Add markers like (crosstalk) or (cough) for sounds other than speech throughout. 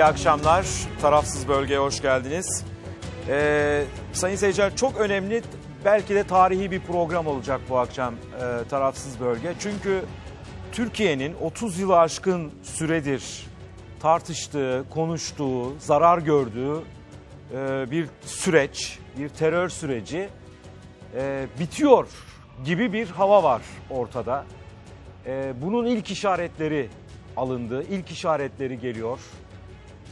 İyi akşamlar. Tarafsız bölgeye hoş geldiniz. Ee, sayın seyirciler çok önemli, belki de tarihi bir program olacak bu akşam e, Tarafsız Bölge. Çünkü Türkiye'nin 30 yılı aşkın süredir tartıştığı, konuştuğu, zarar gördüğü e, bir süreç, bir terör süreci e, bitiyor gibi bir hava var ortada. E, bunun ilk işaretleri alındı, ilk işaretleri geliyor.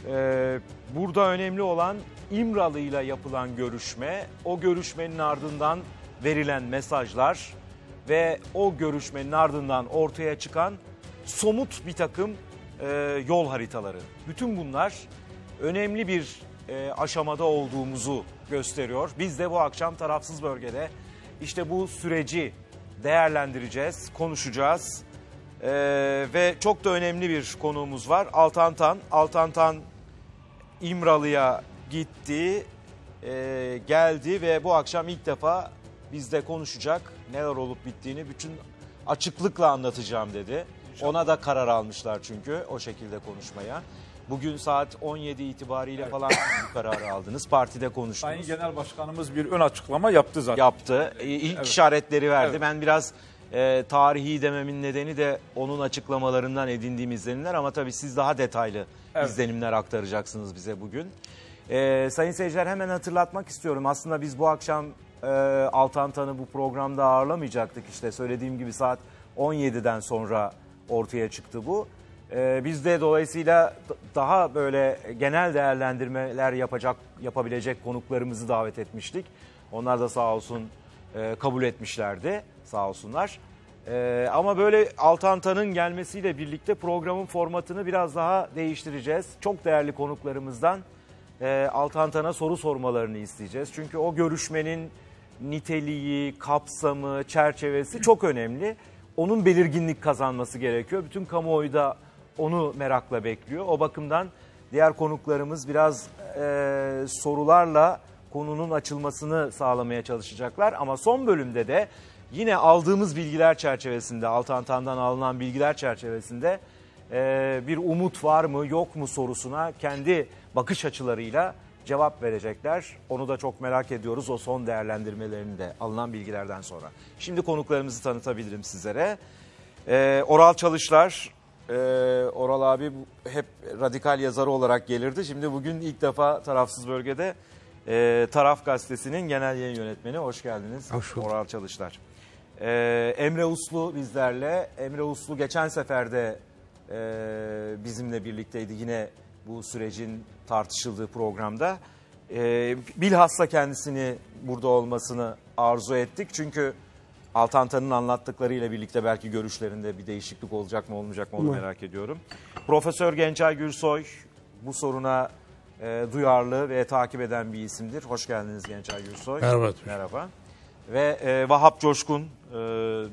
E, burada önemli olan İmralı ile yapılan görüşme, o görüşmenin ardından verilen mesajlar ve o görüşmenin ardından ortaya çıkan somut bir takım e, yol haritaları. Bütün bunlar önemli bir e, aşamada olduğumuzu gösteriyor. Biz de bu akşam tarafsız bölgede işte bu süreci değerlendireceğiz, konuşacağız. E, ve çok da önemli bir konuğumuz var. Altantan. Altantan İmralı'ya gitti, e, geldi ve bu akşam ilk defa bizde konuşacak neler olup bittiğini bütün açıklıkla anlatacağım dedi. Ona da karar almışlar çünkü o şekilde konuşmaya. Bugün saat 17 itibariyle falan bu (coughs) kararı aldınız. Partide konuştunuz. Sayın Genel Başkanımız bir ön açıklama yaptı zaten. Yaptı. İlk Evet. işaretleri verdi. Evet. Ben biraz e, tarihi dememin nedeni de onun açıklamalarından edindiğim izlenimler ama tabii siz daha detaylı Evet. izlenimler aktaracaksınız bize bugün. E, sayın seyirciler hemen hatırlatmak istiyorum. Aslında biz bu akşam e, Altantan'ı bu programda ağırlamayacaktık. İşte söylediğim gibi saat 17'den sonra ortaya çıktı bu. E, biz de dolayısıyla daha böyle genel değerlendirmeler yapacak yapabilecek konuklarımızı davet etmiştik. Onlar da sağ olsun e, kabul etmişlerdi sağ olsunlar. E, ama böyle Altantan'ın gelmesiyle birlikte programın formatını biraz daha değiştireceğiz. Çok değerli konuklarımızdan e, Altantan'a soru sormalarını isteyeceğiz. Çünkü o görüşmenin niteliği, kapsamı, çerçevesi çok önemli. Onun belirginlik kazanması gerekiyor. Bütün kamuoyu da onu merakla bekliyor. O bakımdan diğer konuklarımız biraz e, sorularla konunun açılmasını sağlamaya çalışacaklar. Ama son bölümde de yine aldığımız bilgiler çerçevesinde, Altantan'dan alınan bilgiler çerçevesinde e, bir umut var mı yok mu sorusuna kendi bakış açılarıyla cevap verecekler. Onu da çok merak ediyoruz o son değerlendirmelerini de alınan bilgilerden sonra. Şimdi konuklarımızı tanıtabilirim sizlere. Ee, Oral Çalışlar, e, Oral abi hep radikal yazarı olarak gelirdi. Şimdi bugün ilk defa Tarafsız Bölge'de e, Taraf Gazetesi'nin genel yayın yönetmeni. Hoş geldiniz Hoş bulduk. Oral Çalışlar. Ee, Emre Uslu bizlerle. Emre Uslu geçen seferde e, bizimle birlikteydi yine bu sürecin tartışıldığı programda. E, bilhassa kendisini burada olmasını arzu ettik. Çünkü Altantan'ın anlattıklarıyla birlikte belki görüşlerinde bir değişiklik olacak mı olmayacak mı onu Umarım. merak ediyorum. Profesör Gençay Gürsoy bu soruna e, duyarlı ve takip eden bir isimdir. Hoş geldiniz Gençay Gürsoy. Merhaba. Merhaba. Ve e, Vahap Coşkun e,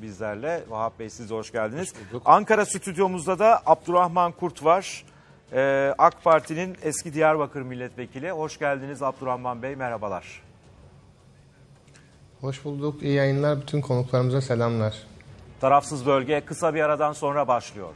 bizlerle. Vahap Bey siz de hoş geldiniz. bulduk. Ankara stüdyomuzda da Abdurrahman Kurt var. E, AK Parti'nin eski Diyarbakır milletvekili. Hoş geldiniz Abdurrahman Bey. Merhabalar. Hoş bulduk. İyi yayınlar. Bütün konuklarımıza selamlar. Tarafsız bölge kısa bir aradan sonra başlıyor.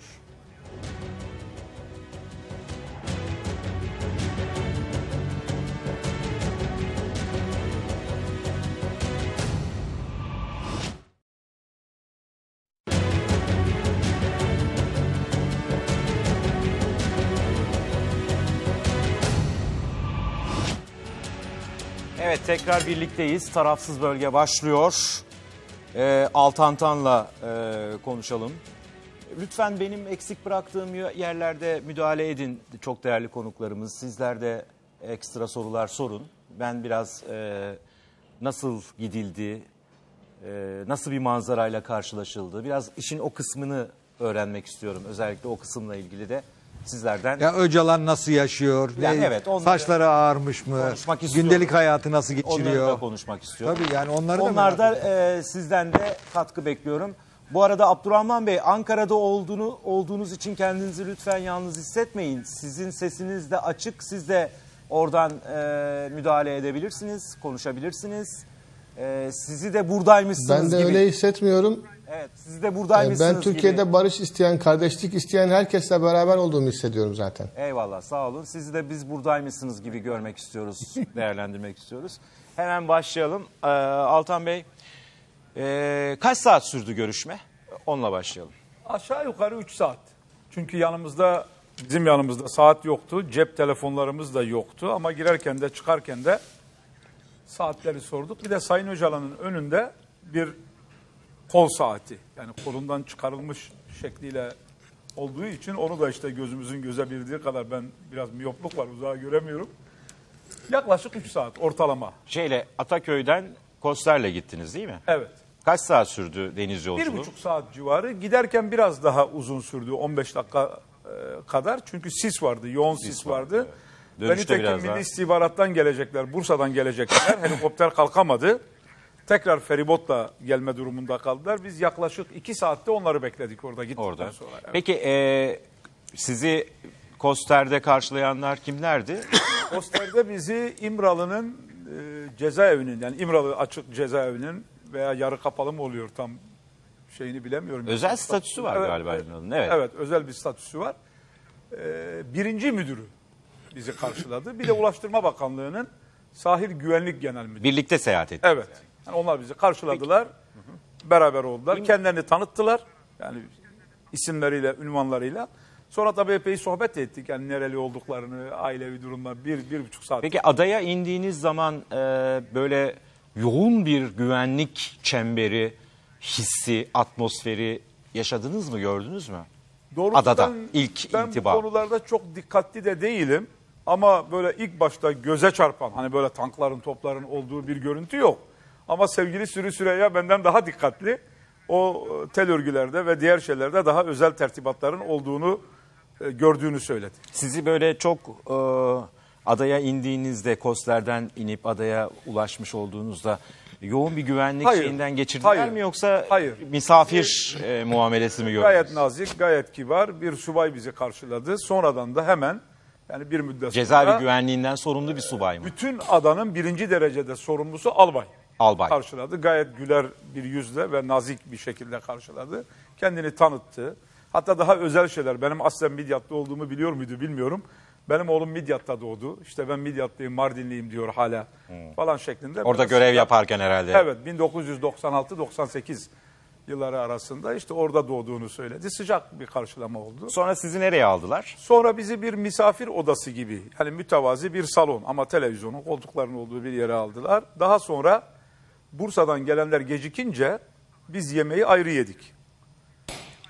Tekrar birlikteyiz. Tarafsız bölge başlıyor. Ee, Altantan'la e, konuşalım. Lütfen benim eksik bıraktığım yerlerde müdahale edin çok değerli konuklarımız. Sizler de ekstra sorular sorun. Ben biraz e, nasıl gidildi, e, nasıl bir manzarayla karşılaşıldı, biraz işin o kısmını öğrenmek istiyorum. Özellikle o kısımla ilgili de sizlerden Ya Öcalan nasıl yaşıyor? Yani Ne- evet, onları- Saçları ağarmış mı? Konuşmak istiyorum. Gündelik hayatı nasıl onları da geçiriyor? konuşmak istiyorum. Tabii yani onları da Onlar merak da e, sizden de katkı bekliyorum. Bu arada Abdurrahman Bey Ankara'da olduğunu olduğunuz için kendinizi lütfen yalnız hissetmeyin. Sizin sesiniz de açık. Siz de oradan e, müdahale edebilirsiniz, konuşabilirsiniz. E, sizi de buradaymışsınız Ben de gibi. öyle hissetmiyorum. Evet, siz de Ee, buradaymışsınız Ben Türkiye'de gibi. barış isteyen, kardeşlik isteyen herkesle beraber olduğumu hissediyorum zaten. Eyvallah sağ olun. Sizi de biz buradaymışsınız gibi görmek istiyoruz, (laughs) değerlendirmek istiyoruz. Hemen başlayalım. Ee, Altan Bey, ee, kaç saat sürdü görüşme? Onunla başlayalım. Aşağı yukarı 3 saat. Çünkü yanımızda bizim yanımızda saat yoktu. Cep telefonlarımız da yoktu ama girerken de çıkarken de saatleri sorduk. Bir de Sayın Öcalan'ın önünde bir kol saati. Yani kolundan çıkarılmış şekliyle olduğu için onu da işte gözümüzün göze bildiği kadar ben biraz miyopluk var uzağa göremiyorum. Yaklaşık 3 saat ortalama. Şeyle Ataköy'den Koster'le gittiniz değil mi? Evet. Kaç saat sürdü deniz Bir yolculuğu? buçuk saat civarı. Giderken biraz daha uzun sürdü 15 dakika e, kadar. Çünkü sis vardı, yoğun sis, vardı, vardı. evet. Ve Dönüşte nitekim biraz Milli daha. İstihbarattan gelecekler, Bursa'dan gelecekler. Helikopter kalkamadı. Tekrar feribotla gelme durumunda kaldılar. Biz yaklaşık iki saatte onları bekledik orada gittikten Orada. sonra. Evet. Peki ee, sizi Koster'de karşılayanlar kimlerdi? (coughs) Koster'de bizi İmralı'nın e, cezaevinin yani İmralı açık cezaevinin veya yarı kapalı mı oluyor tam şeyini bilemiyorum. Özel statüsü var Evet, galiba. İmralı'nın, evet. Evet özel bir statüsü var. Ee, birinci müdürü bizi karşıladı. Bir de Ulaştırma Bakanlığı'nın Sahil Güvenlik Genel Müdürü. Birlikte seyahat etti. Evet. Yani onlar bizi karşıladılar. Beraber oldular. Kendilerini tanıttılar. Yani isimleriyle, ünvanlarıyla. Sonra tabii epey sohbet ettik. Yani nereli olduklarını, ailevi durumlar. Bir, bir buçuk saat. Peki adaya indiğiniz zaman e, böyle yoğun bir güvenlik çemberi, hissi, atmosferi yaşadınız mı, gördünüz mü? Doğrusu Adada, ben- ilk ben intiba. bu konularda çok dikkatli de değilim. Ama böyle ilk başta göze çarpan hani böyle tankların topların olduğu bir görüntü yok. Ama sevgili Sürü Süreyya benden daha dikkatli. O e, tel örgülerde ve diğer şeylerde daha özel tertibatların olduğunu e, gördüğünü söyledi. Sizi böyle çok e, adaya indiğinizde, Koster'den inip adaya ulaşmış olduğunuzda yoğun bir güvenlik Hayır. şeyinden geçirdiler Hayır. mi yoksa Hayır. misafir e, muamelesi mi gördünüz? Gayet nazik, gayet kibar bir subay bizi karşıladı. Sonradan da hemen yani bir müddet Cezaevi sonra güvenliğinden sorumlu bir subay mı? bütün adanın birinci derecede sorumlusu albay. Albay. karşıladı. Gayet güler bir yüzle ve nazik bir şekilde karşıladı. Kendini tanıttı. Hatta daha özel şeyler. Benim aslen Midyat'ta olduğumu biliyor muydu bilmiyorum. Benim oğlum Midyat'ta doğdu. İşte ben Midyatlıyım, Mardinliyim diyor hala falan şeklinde. Orada Biraz görev sıcak- yaparken herhalde. Evet 1996-98 yılları arasında işte orada doğduğunu söyledi. Sıcak bir karşılama oldu. Sonra sizi nereye aldılar? Sonra bizi bir misafir odası gibi yani mütevazi bir salon ama televizyonun koltuklarının olduğu bir yere aldılar. Daha sonra Bursa'dan gelenler gecikince biz yemeği ayrı yedik.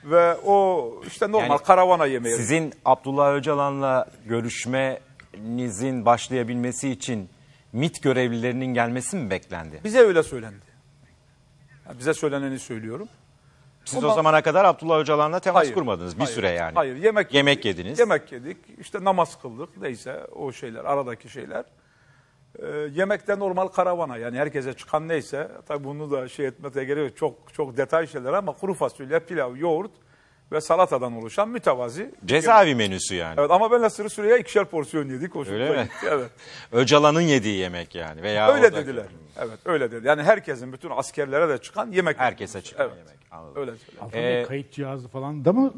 Ve o işte normal Yani karavana yemeği. Sizin Abdullah Öcalan'la görüşmenizin başlayabilmesi için MIT görevlilerinin gelmesi mi beklendi? Bize öyle söylendi. Bize söyleneni söylüyorum. Siz Ama- o zamana kadar Abdullah Öcalan'la temas Hayır, kurmadınız bir hayır, süre yani. Hayır yemek Yemek yediniz. Yemek yedik işte namaz kıldık neyse o şeyler aradaki şeyler. Ee, yemekte normal karavana yani herkese çıkan neyse tabii bunu da şey etmeye gerek yok çok çok detay şeyler ama kuru fasulye, pilav, yoğurt ve salatadan oluşan mütevazi. Cezaevi menüsü yani. Evet ama benle Sırrı Süreyya ikişer porsiyon yedik. Öyle mi? gitti, Evet. (laughs) Öcalan'ın yediği yemek yani. Veya Öyle oradaki- dediler. Evet öyle dedi. Yani herkesin bütün askerlere de çıkan yemek. Herkese çıkan Evet. yemek. Anladım. Öyle söyledi. Bey, kayıt cihazı falan da mı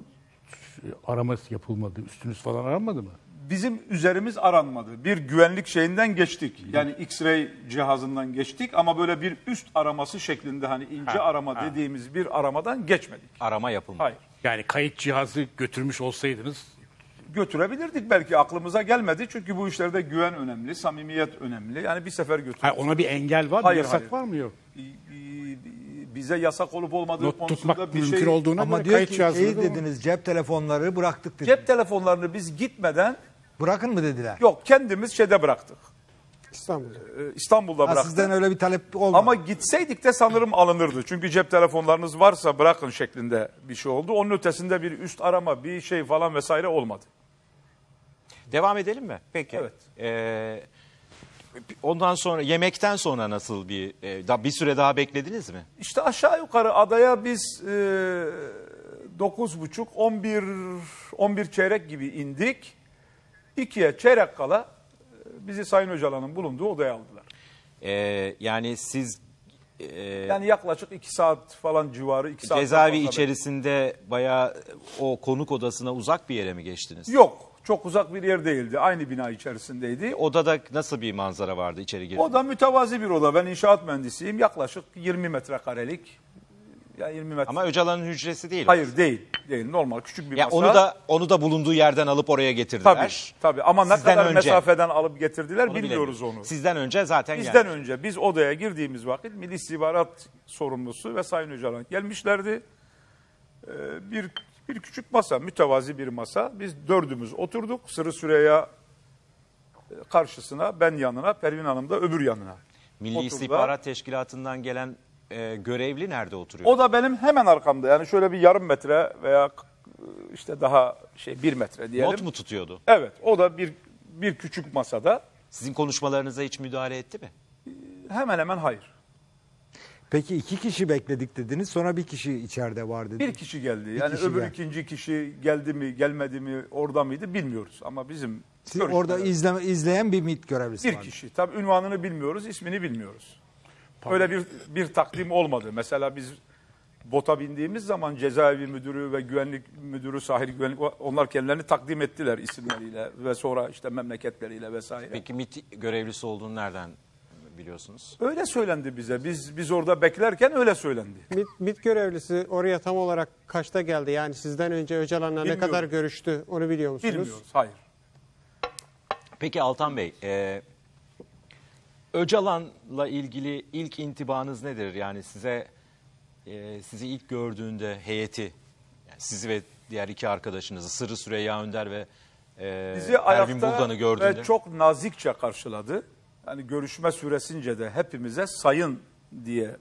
araması yapılmadı? Üstünüz falan aranmadı mı? Bizim üzerimiz aranmadı. Bir güvenlik şeyinden geçtik. Yani X-ray cihazından geçtik ama böyle bir üst araması şeklinde hani ince arama dediğimiz bir aramadan geçmedik. Arama yapılmadı. Hayır. Yani kayıt cihazı götürmüş olsaydınız Götürebilirdik belki aklımıza gelmedi. Çünkü bu işlerde güven önemli, samimiyet önemli. Yani bir sefer götür. ha, ona bir engel var mı? Hayır, Yasak hayır. var mı yok? Bize yasak olup olmadığı Not konusunda tutmak bir mümkün şey... olduğuna Ama göre diyor kayıt ki cihazını iyi da- dediniz cep telefonları bıraktık dediniz. Cep telefonlarını biz gitmeden Bırakın mı dediler? yok kendimiz şeyde bıraktık. İstanbul'da. Ee, İstanbul'da Ha, bıraktık. sizden öyle bir talep olmadı. Ama gitseydik de sanırım alınırdı. Çünkü cep telefonlarınız varsa bırakın şeklinde bir şey oldu. Onun ötesinde bir üst arama, bir şey falan vesaire olmadı. Devam edelim mi? Peki. Evet. Ee, ondan sonra yemekten sonra nasıl bir e, da bir süre daha beklediniz mi? İşte aşağı yukarı adaya biz e, 9.30 11 11 çeyrek gibi indik. İkiye çeyrek kala e, bizi Sayın Öcalan'ın bulunduğu odaya aldılar. Ee, yani siz e, Yani yaklaşık 2 saat falan civarı. 2 saat cezaevi içerisinde bayağı o konuk odasına uzak bir yere mi geçtiniz? Yok. Çok uzak bir yer değildi. Aynı bina içerisindeydi. Odada nasıl bir manzara vardı içeri girdiğinizde? O da mütevazi bir oda. Ben inşaat mühendisiyim. Yaklaşık 20 metrekarelik. Yani 20 metre. Ama Öcalan'ın hücresi değil. Hayır değil. Değil. Normal küçük bir Ya masa. onu da onu da bulunduğu yerden alıp oraya getirdiler. tabii, tabii. Ama ne Sizden kadar önce. mesafeden alıp getirdiler Onu bilmiyoruz bilemiyoruz. onu. Sizden önce zaten Bizden geldi. önce biz odaya girdiğimiz vakit Milli İstihbarat sorumlusu ve Sayın Öcalan gelmişlerdi. Ee, bir bir küçük masa, mütevazi bir masa. Biz dördümüz oturduk. Sırrı Süreyya e, karşısına, ben yanına, Pervin Hanım da öbür yanına. Milli Oturdular. İstihbarat Teşkilatı'ndan gelen e, görevli nerede oturuyor? O da benim hemen arkamda. Yani şöyle bir yarım metre veya e, işte daha şey bir metre diyelim. Not mu tutuyordu? Evet, o da bir bir küçük masada. Sizin konuşmalarınıza hiç müdahale etti mi? Hemen hemen hayır. Peki iki kişi bekledik dediniz. Sonra bir kişi içeride var dediniz. Bir kişi geldi. Yani kişi öbür geldi. ikinci kişi geldi mi, gelmedi mi, orada mıydı bilmiyoruz. Ama bizim Siz orada izleme, izleyen bir MİT görevlisi bir vardı. kişi. Tabii ünvanını bilmiyoruz, ismini bilmiyoruz. Öyle bir bir takdim olmadı. Mesela biz bota bindiğimiz zaman cezaevi müdürü ve güvenlik müdürü, sahil güvenlik onlar kendilerini takdim ettiler isimleriyle ve sonra işte memleketleriyle vesaire. Peki MİT görevlisi olduğunu nereden biliyorsunuz? Öyle söylendi bize. Biz biz orada beklerken öyle söylendi. MİT, MİT görevlisi oraya tam olarak kaçta geldi? Yani sizden önce Öcalan'la ne Bilmiyorum. kadar görüştü onu biliyor musunuz? Bilmiyoruz. Hayır. Peki Altan Bey, e, Öcalan'la ilgili ilk intibanız nedir? Yani size e, sizi ilk gördüğünde heyeti, yani sizi ve diğer iki arkadaşınızı Sırrı Süreyya Önder ve e, Bizi Ervin Buldan'ı gördüğünde ve çok nazikçe karşıladı. Yani görüşme süresince de hepimize sayın diye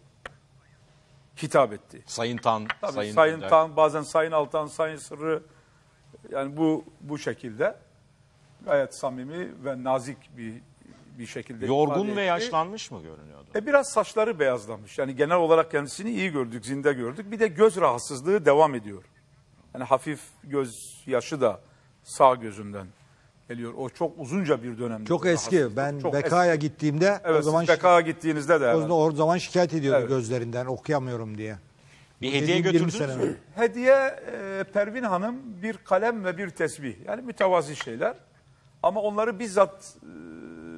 hitap etti. Sayın Tan, Tabii Sayın, sayın, Önder. Tan, bazen Sayın Altan, Sayın Sırrı yani bu bu şekilde gayet samimi ve nazik bir bir şekilde yorgun ve yaşlanmış mı görünüyordu? E biraz saçları beyazlamış. Yani genel olarak kendisini iyi gördük, zinde gördük. Bir de göz rahatsızlığı devam ediyor. Yani hafif göz yaşı da sağ gözünden geliyor. O çok uzunca bir dönemde. Çok eski. Ben Çok Beka'ya eski. gittiğimde Evet, o zaman BK'ya gittiğinizde de o, herhalde. o zaman şikayet ediyordu Evet. gözlerinden okuyamıyorum diye. Bir hediye dediğim 20 götürdünüz mü? Hediye e, Pervin Hanım bir kalem ve bir tesbih. Yani mütevazi şeyler. Ama onları bizzat e,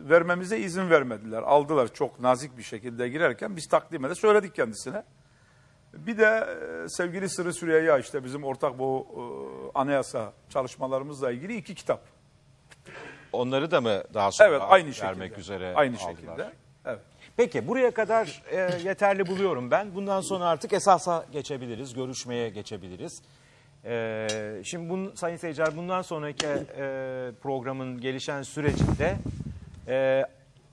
vermemize izin vermediler. Aldılar çok nazik bir şekilde girerken biz takdim ede söyledik kendisine. Bir de e, sevgili Sırrı Süreyya işte bizim ortak bu e, anayasa çalışmalarımızla ilgili iki kitap. Onları da mı daha sonra Evet aynı şekilde. vermek üzere Aynı aldılar? şekilde. Evet. Peki buraya kadar e, yeterli buluyorum ben. Bundan sonra artık esasa geçebiliriz, görüşmeye geçebiliriz. E, şimdi bun, sayın seyirciler bundan sonraki e, programın gelişen sürecinde e,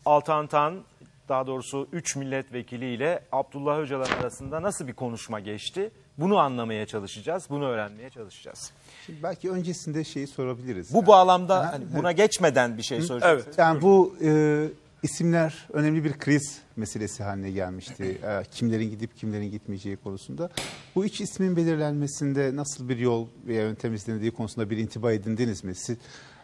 Altan Tan daha doğrusu 3 milletvekiliyle Abdullah Öcalan arasında nasıl bir konuşma geçti? Bunu anlamaya çalışacağız, bunu öğrenmeye çalışacağız. Şimdi belki öncesinde şeyi sorabiliriz. Bu bağlamda hani buna geçmeden bir şey söyleyeceksiniz. Evet. Yani bu e, isimler önemli bir kriz meselesi haline gelmişti. (clears throat) E, kimlerin gidip kimlerin gitmeyeceği konusunda. Bu üç ismin belirlenmesinde nasıl bir yol veya yöntem izlendiği konusunda bir intiba edindiniz mi? Siz,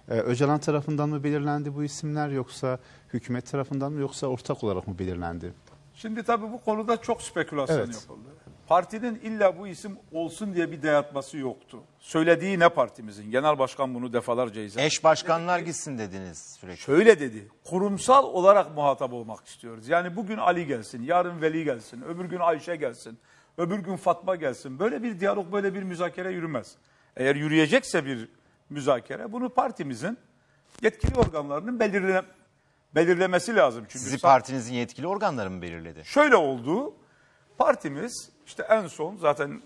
e, Öcalan tarafından mı belirlendi bu isimler yoksa hükümet tarafından mı yoksa ortak olarak mı belirlendi? Şimdi tabii bu konuda çok spekülasyon Evet. yapıldı. Partinin illa bu isim olsun diye bir dayatması yoktu. Söylediği ne partimizin? Genel başkan bunu defalarca izah Eş başkanlar gitsin dediniz sürekli. Şöyle dedi. Kurumsal olarak muhatap olmak istiyoruz. Yani bugün Ali gelsin, yarın Veli gelsin, öbür gün Ayşe gelsin, öbür gün Fatma gelsin. Böyle bir diyalog, böyle bir müzakere yürümez. Eğer yürüyecekse bir müzakere bunu partimizin yetkili organlarının belirle, belirlemesi lazım. Çünkü Sizi partinizin yetkili organları mı belirledi? Şöyle oldu. Partimiz işte en son zaten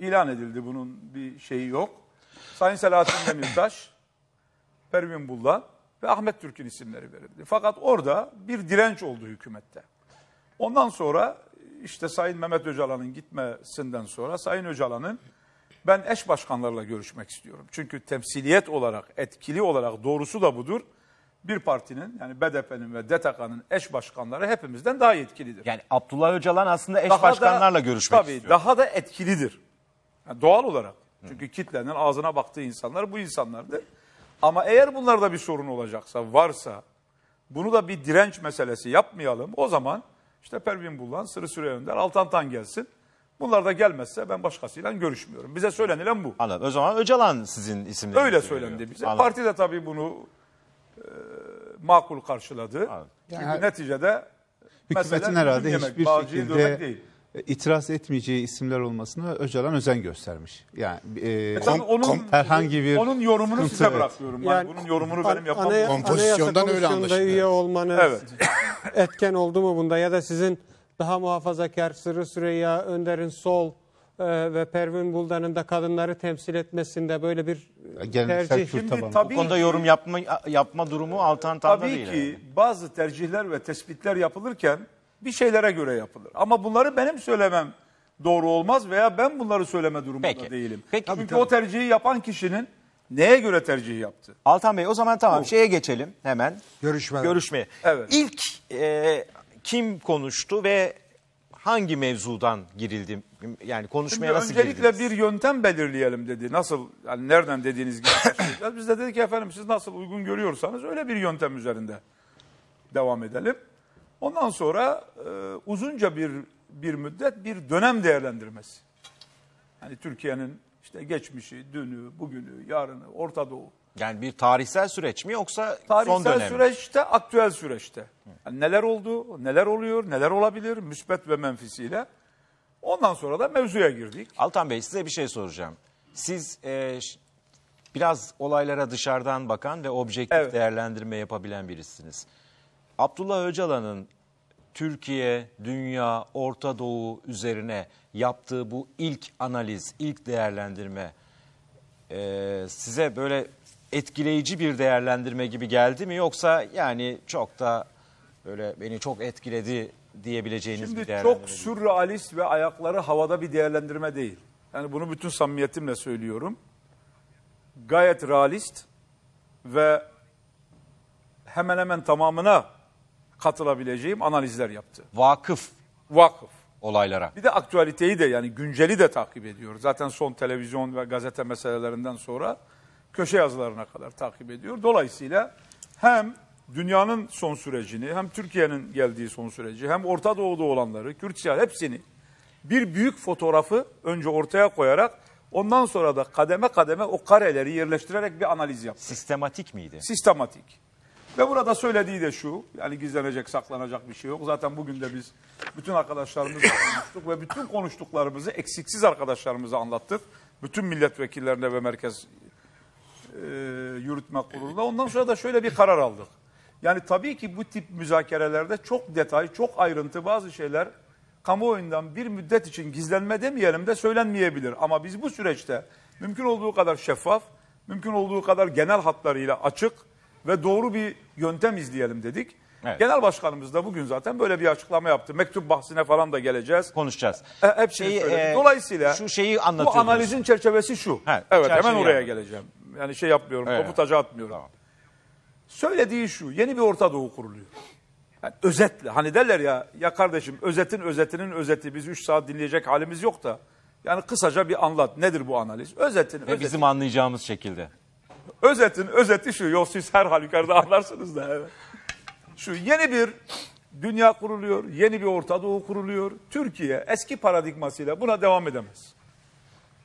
e, ilan edildi bunun bir şeyi yok. Sayın Selahattin (coughs) Demirtaş, Pervin Buldan ve Ahmet Türk'ün isimleri verildi. Fakat orada bir direnç oldu hükümette. Ondan sonra işte Sayın Mehmet Öcalan'ın gitmesinden sonra Sayın Öcalan'ın ben eş başkanlarla görüşmek istiyorum. Çünkü temsiliyet olarak, etkili olarak doğrusu da budur. Bir partinin yani BDP'nin ve DTK'nın eş başkanları hepimizden daha yetkilidir. Yani Abdullah Öcalan aslında eş Daha da- başkanlarla görüşmek tabii, istiyor. daha da etkilidir. Yani doğal olarak. Çünkü kitlenin ağzına baktığı insanlar bu insanlardır. Ama eğer bunlarda bir sorun olacaksa, varsa bunu da bir direnç meselesi yapmayalım. O zaman İşte Pervin Buldan, Sırrı Süreyya Önder, Altantan gelsin. Bunlar da gelmezse ben başkasıyla görüşmüyorum. Bize söylenilen bu. Anladım. O zaman Öcalan sizin isimleriniz. Öyle söylendi bize. Anladım. Parti de tabii bunu e, makul karşıladı. Anladım. Çünkü Yani- neticede Hükümetin herhalde yemek, hiçbir şekilde değil. itiraz etmeyeceği isimler olmasına Öcalan özen göstermiş. Yani e, E tabii onun, herhangi bir onun yorumunu sıkıntı, size evet. bırakıyorum. Yani, bunun yorumunu benim yapmam. Anaya- Kompozisyondan öyle anlaşılıyor. üye olmanız Evet. (laughs) etken oldu mu bunda ya da sizin daha muhafazakar Sırrı Süreyya Önder'in sol e, ve Pervin Buldan'ın da kadınları temsil etmesinde böyle bir geleneksel tercih. Kürt Şimdi tabanı. tabii Bu konuda ki- yorum yapma yapma durumu Altan Tan'da Tabii değil. ki yani. bazı tercihler ve tespitler yapılırken bir şeylere göre yapılır. Ama bunları benim söylemem doğru olmaz veya ben bunları söyleme durumunda Peki. değilim. Peki. Çünkü Tabii, tabii. o tercihi yapan kişinin neye göre tercih yaptı? Altan Bey o zaman tamam şeye geçelim hemen. Görüşmeler. Görüşmeye. Evet. İlk e, kim konuştu ve hangi mevzudan girildi? Yani konuşmaya Şimdi nasıl öncelikle girildiniz? bir yöntem belirleyelim dedi. Nasıl, yani nereden dediğiniz gibi. (coughs) Biz de dedik ki efendim siz nasıl uygun görüyorsanız öyle bir yöntem üzerinde devam edelim. Ondan sonra e, uzunca bir bir müddet bir dönem değerlendirmesi. Yani Türkiye'nin işte geçmişi, dünü, bugünü, yarını, Orta Doğu. Yani bir tarihsel süreç mi yoksa son Tarihsel dönem mi? süreçte, aktüel süreçte. Yani neler oldu, neler oluyor, neler olabilir, müspet ve menfisiyle. Ondan sonra da mevzuya girdik. Altan Bey size bir şey soracağım. Siz e, biraz olaylara dışarıdan bakan ve objektif Evet. değerlendirme yapabilen birisiniz. Abdullah Öcalan'ın Türkiye, dünya, Orta Doğu üzerine yaptığı bu ilk analiz, ilk değerlendirme e, size böyle etkileyici bir değerlendirme gibi geldi mi yoksa yani çok da böyle beni çok etkiledi diyebileceğiniz bir Şimdi değerlendirme çok değil? sürrealist ve ayakları havada bir değerlendirme değil. Yani bunu bütün samimiyetimle söylüyorum. Gayet realist ve hemen hemen tamamına katılabileceğim analizler yaptı. Vakıf Vakıf. olaylara. Bir de aktüaliteyi de yani günceli de takip ediyor. Zaten son televizyon ve gazete meselelerinden sonra köşe yazılarına kadar takip ediyor. Dolayısıyla hem dünyanın son sürecini, hem Türkiye'nin geldiği son süreci, hem Orta Doğu'da olanları, Kürt hepsini bir büyük fotoğrafı önce ortaya koyarak ondan sonra da kademe kademe o kareleri yerleştirerek bir analiz yaptı. Sistematik miydi? Sistematik. Ve burada söylediği de şu, yani gizlenecek, saklanacak bir şey yok. Zaten bugün de biz bütün arkadaşlarımızla (laughs) konuştuk ve bütün konuştuklarımızı eksiksiz arkadaşlarımıza anlattık. Bütün milletvekillerine ve merkez e, yürütme kurulunda. Ondan sonra da şöyle bir karar aldık. Yani tabii ki bu tip müzakerelerde çok detay, çok ayrıntı bazı şeyler kamuoyundan bir müddet için gizlenme demeyelim de söylenmeyebilir. Ama biz bu süreçte mümkün olduğu kadar şeffaf, mümkün olduğu kadar genel hatlarıyla açık ve doğru bir yöntem izleyelim dedik. Evet. Genel başkanımız da bugün zaten böyle bir açıklama yaptı. Mektup bahsine falan da geleceğiz. Konuşacağız. E, Hepsini Şeyi, söyledik. e, Dolayısıyla şu şeyi bu analizin çerçevesi şu. Ha, evet hemen oraya anlat. geleceğim. Yani şey yapmıyorum, Evet. topu taca atmıyorum. Tamam. Söylediği şu, yeni bir Orta Doğu kuruluyor. Yani özetle, hani derler ya, ya kardeşim özetin özetinin özeti, biz 3 saat dinleyecek halimiz yok da. Yani kısaca bir anlat, nedir bu analiz? Özetin, Ve bizim anlayacağımız şekilde. özetin özeti şu, yok siz her halükarda anlarsınız da. Evet. Şu yeni bir dünya kuruluyor, yeni bir Orta Doğu kuruluyor. Türkiye eski paradigmasıyla buna devam edemez.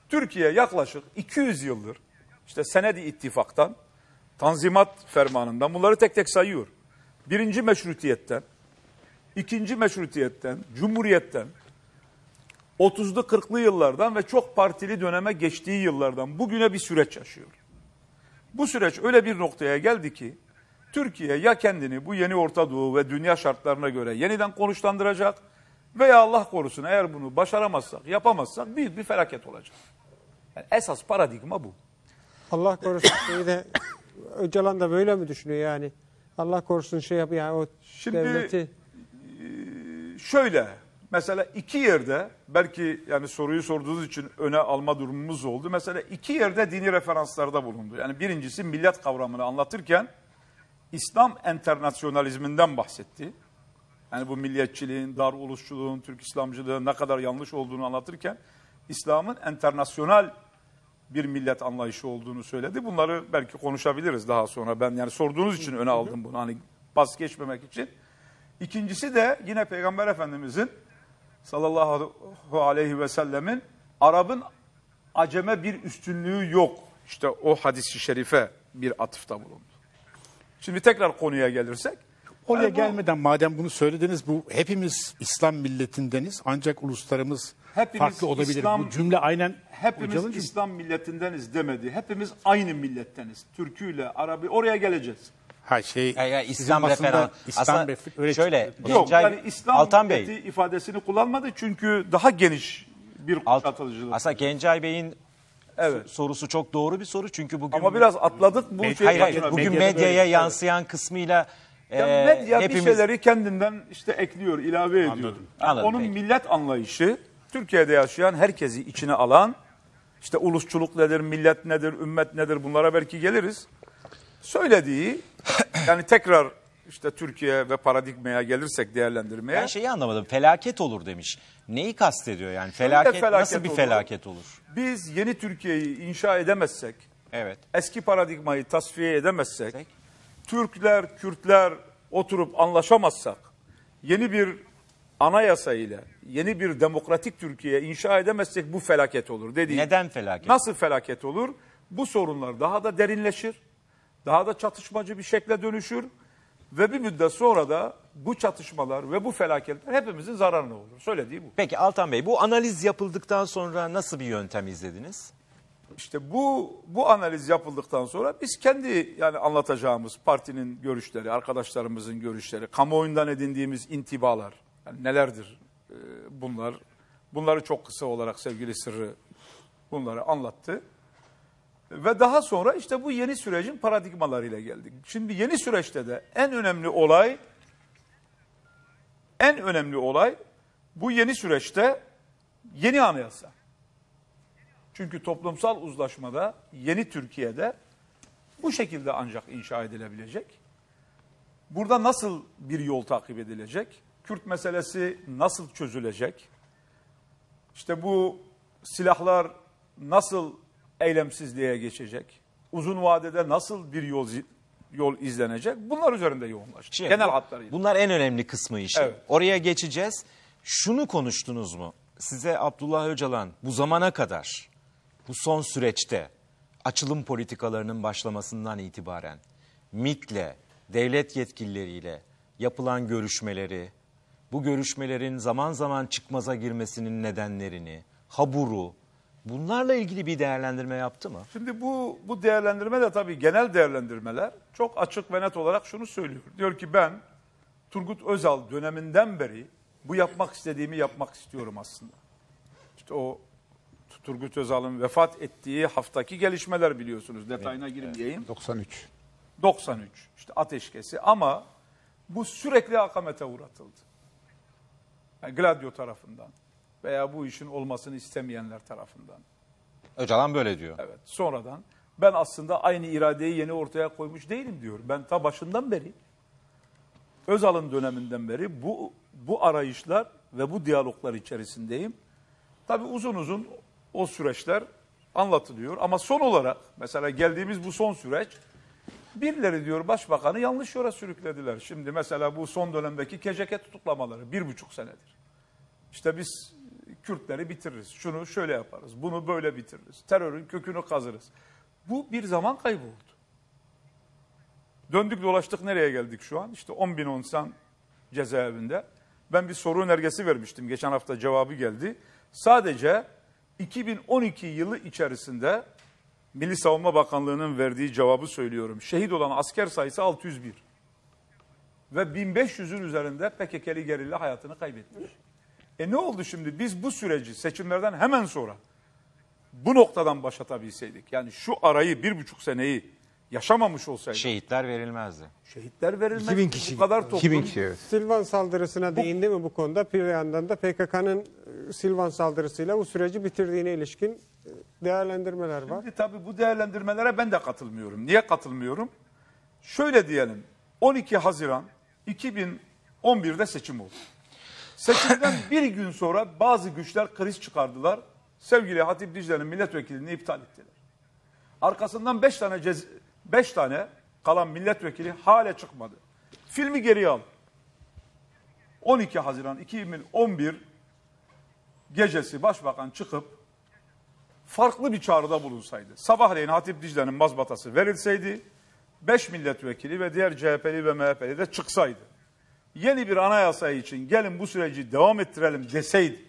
Türkiye yaklaşık 200 yıldır işte senedi ittifaktan, tanzimat fermanından bunları tek tek sayıyor. Birinci meşrutiyetten, ikinci meşrutiyetten, cumhuriyetten, 30'lu 40'lı yıllardan ve çok partili döneme geçtiği yıllardan bugüne bir süreç yaşıyor. Bu süreç öyle bir noktaya geldi ki Türkiye ya kendini bu yeni Orta Doğu ve dünya şartlarına göre yeniden konuşlandıracak veya Allah korusun eğer bunu başaramazsak, yapamazsak büyük bir felaket olacak. Yani esas paradigma bu. Allah korusun (coughs) şeyi de Öcalan da böyle mi düşünüyor yani? Allah korusun şey yap yani o Şimdi- devleti Şöyle mesela iki yerde belki yani soruyu sorduğunuz için öne alma durumumuz oldu. Mesela iki yerde dini referanslarda bulundu. Yani birincisi millet kavramını anlatırken İslam enternasyonalizminden bahsetti. Yani bu milliyetçiliğin, dar ulusçuluğun, Türk İslamcılığın ne kadar yanlış olduğunu anlatırken İslam'ın enternasyonal bir millet anlayışı olduğunu söyledi. Bunları belki konuşabiliriz daha sonra. Ben yani sorduğunuz için öne aldım bunu. Hani pas geçmemek için. İkincisi de yine Peygamber Efendimizin sallallahu aleyhi ve sellemin Arap'ın aceme bir üstünlüğü yok. İşte o hadisi şerife bir atıfta bulundu. Şimdi tekrar konuya gelirsek. Oraya Yani bu- gelmeden madem bunu söylediniz bu hepimiz İslam milletindeniz ancak uluslarımız Hepimiz farklı olabilir. İslam- bu cümle aynen Hepimiz Hocamın- İslam milletindeniz demedi. Hepimiz aynı milletteniz. Türküyle, Arabi oraya geleceğiz. ha şey Ya, ya İslam basında referans. İslam refer- öyle şöyle. Yok Gencay- yani İslam Altan Bey. ifadesini kullanmadı çünkü daha geniş bir kuşatıcılık. aslında Gencay Bey'in Evet. sorusu çok doğru bir soru çünkü bugün Ama biraz atladık bu şey hayır, hayır, bugün medyaya böyle- yansıyan kısmıyla Ya e, medya hepimiz bir şeyleri kendinden işte ekliyor, ilave ediyor. Anladım. Yani Anladım, Onun peki. millet anlayışı Türkiye'de yaşayan herkesi içine alan işte ulusçuluk nedir, millet nedir, ümmet nedir bunlara belki geliriz. Söylediği (coughs) yani tekrar işte Türkiye ve paradigmaya gelirsek değerlendirmeye ben şeyi anlamadım. Felaket olur demiş. Neyi kastediyor yani? Felaket, felaket nasıl bir olur. felaket olur? biz yeni Türkiye'yi inşa edemezsek, Evet. eski paradigmayı tasfiye edemezsek, Peki. Türkler, Kürtler oturup anlaşamazsak, yeni bir anayasa ile, yeni bir demokratik Türkiye inşa edemezsek bu felaket olur dediği. Neden felaket? Nasıl felaket olur? Bu sorunlar daha da derinleşir, daha da çatışmacı bir şekle dönüşür ve bir müddet sonra da bu çatışmalar ve bu felaketler hepimizin zararına olur. Söylediği bu. Peki Altan Bey bu analiz yapıldıktan sonra nasıl bir yöntem izlediniz? İşte bu bu analiz yapıldıktan sonra biz kendi yani anlatacağımız partinin görüşleri, arkadaşlarımızın görüşleri, kamuoyundan edindiğimiz intibalar yani nelerdir e, bunlar? Bunları çok kısa olarak sevgili Sırrı bunları anlattı. Ve daha sonra işte bu yeni sürecin paradigmalarıyla geldik. Şimdi yeni süreçte de en önemli olay en önemli olay bu yeni süreçte yeni anayasa. Çünkü toplumsal uzlaşmada yeni Türkiye'de bu şekilde ancak inşa edilebilecek. Burada nasıl bir yol takip edilecek? Kürt meselesi nasıl çözülecek? İşte bu silahlar nasıl eylemsizliğe geçecek? Uzun vadede nasıl bir yol yol izlenecek? Bunlar üzerinde yoğunlaştık. Şey, Genel hatlarıyla. Bunlar en önemli kısmı işi. Evet. Oraya geçeceğiz. Şunu konuştunuz mu? Size Abdullah Öcalan bu zamana kadar bu son süreçte açılım politikalarının başlamasından itibaren MİT'le, devlet yetkilileriyle yapılan görüşmeleri, bu görüşmelerin zaman zaman çıkmaza girmesinin nedenlerini, haburu, bunlarla ilgili bir değerlendirme yaptı mı? Şimdi bu bu değerlendirme de tabii genel değerlendirmeler çok açık ve net olarak şunu söylüyor. Diyor ki ben Turgut Özal döneminden beri bu yapmak istediğimi yapmak istiyorum aslında. İşte o Turgut Özal'ın vefat ettiği haftaki gelişmeler biliyorsunuz. Detayına girmeyeyim. 93. 93 işte ateşkesi ama bu sürekli akamete uğratıldı. Yani Gladio tarafından veya bu işin olmasını istemeyenler tarafından. Öcalan böyle diyor. Evet. Sonradan ben aslında aynı iradeyi yeni ortaya koymuş değilim diyor. Ben ta başından beri Özal'ın döneminden beri bu bu arayışlar ve bu diyaloglar içerisindeyim. Tabii uzun uzun o süreçler anlatılıyor ama son olarak mesela geldiğimiz bu son süreç birileri diyor başbakanı yanlış yola sürüklediler. Şimdi mesela bu son dönemdeki KCK tutuklamaları bir buçuk senedir. İşte biz Kürtleri bitiririz. Şunu şöyle yaparız. Bunu böyle bitiririz. Terörün kökünü kazırız. Bu bir zaman kaybı oldu. Döndük dolaştık nereye geldik şu an? İşte 10 bin insan cezaevinde. Ben bir soru önergesi vermiştim. Geçen hafta cevabı geldi. Sadece 2012 yılı içerisinde Milli Savunma Bakanlığı'nın verdiği cevabı söylüyorum. Şehit olan asker sayısı 601. Ve 1500'ün üzerinde PKK'li gerilla hayatını kaybetmiş. E ne oldu şimdi? Biz bu süreci seçimlerden hemen sonra bu noktadan başlatabilseydik. Yani şu arayı bir buçuk seneyi yaşamamış olsaydık. Şehitler verilmezdi. Şehitler verilmez. 2000 kişi Bu kadar toplum. 2000 kişi evet. Silvan saldırısına değindi mi bu konuda? Bir yandan da PKK'nın e, Silvan saldırısıyla bu süreci bitirdiğine ilişkin e, değerlendirmeler var. Şimdi tabii bu değerlendirmelere ben de katılmıyorum. Niye katılmıyorum? Şöyle diyelim. 12 Haziran 2011'de seçim oldu. Seçimden (coughs) bir gün sonra bazı güçler kriz çıkardılar. Sevgili Hatip Dicle'nin milletvekilliğini iptal ettiler. Arkasından 5 tane cez 5 tane kalan milletvekili hala çıkmadı. Filmi geriye al. 12 Haziran 2011 gecesi başbakan çıkıp farklı bir çağrıda bulunsaydı, sabahleyin Hatip Dicle'nin mazbatası verilseydi, 5 milletvekili ve diğer CHP'li ve MHP'li de çıksaydı, yeni bir anayasa için gelin bu süreci devam ettirelim deseydi,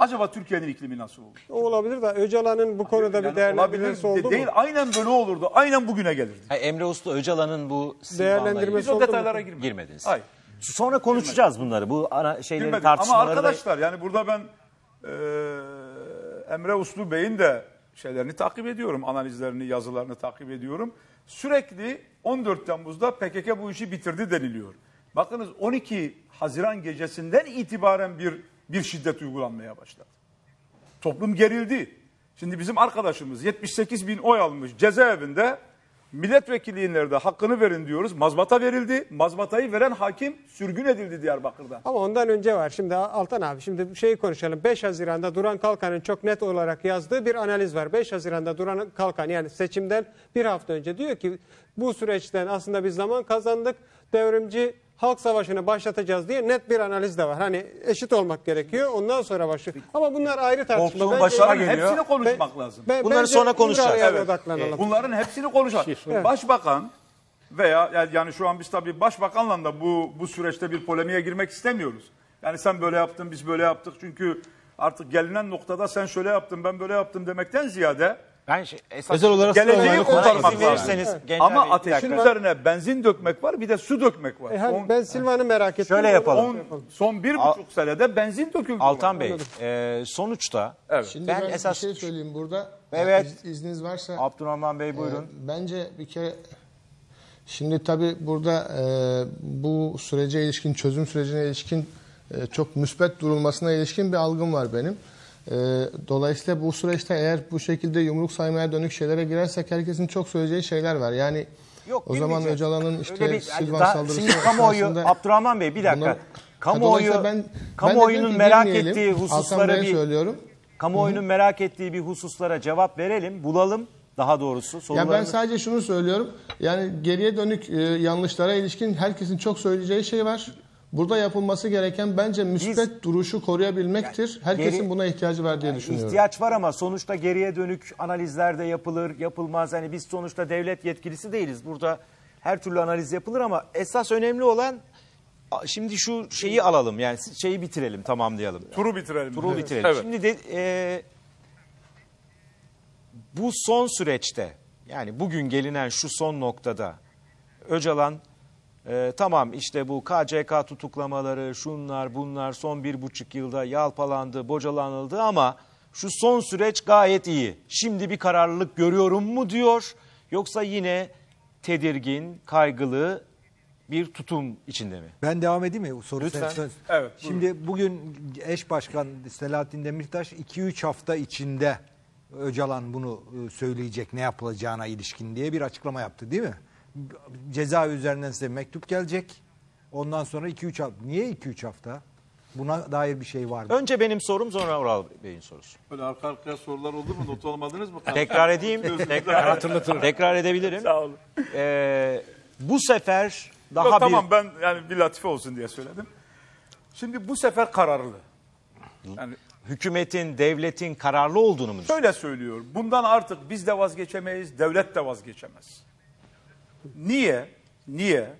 acaba Türkiye'nin iklimi nasıl olur? O olabilir de Öcalan'ın bu konuda bir Yani değerlendirmesi olabilir oldu değil, mu? aynen böyle olurdu, aynen bugüne gelirdi. Ha, Emre Uslu Öcalan'ın bu Değerlendirmesi Biz o oldu mu? detaylara girmedik. girmediniz. Hayır. Sonra konuşacağız bunları. Bu ara şeyleri Bilmedim. Ama tartışmaları da arkadaşlar yani burada ben e, Emre Uslu Bey'in de şeylerini takip ediyorum. Analizlerini, yazılarını takip ediyorum. Sürekli 14 Temmuz'da PKK bu işi bitirdi deniliyor. Bakınız 12 Haziran gecesinden itibaren bir bir şiddet uygulanmaya başladı. Toplum gerildi. Şimdi bizim arkadaşımız 78 bin oy almış cezaevinde milletvekilliğinlerde hakkını verin diyoruz. Mazbata verildi. Mazbatayı veren hakim sürgün edildi Diyarbakır'da. Ama ondan önce var. Şimdi Altan abi şimdi şeyi konuşalım. 5 Haziran'da Duran Kalkan'ın çok net olarak yazdığı bir analiz var. 5 Haziran'da Duran Kalkan yani seçimden bir hafta önce diyor ki bu süreçten aslında biz zaman kazandık. Devrimci halk savaşını başlatacağız diye net bir analiz de var. Hani eşit olmak gerekiyor. Ondan sonra başlıyor. Ama bunlar ayrı tartışma. Korktuğum Bence- başına geliyor. hepsini konuşmak lazım. Ben- Bunları bence sonra konuşacağız. İmralı'ya Evet. odaklanalım. Bunların hepsini konuşalım. Başbakan veya yani- yani şu an biz tabii başbakanla da bu bu süreçte bir polemiğe girmek istemiyoruz. Yani sen böyle yaptın biz böyle yaptık çünkü artık gelinen noktada sen şöyle yaptın ben böyle yaptım demekten ziyade Ben şey, esas Özel olarak Geleceği kurtarmak lazım. Ama ateşin üzerine benzin dökmek var bir de su dökmek var. E hani son, ben Silvan'ı merak ettim. Şöyle yapalım. on- son bir buçuk senede benzin döküldü. Altan Bey e, sonuçta Evet. Şimdi Ben ben, esas- bir şey söyleyeyim burada. Evet. İz- izniniz varsa. Abdurrahman Bey buyurun. Ee, Bence bir kere şimdi tabii burada e, bu sürece ilişkin çözüm sürecine ilişkin e, çok müspet durulmasına ilişkin bir algım var benim. E, dolayısıyla bu süreçte eğer bu şekilde yumruk saymaya dönük şeylere girersek herkesin çok söyleyeceği şeyler var. Yani Yok, o zaman. Öcalan'ın işte Öyle bir- Silvan daha- saldırısı Şimdi kamuoyu, Abdurrahman Bey bir dakika. Bunlar- kamuoyu, ben- ben kamuoyunun ki merak ettiği hususlara bir söylüyorum. kamuoyunun merak ettiği bir hususlara cevap verelim, bulalım daha doğrusu. Ya Sorularını... ben sadece şunu söylüyorum. Yani geriye dönük e, yanlışlara ilişkin herkesin çok söyleyeceği şey var. Burada yapılması gereken bence müspet duruşu koruyabilmektir. Herkesin geri- buna ihtiyacı var diye düşünüyorum. İhtiyaç var ama sonuçta geriye dönük analizler de yapılır, yapılmaz. Hani biz sonuçta devlet yetkilisi değiliz. Burada her türlü analiz yapılır ama esas önemli olan şimdi şu şeyi alalım. Yani şeyi bitirelim, tamamlayalım. Turu bitirelim. Turu bitirelim. Evet. Şimdi de e, bu son süreçte yani bugün gelinen şu son noktada Öcalan e, tamam işte bu KCK tutuklamaları şunlar bunlar son bir buçuk yılda yalpalandı, bocalanıldı ama şu son süreç gayet iyi. Şimdi bir kararlılık görüyorum mu diyor yoksa yine tedirgin, kaygılı bir tutum içinde mi? Ben devam edeyim mi? Soru Lütfen. sen- sen- Evet, Şimdi bugün eş başkan Selahattin Demirtaş 2-3 hafta içinde Öcalan bunu e, söyleyecek ne yapılacağına ilişkin diye bir açıklama yaptı değil mi? Ceza üzerinden size mektup gelecek. Ondan sonra 2-3 hafta. Niye 2-3 hafta? Buna dair bir şey var mı? Önce benim sorum sonra Ural Bey'in sorusu. Böyle arka arkaya sorular oldu mu? Not almadınız mı? (laughs) Tekrar edeyim. tekrar hatırlatırım. Tekrar edebilirim. Sağ olun. Ee, bu sefer daha Yok, bir tamam ben yani bir latife olsun diye söyledim. Şimdi bu sefer kararlı. Yani hükümetin, devletin kararlı olduğunu mu düşünüyorsunuz? şöyle söylüyor. Bundan artık biz de vazgeçemeyiz, devlet de vazgeçemez. Niye? Niye?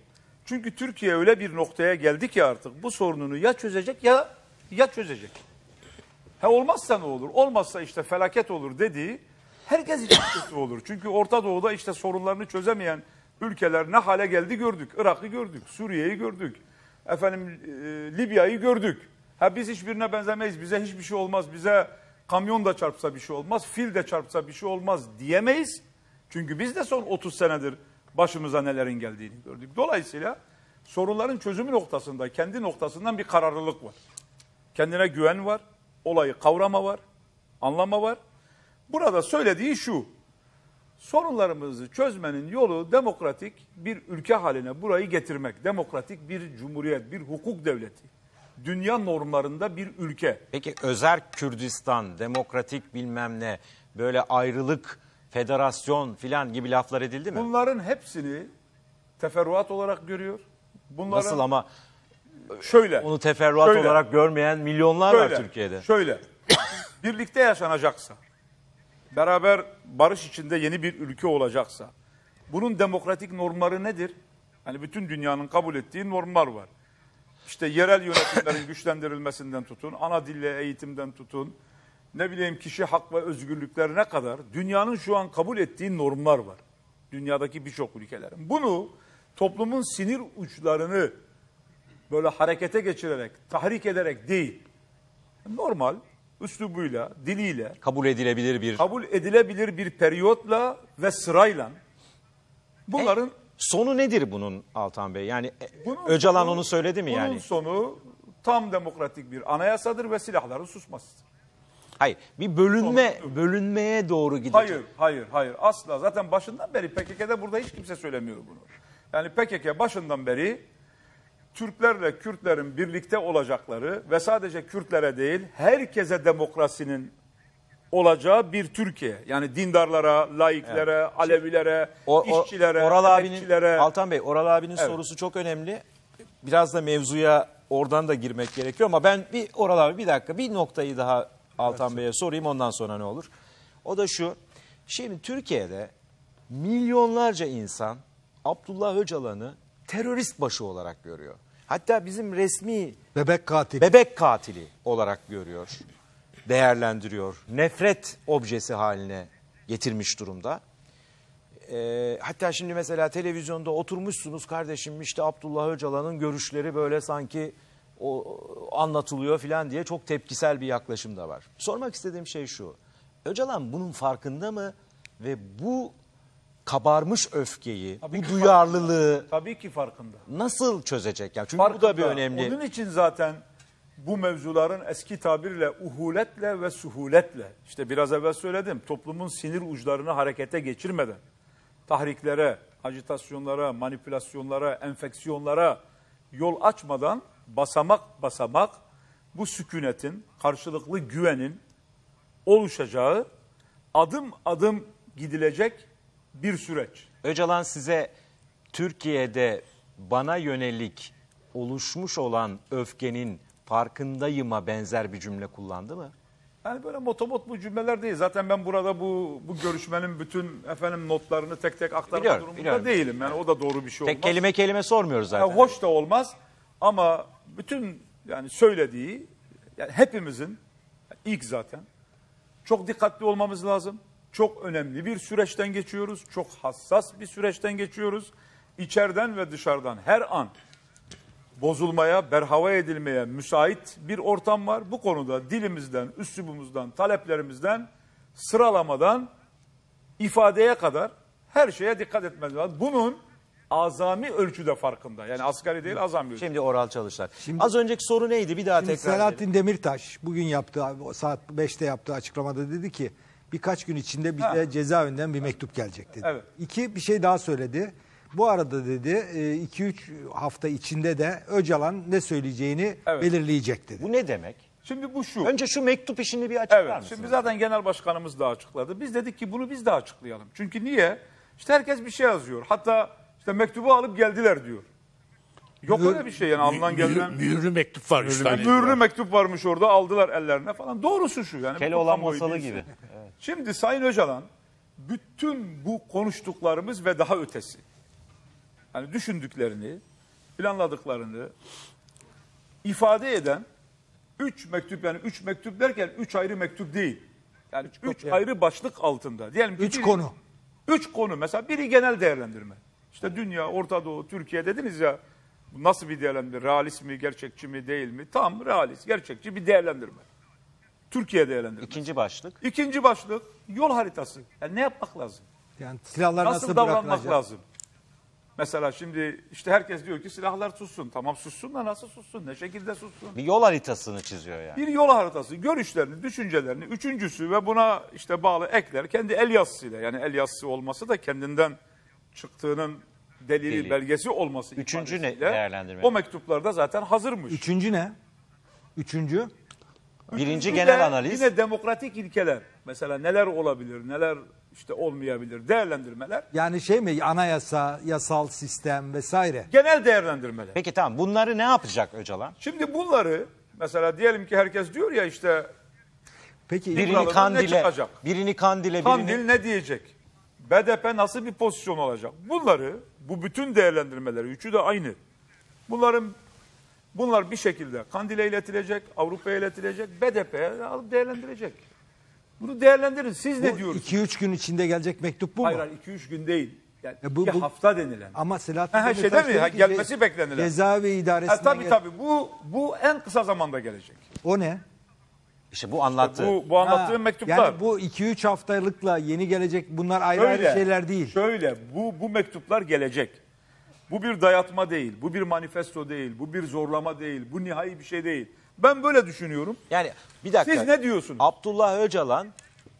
Çünkü Türkiye öyle bir noktaya geldi ki artık bu sorununu ya çözecek ya ya çözecek. Ha olmazsa ne olur? Olmazsa işte felaket olur dediği herkes için (coughs) olur. Çünkü Orta Doğu'da işte sorunlarını çözemeyen ülkeler ne hale geldi gördük. Irak'ı gördük, Suriye'yi gördük. Efendim e, Libya'yı gördük. Ha biz hiçbirine benzemeyiz. Bize hiçbir şey olmaz. Bize kamyon da çarpsa bir şey olmaz. Fil de çarpsa bir şey olmaz diyemeyiz. Çünkü biz de son 30 senedir başımıza nelerin geldiğini gördük. Dolayısıyla sorunların çözümü noktasında, kendi noktasından bir kararlılık var. Kendine güven var, olayı kavrama var, anlama var. Burada söylediği şu, sorunlarımızı çözmenin yolu demokratik bir ülke haline burayı getirmek. Demokratik bir cumhuriyet, bir hukuk devleti. Dünya normlarında bir ülke. Peki Özer Kürdistan, demokratik bilmem ne, böyle ayrılık, federasyon filan gibi laflar edildi mi? Bunların hepsini teferruat olarak görüyor. Bunların Nasıl ama şöyle. Onu teferruat Şöyle. olarak görmeyen milyonlar Şöyle, var Türkiye'de. Şöyle. (coughs) birlikte yaşanacaksa, beraber barış içinde yeni bir ülke olacaksa, bunun demokratik normları nedir? Hani bütün dünyanın kabul ettiği normlar var. İşte yerel yönetimlerin (coughs) güçlendirilmesinden tutun, ana dille eğitimden tutun, ne bileyim kişi hak ve özgürlüklerine kadar dünyanın şu an kabul ettiği normlar var. Dünyadaki birçok ülkelerin. Bunu toplumun sinir uçlarını böyle harekete geçirerek, tahrik ederek değil, normal üslubuyla, diliyle, Kabul edilebilir bir kabul edilebilir bir periyotla ve sırayla bunların Sonu nedir bunun Altan Bey? Yani e, bunun Öcalan sonu- onu söyledi mi bunun yani? sonu tam demokratik bir anayasadır ve silahların susmasıdır. Hayır. Bir bölünme bölünmeye doğru gidecek. Hayır, hayır, hayır. Asla. Zaten başından beri PKK'da burada hiç kimse söylemiyor bunu. Yani PKK başından beri Türklerle Kürtlerin birlikte olacakları ve sadece Kürtlere değil herkese demokrasinin olacağı bir Türkiye. Yani dindarlara, laiklere, Alevilere, O, o- işçilere, Oral abinin, emekçilere. Altan Bey, Oral abinin Evet. sorusu çok önemli. Biraz da mevzuya oradan da girmek gerekiyor ama ben bir Oral abi bir dakika bir noktayı daha Altan Bey'e sorayım ondan sonra ne olur? O da şu. Şimdi Türkiye'de milyonlarca insan Abdullah Öcalan'ı terörist başı olarak görüyor. Hatta bizim resmi Bebek katil. bebek katili olarak görüyor, değerlendiriyor. Nefret objesi haline getirmiş durumda. Ee, hatta şimdi mesela televizyonda oturmuşsunuz kardeşim işte Abdullah Öcalan'ın görüşleri böyle sanki o, anlatılıyor falan diye çok tepkisel bir yaklaşım da var. Sormak istediğim şey şu. Öcalan bunun farkında mı ve bu kabarmış öfkeyi, Tabii bu duyarlılığı Tabii ki farkında. nasıl çözecek? Yani çünkü bu da bir Farkında. önemli. Onun için zaten bu mevzuların eski tabirle uhuletle ve suhuletle işte biraz evvel söyledim toplumun sinir uçlarını harekete geçirmeden tahriklere, agitasyonlara, manipülasyonlara, enfeksiyonlara yol açmadan basamak basamak bu sükunetin, karşılıklı güvenin oluşacağı adım adım gidilecek bir süreç. Öcalan size Türkiye'de bana yönelik oluşmuş olan öfkenin farkındayıma benzer bir cümle kullandı mı? Yani böyle motomot bu cümleler değil. Zaten ben burada bu bu görüşmenin bütün efendim notlarını tek tek aktarma Biliyorum, durumunda biliyorum. değilim. Yani o da doğru bir şey Tek olmaz. kelime kelime sormuyoruz zaten. Yani hoş da olmaz ama bütün yani söylediği yani hepimizin ilk zaten çok dikkatli olmamız lazım. Çok önemli bir süreçten geçiyoruz. Çok hassas bir süreçten geçiyoruz. İçeriden ve dışarıdan her an bozulmaya, berhava edilmeye müsait bir ortam var. Bu konuda dilimizden, üslubumuzdan, taleplerimizden, sıralamadan ifadeye kadar her şeye dikkat etmemiz lazım. Bunun azami ölçüde farkında. Yani asgari değil azami ölçüde. Şimdi oral çalışlar. Az önceki soru neydi? Bir daha Şimdi tekrar edelim. Selahattin Demirtaş bugün yaptığı saat 5'te yaptığı açıklamada dedi ki birkaç gün içinde bize cezaevinden bir mektup gelecek dedi. Evet. İki bir şey daha söyledi. Bu arada dedi 2-3 hafta içinde de Öcalan ne söyleyeceğini Evet. belirleyecek dedi. Bu ne demek? Şimdi bu şu. Önce şu mektup işini bir açıklar Evet, mısınız? şimdi zaten genel başkanımız da açıkladı. Biz dedik ki bunu biz de açıklayalım. Çünkü niye? İşte herkes bir şey yazıyor. Hatta işte mektubu alıp geldiler diyor. Yok öyle bir şey yani alınan gelinen. Mühürlü mektup var. Üç tane. Mühürlü mektup varmış orada aldılar ellerine falan. Doğrusu şu yani. Keloğlan bütün kamuoyu masalı bilsin. gibi. Şimdi Sayın Öcalan bütün bu konuştuklarımız ve daha ötesi. Yani düşündüklerini, planladıklarını ifade eden üç mektup yani üç mektup derken üç ayrı mektup değil. Yani üç, ayrı başlık altında. Diyelim ki Üç biri- konu. Üç konu mesela biri genel değerlendirme. İşte dünya, Orta Doğu, Türkiye dediniz ya bu nasıl bir değerlendirme? Realist mi, gerçekçi mi, değil mi? Tam realist, gerçekçi bir değerlendirme. Türkiye değerlendirme. İkinci başlık. İkinci başlık yol haritası. Yani ne yapmak lazım? Yani silahlar Nasıl, nasıl, davranmak lazım? Mesela şimdi işte herkes diyor ki silahlar sussun. Tamam sussun da nasıl sussun? Ne şekilde sussun? Bir yol haritasını çiziyor yani. Bir yol haritası, görüşlerini, düşüncelerini. Üçüncüsü ve buna işte bağlı ekler kendi el yazısıyla. Yani el yazısı olması da kendinden çıktığının delili, Delil. belgesi olması Üçüncü ne değerlendirme? O mektuplarda zaten hazırmış. Üçüncü ne? Üçüncü Birinci Üçüncü genel de analiz. Yine demokratik ilkeler. Mesela neler olabilir, neler işte olmayabilir. Değerlendirmeler. Yani şey mi anayasa, yasal sistem vesaire. Genel değerlendirmeler. Peki tamam bunları ne yapacak Öcalan? Şimdi bunları mesela diyelim ki herkes diyor ya işte Peki Birini Kandil'e, birini Kandil'e, Kandil birini... ne diyecek? BDP nasıl bir pozisyon alacak? Bunları, bu bütün değerlendirmeleri, üçü de aynı. Bunların bunlar bir şekilde Kandil'e iletilecek, Avrupa'ya iletilecek, BDP'ye alıp değerlendirecek. Bunu değerlendirin. Siz ne bu diyorsunuz? 2-3 gün içinde gelecek mektup bu Hayır, mu? hayır 2-3 gün değil. Yani E bu- bu- hafta denilen. Ama Selahattin Ha, şeyde mi? Ha, gelmesi beklenilen. Cezaevi idaresinden Ha, tabii gel- tabii bu bu en kısa zamanda gelecek. O ne? İşte bu anlattı. Bu bu anlattığım Ha, mektuplar. Yani bu 2-3 haftalıkla yeni gelecek bunlar ayrı ayrı şeyler değil. Şöyle bu bu mektuplar gelecek. Bu bir dayatma değil, bu bir manifesto değil, bu bir zorlama değil, bu nihai bir şey değil. Ben böyle düşünüyorum. Yani bir dakika. Siz ne diyorsunuz? Abdullah Öcalan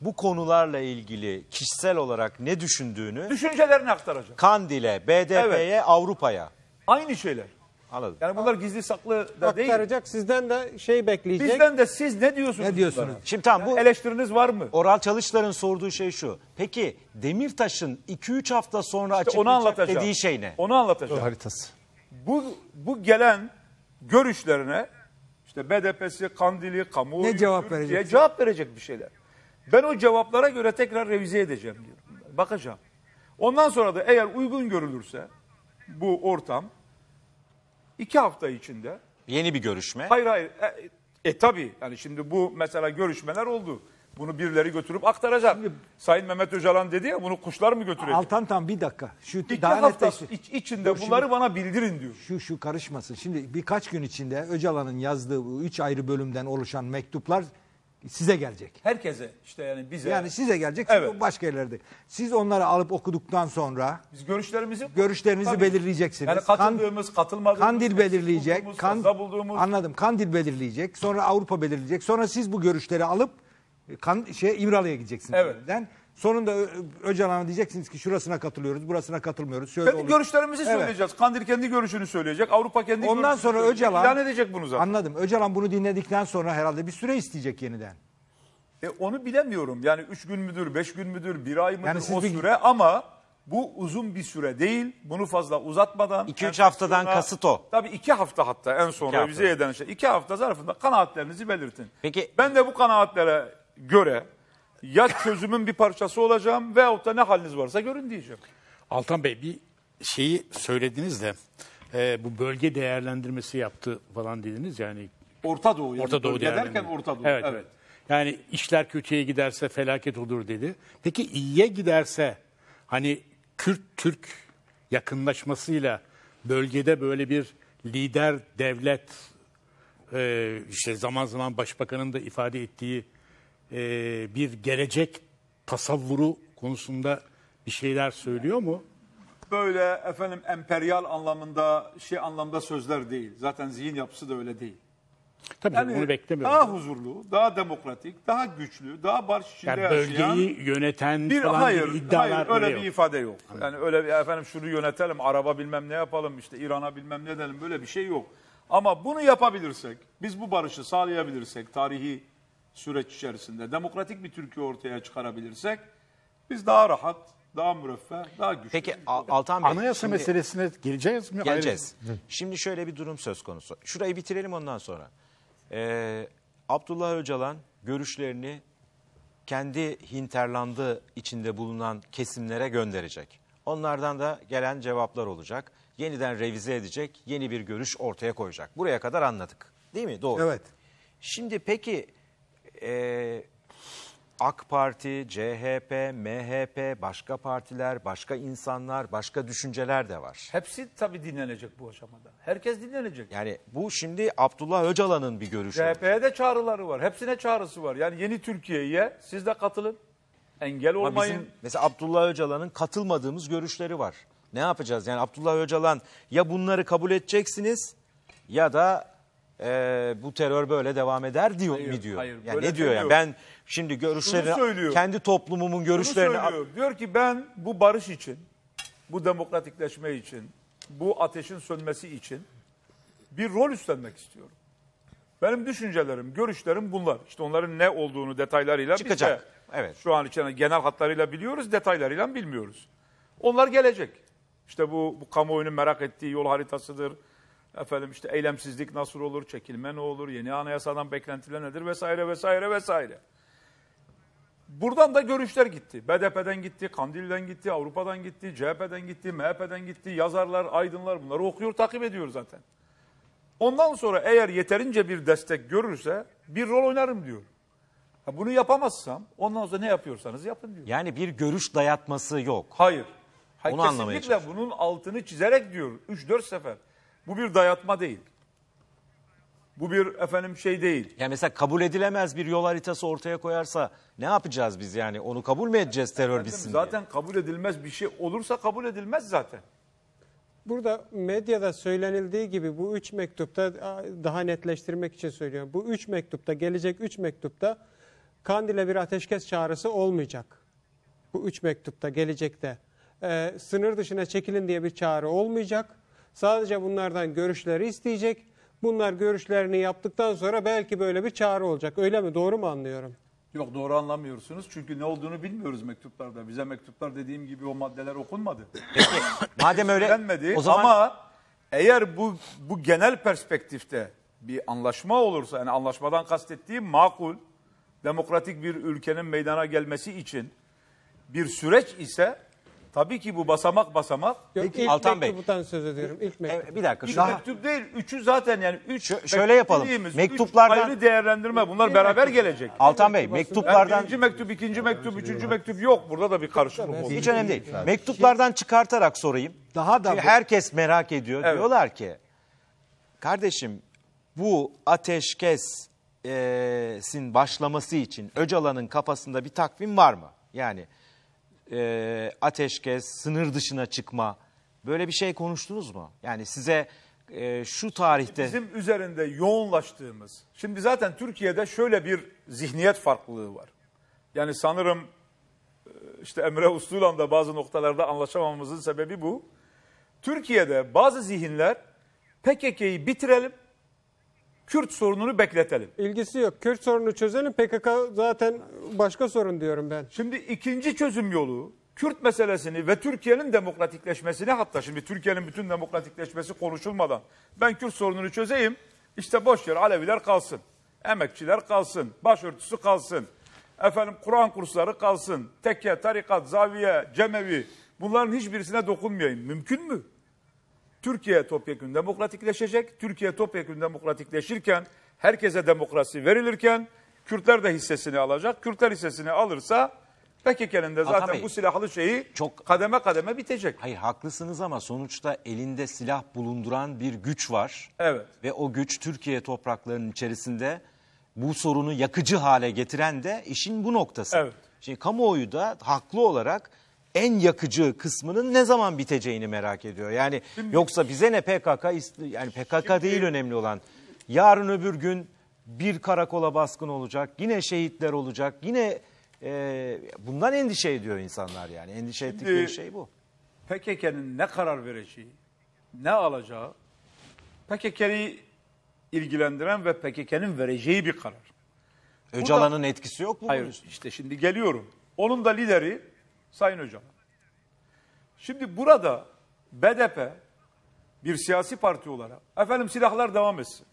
bu konularla ilgili kişisel olarak ne düşündüğünü Düşüncelerini aktaracak. Kandil'e, BDP'ye, Evet. Avrupa'ya. Aynı şeyler. Anladım. Yani bunlar gizli saklı da değil. Aktaracak sizden de şey bekleyecek. Bizden de siz ne diyorsunuz? Ne diyorsunuz? bunlara? Şimdi tamam bu Eleştiriniz var mı? Oral Çalışlar'ın sorduğu şey şu. Peki Demirtaş'ın 2-3 hafta sonra İşte onu açıklayacak anlatacağım. dediği şey ne? Onu anlatacağım. haritası. Bu bu gelen görüşlerine işte BDP'si, Kandili, kamuoyu, Ne cevap Türkiye verecek? cevap verecek bir şeyler. Ben o cevaplara göre tekrar revize edeceğim diyorum. Bakacağım. Ondan sonra da eğer uygun görülürse bu ortam iki hafta içinde Yeni bir görüşme. hayır hayır e, e tabi yani şimdi bu mesela görüşmeler oldu. Bunu birileri götürüp aktaracak. Sayın Mehmet Öcalan dedi ya bunu kuşlar mı götürecek? Altan tam bir dakika. Şu İki daha hafta iç- içinde bunları bana bildirin diyor. Şu şu karışmasın. Şimdi birkaç gün içinde Öcalan'ın yazdığı bu üç ayrı bölümden oluşan mektuplar size gelecek. Herkese işte yani bize. Yani size gelecek Evet. başka yerlerde. Siz onları alıp okuduktan sonra Biz görüşlerimizi görüşlerinizi Tabii. belirleyeceksiniz. Yani katıldığımız, katılmadığımız, Kandil belirleyecek. Kan, bulduğumuz. anladım. Kandil belirleyecek. Sonra Avrupa belirleyecek. Sonra siz bu görüşleri alıp e, kan, şey İmralı'ya gideceksiniz. Evet. yeniden. Sonunda Ö- Öcalan'a diyeceksiniz ki şurasına katılıyoruz, burasına katılmıyoruz. Şöyle kendi olur. görüşlerimizi Evet. söyleyeceğiz. Kandil kendi görüşünü söyleyecek. Avrupa kendi Ondan görüşünü sonra söyleyecek. Öcalan İlan edecek bunu zaten. Anladım. Öcalan bunu dinledikten sonra herhalde bir süre isteyecek yeniden. E, onu bilemiyorum. Yani üç gün müdür, beş gün müdür, bir ay mıdır Yani siz o bir- süre ama bu uzun bir süre değil. Bunu fazla uzatmadan. İki, üç en haftadan sonra- kasıt o. Tabii iki hafta hatta en son İki hafta. revize eden şey. İki hafta zarfında kanaatlerinizi belirtin. Peki- Ben de bu kanaatlere göre ya çözümün bir parçası olacağım veyahut da ne haliniz varsa görün diyeceğim. Altan Bey bir şeyi söylediniz de e, bu bölge değerlendirmesi yaptı falan dediniz yani Orta Doğu yani Orta Doğu derken. Orta Doğu. Evet. evet. Yani işler kötüye giderse felaket olur dedi. Peki iyiye giderse hani Kürt-Türk yakınlaşmasıyla bölgede böyle bir lider devlet e, işte zaman zaman başbakanın da ifade ettiği e, bir gelecek tasavvuru konusunda bir şeyler söylüyor mu? Böyle efendim emperyal anlamında şey anlamda sözler değil. Zaten zihin yapısı da öyle değil. Tabii Yani onu beklemiyorum. daha huzurlu, daha demokratik, daha güçlü, daha barış içinde yani yaşayan bölgeyi yöneten bir falan hayır, gibi iddialar hayır öyle öyle bir yok. ifade yok. Yani öyle bir efendim şunu yönetelim, araba bilmem ne yapalım, işte İran'a bilmem ne edelim böyle bir şey yok. Ama bunu yapabilirsek, biz bu barışı sağlayabilirsek tarihi süreç içerisinde demokratik bir Türkiye ortaya çıkarabilirsek biz daha rahat, daha müreffeh, daha güçlü. Peki Al- Altan Bey. Anayasa şimdi- meselesine geleceğiz mi? Geleceğiz. Şimdi şöyle bir durum söz konusu. Şurayı bitirelim ondan sonra. Ee, Abdullah Öcalan görüşlerini kendi hinterlandı içinde bulunan kesimlere gönderecek. Onlardan da gelen cevaplar olacak. Yeniden revize edecek, yeni bir görüş ortaya koyacak. Buraya kadar anladık. Değil mi? Doğru. Evet. Şimdi peki e, AK Parti, CHP, MHP, başka partiler, başka insanlar, başka düşünceler de var. Hepsi tabii dinlenecek bu aşamada. Herkes dinlenecek. Yani bu şimdi Abdullah Öcalan'ın bir görüşü. CHP'ye de çağrıları var. Hepsine çağrısı var. Yani yeni Türkiye'ye siz de katılın. Engel Ama olmayın. bizim mesela Abdullah Öcalan'ın katılmadığımız görüşleri var. Ne yapacağız? Yani Abdullah Öcalan ya bunları kabul edeceksiniz ya da e, bu terör böyle devam eder diyor Hayır, mi diyor. hayır, yani ne diyor yani? Ben şimdi görüşlerini kendi toplumumun görüşlerini söylüyor. Diyor ki ben bu barış için, bu demokratikleşme için, bu ateşin sönmesi için bir rol üstlenmek istiyorum. Benim düşüncelerim, görüşlerim bunlar. İşte onların ne olduğunu detaylarıyla biz Çıkacak. de Evet. Şu an için genel hatlarıyla biliyoruz, detaylarıyla bilmiyoruz. Onlar gelecek. İşte bu, bu kamuoyunun merak ettiği yol haritasıdır. Efendim işte eylemsizlik nasıl olur, çekilme ne olur, yeni anayasadan beklentiler nedir vesaire vesaire vesaire. Buradan da görüşler gitti. BDP'den gitti, Kandil'den gitti, Avrupa'dan gitti, CHP'den gitti, MHP'den gitti. Yazarlar, aydınlar bunları okuyor, takip ediyor zaten. Ondan sonra eğer yeterince bir destek görürse bir rol oynarım diyor. Ha bunu yapamazsam ondan sonra ne yapıyorsanız yapın diyor. Yani bir görüş dayatması yok. Hayır. Hayır Onu anlamaya kesinlikle bunun altını çizerek diyor 3-4 sefer. Bu bir dayatma değil. Bu bir efendim şey değil. Yani mesela kabul edilemez bir yol haritası ortaya koyarsa ne yapacağız biz yani? Onu kabul mü edeceğiz terör bitsin diye? Zaten kabul edilmez bir şey olursa kabul edilmez zaten. Burada medyada söylenildiği gibi bu üç mektupta daha netleştirmek için söylüyorum. Bu üç mektupta gelecek üç mektupta Kandil'e bir ateşkes çağrısı olmayacak. Bu üç mektupta gelecekte. Ee, sınır dışına çekilin diye bir çağrı olmayacak. Sadece bunlardan görüşleri isteyecek. Bunlar görüşlerini yaptıktan sonra belki böyle bir çağrı olacak. Öyle mi? Doğru mu anlıyorum? Yok doğru anlamıyorsunuz çünkü ne olduğunu bilmiyoruz mektuplarda. Bize mektuplar dediğim gibi o maddeler okunmadı. Madem öyle Söylenmedi o zaman ama eğer bu bu genel perspektifte bir anlaşma olursa yani anlaşmadan kastettiğim makul demokratik bir ülkenin meydana gelmesi için bir süreç ise tabii ki bu basamak basamak Yok, Peki, ilk Altan Bey. mektuptan söz ediyorum. İlk mektup. E, bir dakika bir şu mektup değil. Üçü zaten yani üç Şö- şöyle yapalım. Mektuplardan- ayrı değerlendirme bunlar beraber gelecek. Altan Bey Yani mektuplardan birinci mektup, ikinci mektup, üçüncü mektup yok. Burada da bir karışıklık oldu. hiç önemli değil. Mektuplardan çıkartarak sorayım. Daha da Çünkü herkes merak ediyor. Evet. Diyorlar ki kardeşim bu ateşkesin başlaması için Öcalan'ın kafasında bir takvim var mı? Yani e, ateşkes, sınır dışına çıkma böyle bir şey konuştunuz mu? Yani size e, şu tarihte Bizim üzerinde yoğunlaştığımız, şimdi zaten Türkiye'de şöyle bir zihniyet farklılığı var. Yani sanırım e, işte Emre Uslu'yla da bazı noktalarda anlaşamamamızın sebebi bu. Türkiye'de bazı zihinler PKK'yı bitirelim, Kürt sorununu bekletelim. İlgisi yok. Kürt sorunu çözelim. PKK zaten başka sorun diyorum ben. Şimdi ikinci çözüm yolu Kürt meselesini ve Türkiye'nin demokratikleşmesini hatta şimdi Türkiye'nin bütün demokratikleşmesi konuşulmadan ben Kürt sorununu çözeyim işte boş yer Aleviler kalsın, emekçiler kalsın, başörtüsü kalsın, efendim Kur'an kursları kalsın, tekke, tarikat, zaviye, cemevi bunların hiçbirisine dokunmayayım. Mümkün mü? Türkiye topyekun demokratikleşecek. Türkiye topyekun demokratikleşirken herkese demokrasi verilirken Kürtler de hissesini alacak. Kürtler hissesini alırsa da Hakan zaten Bey, bu silahlı şeyi çok- kademe kademe bitecek. Hayır haklısınız ama sonuçta elinde silah bulunduran bir güç var. Evet. Ve o güç Türkiye topraklarının içerisinde bu sorunu yakıcı hale getiren de işin bu noktası. Evet. Şimdi kamuoyu da haklı olarak en yakıcı kısmının ne zaman biteceğini merak ediyor. Yani yoksa bize ne PKK yani PKK değil önemli olan. Yarın öbür gün bir karakola baskın olacak, yine şehitler olacak, yine e, bundan endişe ediyor insanlar yani. Endişe ettikleri şey bu. PKK'nın ne karar vereceği, ne alacağı PKK'yi ilgilendiren ve PKK'nın vereceği bir karar. Öcalan'ın etkisi yok mu? bunun Hayır üstünde? işte şimdi geliyorum. Onun da lideri Sayın Öcalan. Şimdi burada BDP bir siyasi parti olarak efendim silahlar devam etsin.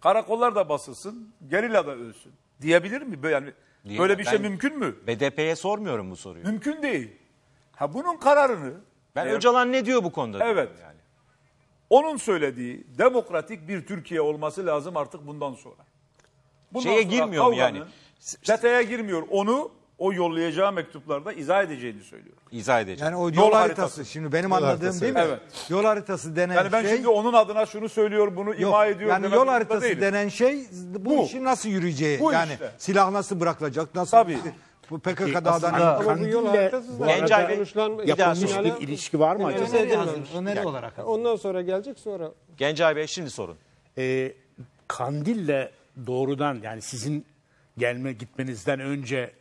Karakollar da basılsın, gerilla da ölsün. Diyebilir mi? Böyle, yani, böyle bir şey mümkün mü? BDP'ye sormuyorum bu soruyu. Mümkün değil. Ha bunun kararını Ben eğer- Öcalan ne diyor bu konuda? Evet. Yani. onun söylediği demokratik bir Türkiye olması lazım artık bundan sonra. Bundan Şeye sonra girmiyor mu yani? Çeteye girmiyor. Onu o yollayacağı mektuplarda izah edeceğini söylüyor. İzah edeceğim. Yani o yol, Yol haritası. haritası. Şimdi benim anladığım haritası, değil mi? evet. Yol haritası denen Yani ben şey şimdi onun adına şunu söylüyor, bunu yok. ima ediyor. Yani yol haritası değilim. denen şey bu, Bu. işin nasıl yürüyeceği. Bu yani işte. silah nasıl bırakılacak? Nasıl Tabii. bu PKK dağdan yol Kandil'le bu arada konuşulan Yapılmış bir ilişki var mı acaba? edilmemiş. öneri olarak. Ondan sonra gelecek sonra. Gencay Bey şimdi sorun. Ee, Kandil'le doğrudan yani sizin gelme gitmenizden önce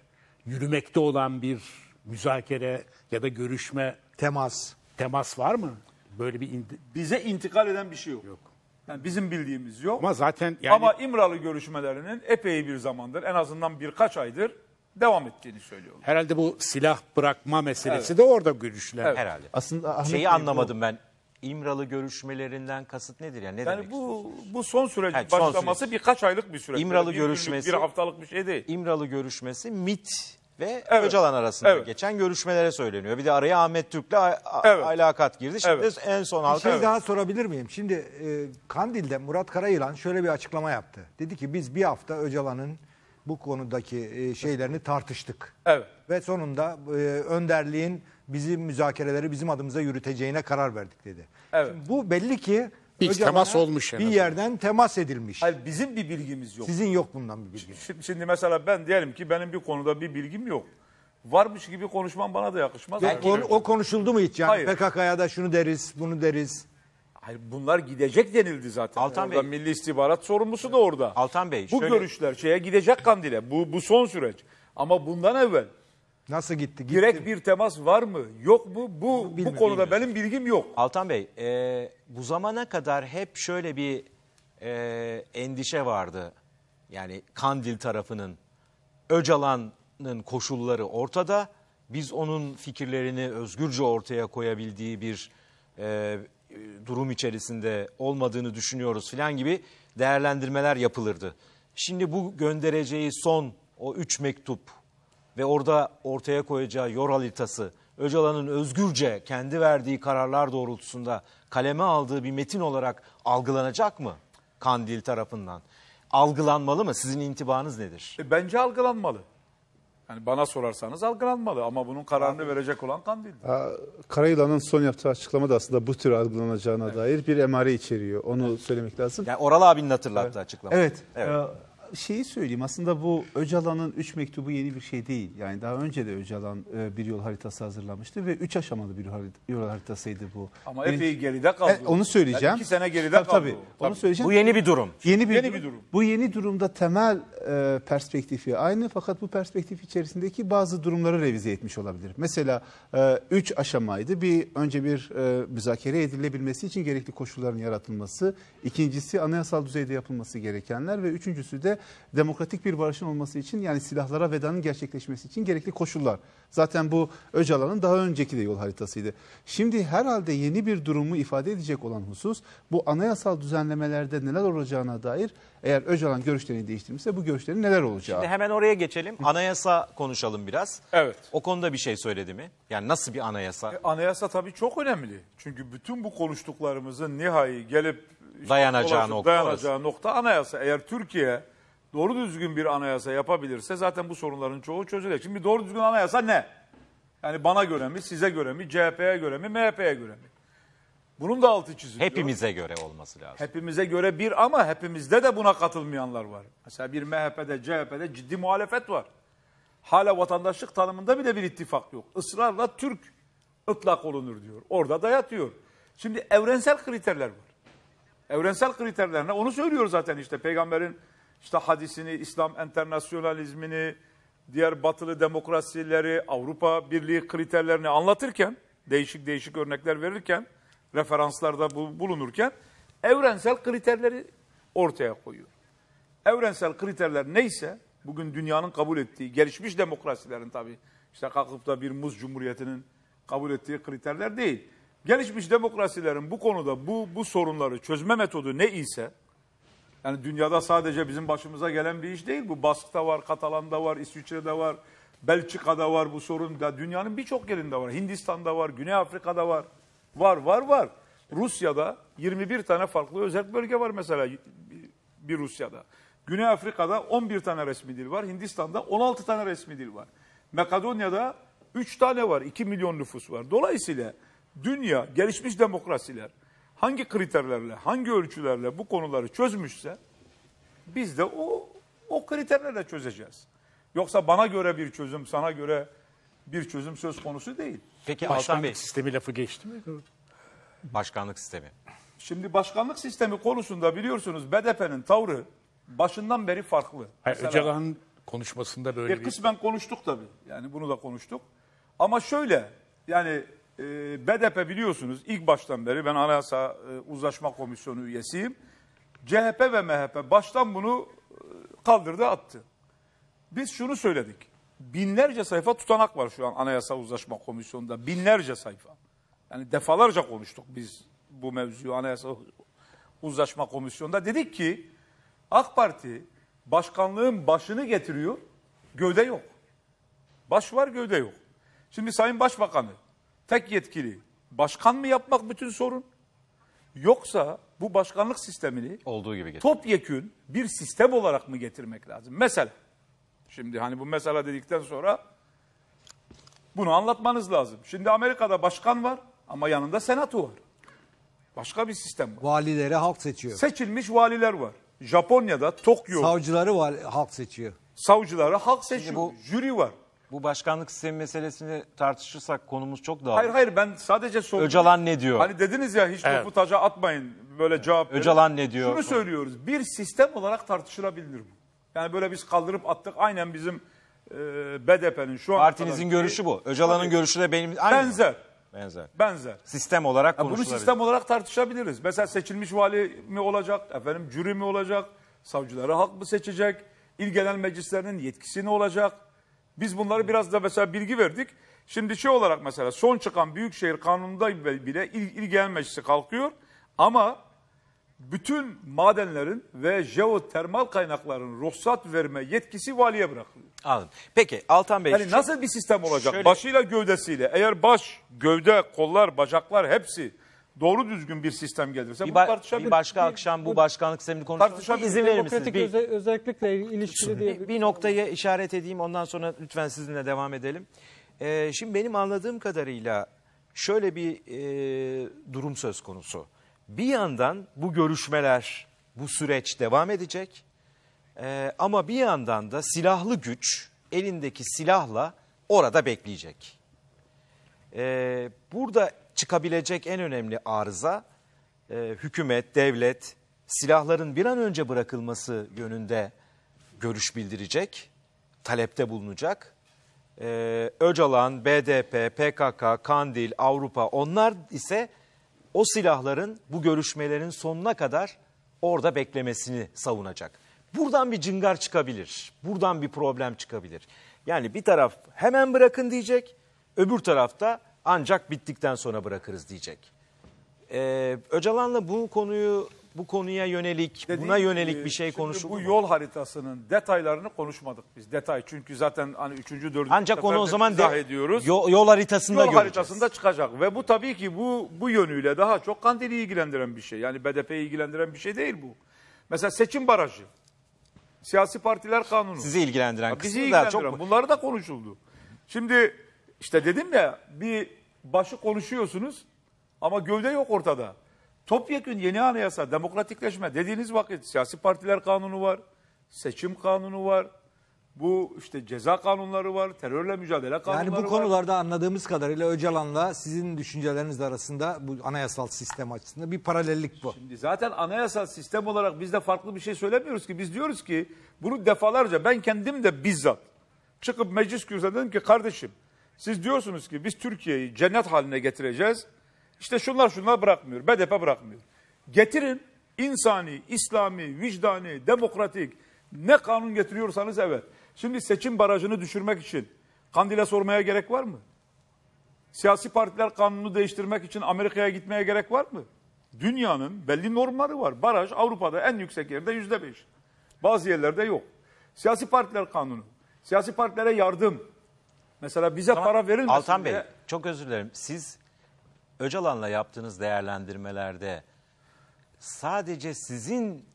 yürümekte olan bir müzakere ya da görüşme Temas. temas var mı? Böyle bir indi- Bize intikal eden bir şey yok. Yani bizim bildiğimiz yok. ama zaten yani Ama İmralı görüşmelerinin epey bir zamandır, en azından birkaç aydır devam ettiğini söylüyorlar. Herhalde bu silah bırakma meselesi de orada görüşler. Herhalde. Aslında Ahmet Şeyi Bey bu- anlamadım ben. İmralı görüşmelerinden kasıt nedir yani? Ne Yani demek? bu bu son sürecin Evet, son başlaması süreç. birkaç aylık bir süreç. İmralı Bir günlük, görüşmesi- bir haftalık bir şey değil. İmralı görüşmesi MIT ve Evet. Öcalan arasında Evet. geçen görüşmelere söyleniyor. Bir de araya Ahmet Türk'le Evet. alakat girdi. Şimdi Evet. en son Bir halka şey daha sorabilir miyim? Şimdi e, Kandil'de Murat Karayılan şöyle bir açıklama yaptı. Dedi ki biz bir hafta Öcalan'ın bu konudaki e, şeylerini tartıştık. Evet. Ve sonunda e, önderliğin bizim müzakereleri bizim adımıza yürüteceğine karar verdik dedi. Evet. Şimdi bu belli ki Bir Öcalan'a temas olmuş en Bir azından. yerden temas edilmiş. Hayır bizim bir bilgimiz yok. Sizin yok bundan bir bilgi. Şimdi, şimdi mesela ben diyelim ki benim bir konuda bir bilgim yok. Varmış gibi konuşmam bana da yakışmaz. Ya, o, o konuşuldu mu hiç? Yani Hayır. PKK'ya da şunu deriz, bunu deriz. Hayır, bunlar gidecek denildi zaten. Altan orada Bey. Milli İstihbarat sorumlusu da orada. Altan Bey, Bu şöyle- görüşler şeye gidecek Kandil'e. Bu, bu son süreç. Ama bundan evvel Nasıl gitti? gitti. direkt bir temas var mı? Yok mu? Bu, bu bilmiyorum, konuda benim bilgim yok. Altan Bey, e, bu zamana kadar hep şöyle bir e, endişe vardı. Yani Kandil tarafının, Öcalan'ın koşulları ortada. Biz onun fikirlerini özgürce ortaya koyabildiği bir e, durum içerisinde olmadığını düşünüyoruz filan gibi değerlendirmeler yapılırdı. Şimdi bu göndereceği son o üç mektup ve orada ortaya koyacağı yol haritası Öcalan'ın özgürce kendi verdiği kararlar doğrultusunda kaleme aldığı bir metin olarak algılanacak mı Kandil tarafından? Algılanmalı mı? Sizin intibanız nedir? E, bence algılanmalı. Yani bana sorarsanız algılanmalı ama bunun kararını verecek olan Kandil. Karayılan'ın son yaptığı açıklama da aslında bu tür algılanacağına dair bir emare içeriyor. Onu söylemek lazım. Yani Oral abinin hatırlattığı açıklama. Evet. Evet. Ee, şeyi söyleyeyim aslında bu Öcalan'ın 3 mektubu yeni bir şey değil. Yani daha önce de Öcalan e, bir yol haritası hazırlamıştı ve 3 aşamalı bir yol harit- yol haritasıydı bu. Ama Birinci- epey geride kaldı. E, onu söyleyeceğim. Yani iki sene geride tabii, kaldı. Tabii. o. Onu söyleyeceğim. Bu yeni bir durum. Yeni bir, Yeni durum. bir durum. Bu yeni durumda temel e, perspektifi aynı fakat bu perspektif içerisindeki bazı durumları revize etmiş olabilir. Mesela e, üç aşamaydı. Bir önce bir e, müzakere edilebilmesi için gerekli koşulların yaratılması, ikincisi anayasal düzeyde yapılması gerekenler ve üçüncüsü de demokratik bir barışın olması için yani silahlara vedanın gerçekleşmesi için gerekli koşullar. Zaten bu Öcalan'ın daha önceki de yol haritasıydı. Şimdi herhalde yeni bir durumu ifade edecek olan husus bu anayasal düzenlemelerde neler olacağına dair eğer Öcalan görüşlerini değiştirmişse bu görüşlerin neler olacağı. Şimdi hemen oraya geçelim. Anayasa konuşalım biraz. Evet. O konuda bir şey söyledi mi? Yani nasıl bir anayasa? E, Anayasa tabii çok önemli. Çünkü bütün bu konuştuklarımızın nihai gelip işte Dayanacağı dolaşıp nokta dayanacağı nokta anayasa. Eğer Türkiye doğru düzgün bir anayasa yapabilirse zaten bu sorunların çoğu çözülecek. Şimdi doğru düzgün anayasa ne? Yani bana göre mi, size göre mi, CHP'ye göre mi, MHP'ye göre mi? Bunun da altı çiziliyor. Hepimize göre olması lazım. Hepimize göre bir ama hepimizde de buna katılmayanlar var. Mesela bir MHP'de, CHP'de ciddi muhalefet var. Hala vatandaşlık tanımında bile bir ittifak yok. Israrla Türk ıtlak olunur diyor. Orada dayatıyor. Şimdi evrensel kriterler var. Evrensel kriterler ne? Onu söylüyor zaten işte peygamberin işte hadisini, İslam enternasyonalizmini, diğer batılı demokrasileri, Avrupa Birliği kriterlerini anlatırken, değişik değişik örnekler verirken, referanslarda bu- bulunurken evrensel kriterleri ortaya koyuyor. Evrensel kriterler neyse, bugün dünyanın kabul ettiği, gelişmiş demokrasilerin tabii, işte kalkıp da bir muz cumhuriyetinin kabul ettiği kriterler değil. Gelişmiş demokrasilerin bu konuda bu, bu sorunları çözme metodu ne ise, yani dünyada sadece bizim başımıza gelen bir iş değil. Bu Bask'ta var, Katalan'da var, İsviçre'de var, Belçika'da var bu sorun da dünyanın birçok yerinde var. Hindistan'da var, Güney Afrika'da var. Var, var, var. Rusya'da 21 tane farklı özel bölge var mesela bir Rusya'da. Güney Afrika'da 11 tane resmi dil var. Hindistan'da 16 tane resmi dil var. Makedonya'da 3 tane var. 2 milyon nüfus var. Dolayısıyla dünya, gelişmiş demokrasiler hangi kriterlerle, hangi ölçülerle bu konuları çözmüşse biz de o o kriterlerle çözeceğiz. Yoksa bana göre bir çözüm, sana göre bir çözüm söz konusu değil. Peki Altan Bey, Başkanlık sistemi lafı geçti mi? başkanlık sistemi. Şimdi başkanlık sistemi konusunda biliyorsunuz BDP'nin tavrı başından beri farklı. Hayır, Mesela- Öcalan'ın konuşmasında böyle E, bir... kısmen konuştuk tabii. Yani bunu da konuştuk. Ama şöyle yani e, BDP biliyorsunuz ilk baştan beri ben Anayasa e, Uzlaşma Komisyonu üyesiyim. CHP ve MHP baştan bunu e, kaldırdı attı. Biz şunu söyledik. binlerce sayfa tutanak var şu an Anayasa Uzlaşma Komisyonu'nda. Binlerce sayfa. Yani defalarca konuştuk biz bu mevzuyu Anayasa Uzlaşma Komisyonu'nda. Dedik ki AK Parti başkanlığın başını getiriyor, gövde yok. Baş var, gövde yok. Şimdi Sayın Başbakanı tek yetkili başkan mı yapmak bütün sorun? Yoksa bu başkanlık sistemini Olduğu gibi getir. topyekün bir sistem olarak mı getirmek lazım? Mesela, şimdi hani bu mesela dedikten sonra bunu anlatmanız lazım. Şimdi Amerika'da başkan var ama yanında senato var. Başka bir sistem var. Valileri halk seçiyor. Seçilmiş valiler var. Japonya'da Tokyo Savcıları vali, halk seçiyor. savcıları halk seçiyor. bu- Jüri var. Bu başkanlık sistemi meselesini tartışırsak konumuz çok dağılır. Hayır hayır ben sadece sordum. Öcalan ne diyor? Hani dediniz ya hiç Evet. topu taca atmayın böyle cevap verin. Öcalan ne diyor? Şunu söylüyoruz. Bir sistem olarak tartışılabilir bu. Yani böyle biz kaldırıp attık aynen bizim e, BDP'nin şu an Partinizin görüşü bu. Öcalan'ın Tabii. görüşü de benim aynı. mı? benzer. Benzer. Benzer. Sistem olarak Ya bunu konuşulabilir. sistem olarak tartışabiliriz. Mesela seçilmiş vali mi olacak, efendim jüri mi olacak, savcıları halk mı seçecek, il genel meclislerinin yetkisi ne olacak? Biz bunları biraz da mesela bilgi verdik. Şimdi şey olarak mesela son çıkan Büyükşehir Kanunu'nda bile il, il genel meclisi kalkıyor ama bütün madenlerin ve jeotermal kaynakların ruhsat verme yetkisi valiye bırakılıyor. Anladım. Peki Altan Bey. Yani şu- nasıl bir sistem olacak? Şöyle- Başıyla gövdesiyle. Eğer baş, gövde, kollar, bacaklar hepsi doğru düzgün bir sistem gelirse bir, bunu ba- tartışabiliriz. bir başka akşam bu başkanlık sistemini konuşalım. İzin verir misiniz? Demokratik Bir, öze- özellikle ilişkili diye bir, bir noktaya işaret edeyim ondan sonra lütfen sizinle devam edelim. Ee, şimdi benim anladığım kadarıyla şöyle bir e, durum söz konusu. Bir yandan bu görüşmeler, bu süreç devam edecek. Ee, ama bir yandan da silahlı güç elindeki silahla orada bekleyecek. Ee, burada çıkabilecek en önemli arıza e, hükümet, devlet silahların bir an önce bırakılması yönünde görüş bildirecek, talepte bulunacak. Ee, Öcalan, BDP, PKK, Kandil, Avrupa onlar ise o silahların bu görüşmelerin sonuna kadar orada beklemesini savunacak. Buradan bir cıngar çıkabilir, buradan bir problem çıkabilir. Yani bir taraf hemen bırakın diyecek, öbür tarafta ancak bittikten sonra bırakırız diyecek. Ee, Öcalan'la bu konuyu bu konuya yönelik, buna Dediğim yönelik gibi, bir şey konuşuldu Bu mu? yol haritasının detaylarını konuşmadık biz. Detay çünkü zaten hani üçüncü, dördüncü Ancak onu o zaman izah de- ediyoruz. Yol, yol haritasında Yol göreceğiz. haritasında çıkacak ve bu tabii ki bu bu yönüyle daha çok Kandil'i ilgilendiren bir şey. Yani BDP'yi ilgilendiren bir şey değil bu. Mesela seçim barajı, siyasi partiler kanunu. Sizi ilgilendiren kısmı ilgilendiren. çok Bunları da konuşuldu. Şimdi işte dedim ya bir başı konuşuyorsunuz ama gövde yok ortada. Topyekün yeni anayasa, demokratikleşme dediğiniz vakit siyasi partiler kanunu var, seçim kanunu var, bu işte ceza kanunları var, terörle mücadele kanunları Yani bu var. konularda anladığımız kadarıyla Öcalan'la sizin düşünceleriniz arasında bu anayasal sistem açısından bir paralellik bu. Şimdi zaten anayasal sistem olarak biz de farklı bir şey söylemiyoruz ki. Biz diyoruz ki bunu defalarca ben kendim de bizzat çıkıp meclis kürsüsünde dedim ki kardeşim siz diyorsunuz ki biz Türkiye'yi cennet haline getireceğiz. İşte şunlar şunlar bırakmıyor. BDP bırakmıyor. Getirin insani, İslami, vicdani, demokratik ne kanun getiriyorsanız evet. Şimdi seçim barajını düşürmek için Kandil'e sormaya gerek var mı? Siyasi partiler kanunu değiştirmek için Amerika'ya gitmeye gerek var mı? Dünyanın belli normları var. Baraj Avrupa'da en yüksek yerde yüzde beş. Bazı yerlerde yok. Siyasi partiler kanunu. Siyasi partilere yardım. Mesela bize para verilmesin Altan Bey diye- çok özür dilerim. Siz Öcalan'la yaptığınız değerlendirmelerde sadece sizin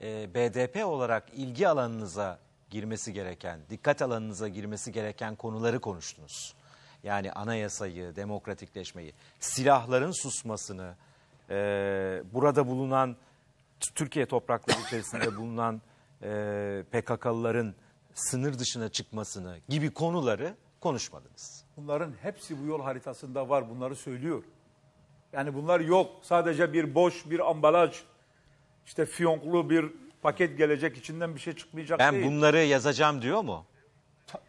e, BDP olarak ilgi alanınıza girmesi gereken, dikkat alanınıza girmesi gereken konuları konuştunuz. Yani anayasayı, demokratikleşmeyi, silahların susmasını, e, burada bulunan T- Türkiye toprakları içerisinde (coughs) bulunan e, PKK'lıların sınır dışına çıkmasını gibi konuları konuşmadınız. Bunların hepsi bu yol haritasında var. Bunları söylüyor. Yani bunlar yok. Sadece bir boş bir ambalaj. işte fiyonklu bir paket gelecek içinden bir şey çıkmayacak Ben değil. bunları yazacağım diyor mu?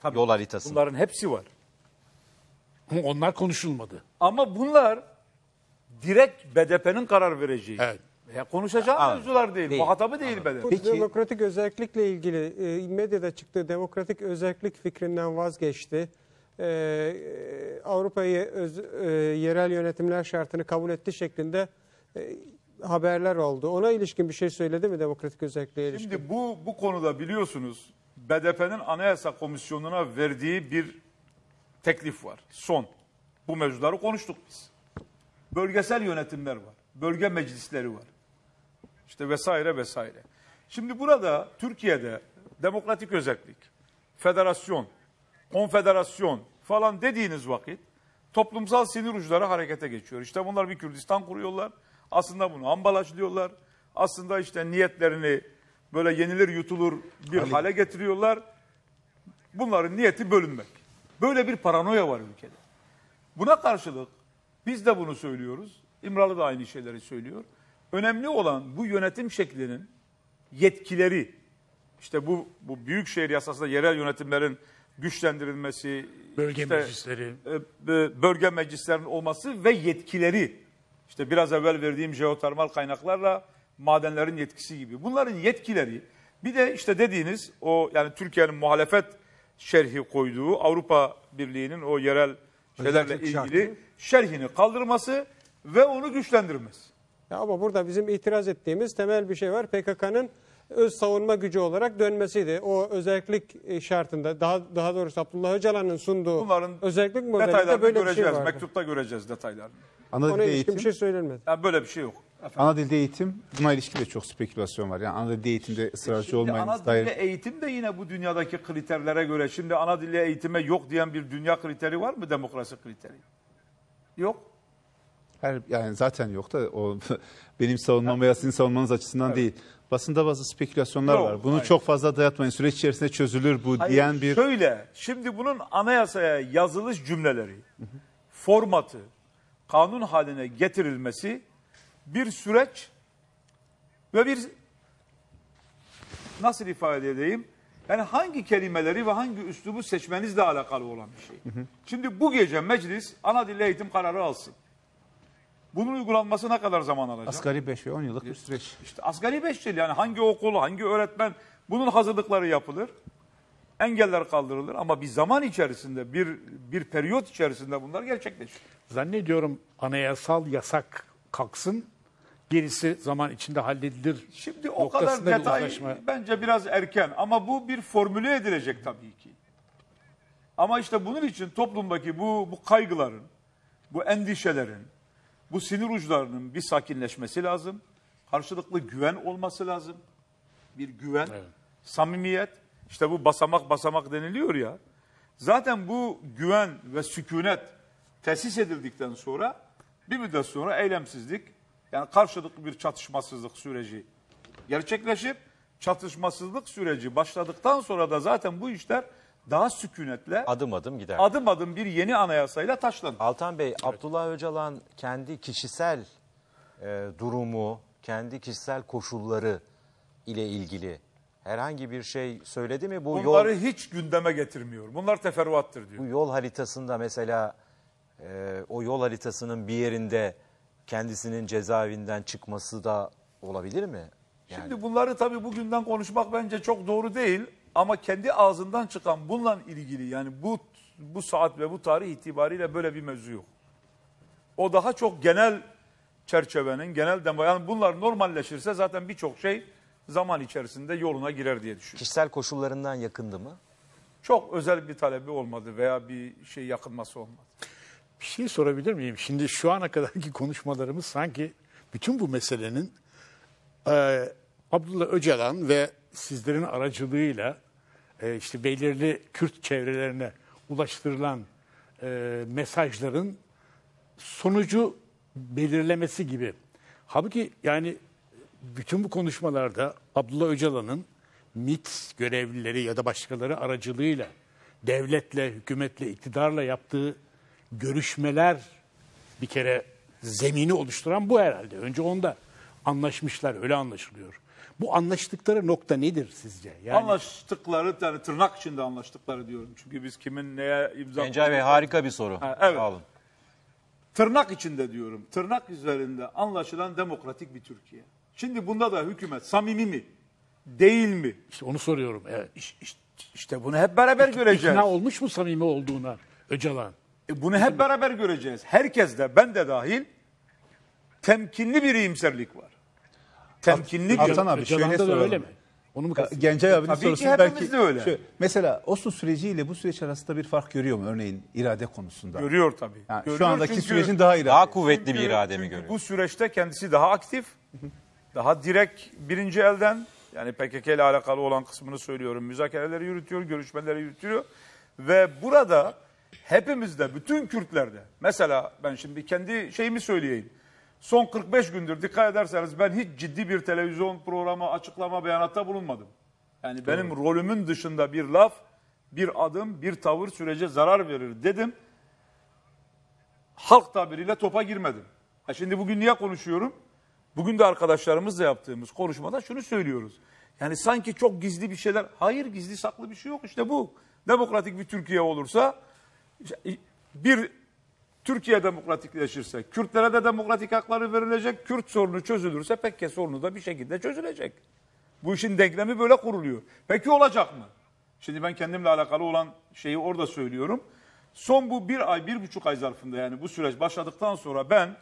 Tabii, yol haritasında. Bunların hepsi var. Ama onlar konuşulmadı. Ama bunlar direkt BDP'nin karar vereceği. Evet. Ya konuşacağım Aa, mevzular değil. değil. Muhatabı değil benim. Bu demokratik özellikle ilgili e, medyada çıktığı demokratik özellik fikrinden vazgeçti. E, Avrupa'yı öz- e, yerel yönetimler şartını kabul etti şeklinde e, haberler oldu. Ona ilişkin bir şey söyledi mi demokratik özelliğe ilişkin? Şimdi bu bu konuda biliyorsunuz BDP'nin Anayasa Komisyonu'na verdiği bir teklif var. Son. Bu mevzuları konuştuk biz. Bölgesel yönetimler var. Bölge meclisleri var. İşte vesaire vesaire. Şimdi burada Türkiye'de demokratik özellik, federasyon, konfederasyon falan dediğiniz vakit toplumsal sinir uçları harekete geçiyor. İşte bunlar bir Kürdistan kuruyorlar. Aslında bunu ambalajlıyorlar. Aslında işte niyetlerini böyle yenilir yutulur bir hale getiriyorlar. Bunların niyeti bölünmek. Böyle bir paranoya var ülkede. Buna karşılık biz de bunu söylüyoruz. İmralı da aynı şeyleri söylüyor. Önemli olan bu yönetim şeklinin yetkileri, işte bu, bu büyükşehir yasasında yerel yönetimlerin güçlendirilmesi, Bölge işte, meclisleri. e, bölge meclislerinin olması ve yetkileri, işte biraz evvel verdiğim jeotermal kaynaklarla madenlerin yetkisi gibi. Bunların yetkileri, bir de işte dediğiniz o yani Türkiye'nin muhalefet şerhi koyduğu Avrupa Birliği'nin o yerel şeylerle ilgili şartı. şerhini kaldırması ve onu güçlendirmesi. Ya ama burada bizim itiraz ettiğimiz temel bir şey var. PKK'nın öz savunma gücü olarak dönmesiydi. O özellik e, şartında daha daha doğrusu Abdullah Öcalan'ın sunduğu Bunların özellik modelinde böyle bir şey göreceğiz. vardı. Mektupta göreceğiz detaylarını. Ana Ona ilişkin eğitim, bir şey söylenmedi. Yani böyle bir şey yok. ana dilde eğitim buna ilişkin de çok spekülasyon var. Yani ana dilde eğitimde ısrarcı Şimdi ana olmayınız dilde dair. eğitim de yine bu dünyadaki kriterlere göre. Şimdi ana dilde eğitime yok diyen bir dünya kriteri var mı demokrasi kriteri? Yok. Her, yani zaten yok da o (laughs) benim savunmam veya sizin savunmanız açısından değil. Basında bazı spekülasyonlar Yok, var. Bunu hayır. çok fazla dayatmayın. Süreç içerisinde çözülür bu Hayır, diyen bir Şöyle, şimdi bunun anayasaya yazılış cümleleri, formatı, kanun haline getirilmesi bir süreç ve bir nasıl ifade edeyim? Yani hangi kelimeleri ve hangi üslubu seçmenizle alakalı olan bir şey. Şimdi bu gece meclis ana dil eğitim kararı alsın. Bunun uygulanması ne kadar zaman alacak? asgari 5 ve 10 yıllık bir süreç. İşte asgari 5 yıl yani hangi okul, hangi öğretmen bunun hazırlıkları yapılır. Engeller kaldırılır ama bir zaman içerisinde, bir bir periyot içerisinde bunlar gerçekleşir. Zannediyorum anayasal yasak kalksın, gerisi zaman içinde halledilir. Şimdi o kadar bir detay uzlaşma. bence biraz erken ama bu bir formüle edilecek tabii ki. Ama işte bunun için toplumdaki bu bu kaygıların, bu endişelerin, bu sinir uçlarının bir sakinleşmesi lazım. Karşılıklı güven olması lazım. Bir güven, samimiyet. İşte bu basamak basamak deniliyor ya. Zaten bu güven ve sükunet tesis edildikten sonra bir müddet sonra eylemsizlik yani karşılıklı bir çatışmasızlık süreci gerçekleşip çatışmasızlık süreci başladıktan sonra da zaten bu işler daha sükunetle Adım adım gider. adım adım bir yeni anayasayla taşlanır. Altan Bey, Abdullah Öcalan kendi kişisel e, durumu, kendi kişisel koşulları ile ilgili herhangi bir şey söyledi mi? Bu Bunları yol hiç gündeme getirmiyor. Bunlar teferruattır diyor. bu yol haritasında mesela e, o yol haritasının bir yerinde kendisinin cezaevinden çıkması da olabilir mi? Yani Şimdi bunları tabii bugünden konuşmak bence çok doğru değil. Ama kendi ağzından çıkan bununla ilgili yani bu bu saat ve bu tarih itibariyle böyle bir mevzu yok. O daha çok genel çerçevenin, genel demo. Yani bunlar normalleşirse zaten birçok şey zaman içerisinde yoluna girer diye düşünüyorum. kişisel koşullarından yakındı mı? Çok özel bir talebi olmadı veya bir şey yakınması olmadı. Bir şey sorabilir miyim? Şimdi şu ana kadarki konuşmalarımız sanki bütün bu meselenin e, Abdullah Öcalan ve sizlerin aracılığıyla e, işte belirli Kürt çevrelerine ulaştırılan e, mesajların sonucu belirlemesi gibi. Halbuki yani bütün bu konuşmalarda Abdullah Öcalan'ın MİT görevlileri ya da başkaları aracılığıyla devletle, hükümetle, iktidarla yaptığı görüşmeler bir kere zemini oluşturan bu herhalde. Önce onda anlaşmışlar, öyle anlaşılıyor. Bu anlaştıkları nokta nedir sizce? Yani Anlaştıkları, yani tırnak içinde anlaştıkları diyorum. Çünkü biz kimin neye imza Gencay Bey harika bir soru. Ha, evet. Sağ olun. Tırnak içinde diyorum. Tırnak üzerinde anlaşılan demokratik bir Türkiye. Şimdi bunda da hükümet samimi mi? Değil mi? İşte onu soruyorum. Evet. İş- iş- İşte bunu hep beraber göreceğiz. İkna olmuş mu samimi olduğuna Öcalan? E, Bunu hep beraber göreceğiz. Herkes de ben de dahil temkinli bir iyimserlik var. Temkinli bir Altan abi şöyle Öcalan'da da soralım. öyle mi? Onu mu kastediyorsun? Gencay abinin Tabii ki hepimiz belki de öyle. Şöyle, mesela Oslo süreciyle bu süreç arasında bir fark görüyor mu örneğin irade konusunda? görüyor tabii. Yani Görüyor şu andaki çünkü- sürecin daha irade. Daha kuvvetli bir irade mi çünkü görüyor? Bu süreçte kendisi daha aktif, daha direkt birinci elden yani PKK ile alakalı olan kısmını söylüyorum. Müzakereleri yürütüyor, görüşmeleri yürütüyor ve burada hepimizde, bütün Kürtlerde mesela ben şimdi kendi şeyimi söyleyeyim. Son 45 gündür dikkat ederseniz ben hiç ciddi bir televizyon programı, açıklama, beyanatta bulunmadım. Yani benim rolümün dışında bir laf, bir adım, bir tavır sürece zarar verir dedim halk tabiriyle topa girmedim. Ha şimdi bugün niye konuşuyorum? Bugün de arkadaşlarımızla yaptığımız konuşmada şunu söylüyoruz. Yani sanki çok gizli bir şeyler. Hayır gizli saklı bir şey yok işte bu. Demokratik bir Türkiye olursa bir Türkiye demokratikleşirse, Kürtlere de demokratik hakları verilecek, Kürt sorunu çözülürse PKK sorunu da bir şekilde çözülecek. Bu işin denklemi böyle kuruluyor. Peki olacak mı? Şimdi ben kendimle alakalı olan şeyi orada söylüyorum. Son bu bir ay, bir buçuk ay zarfında yani bu süreç başladıktan sonra ben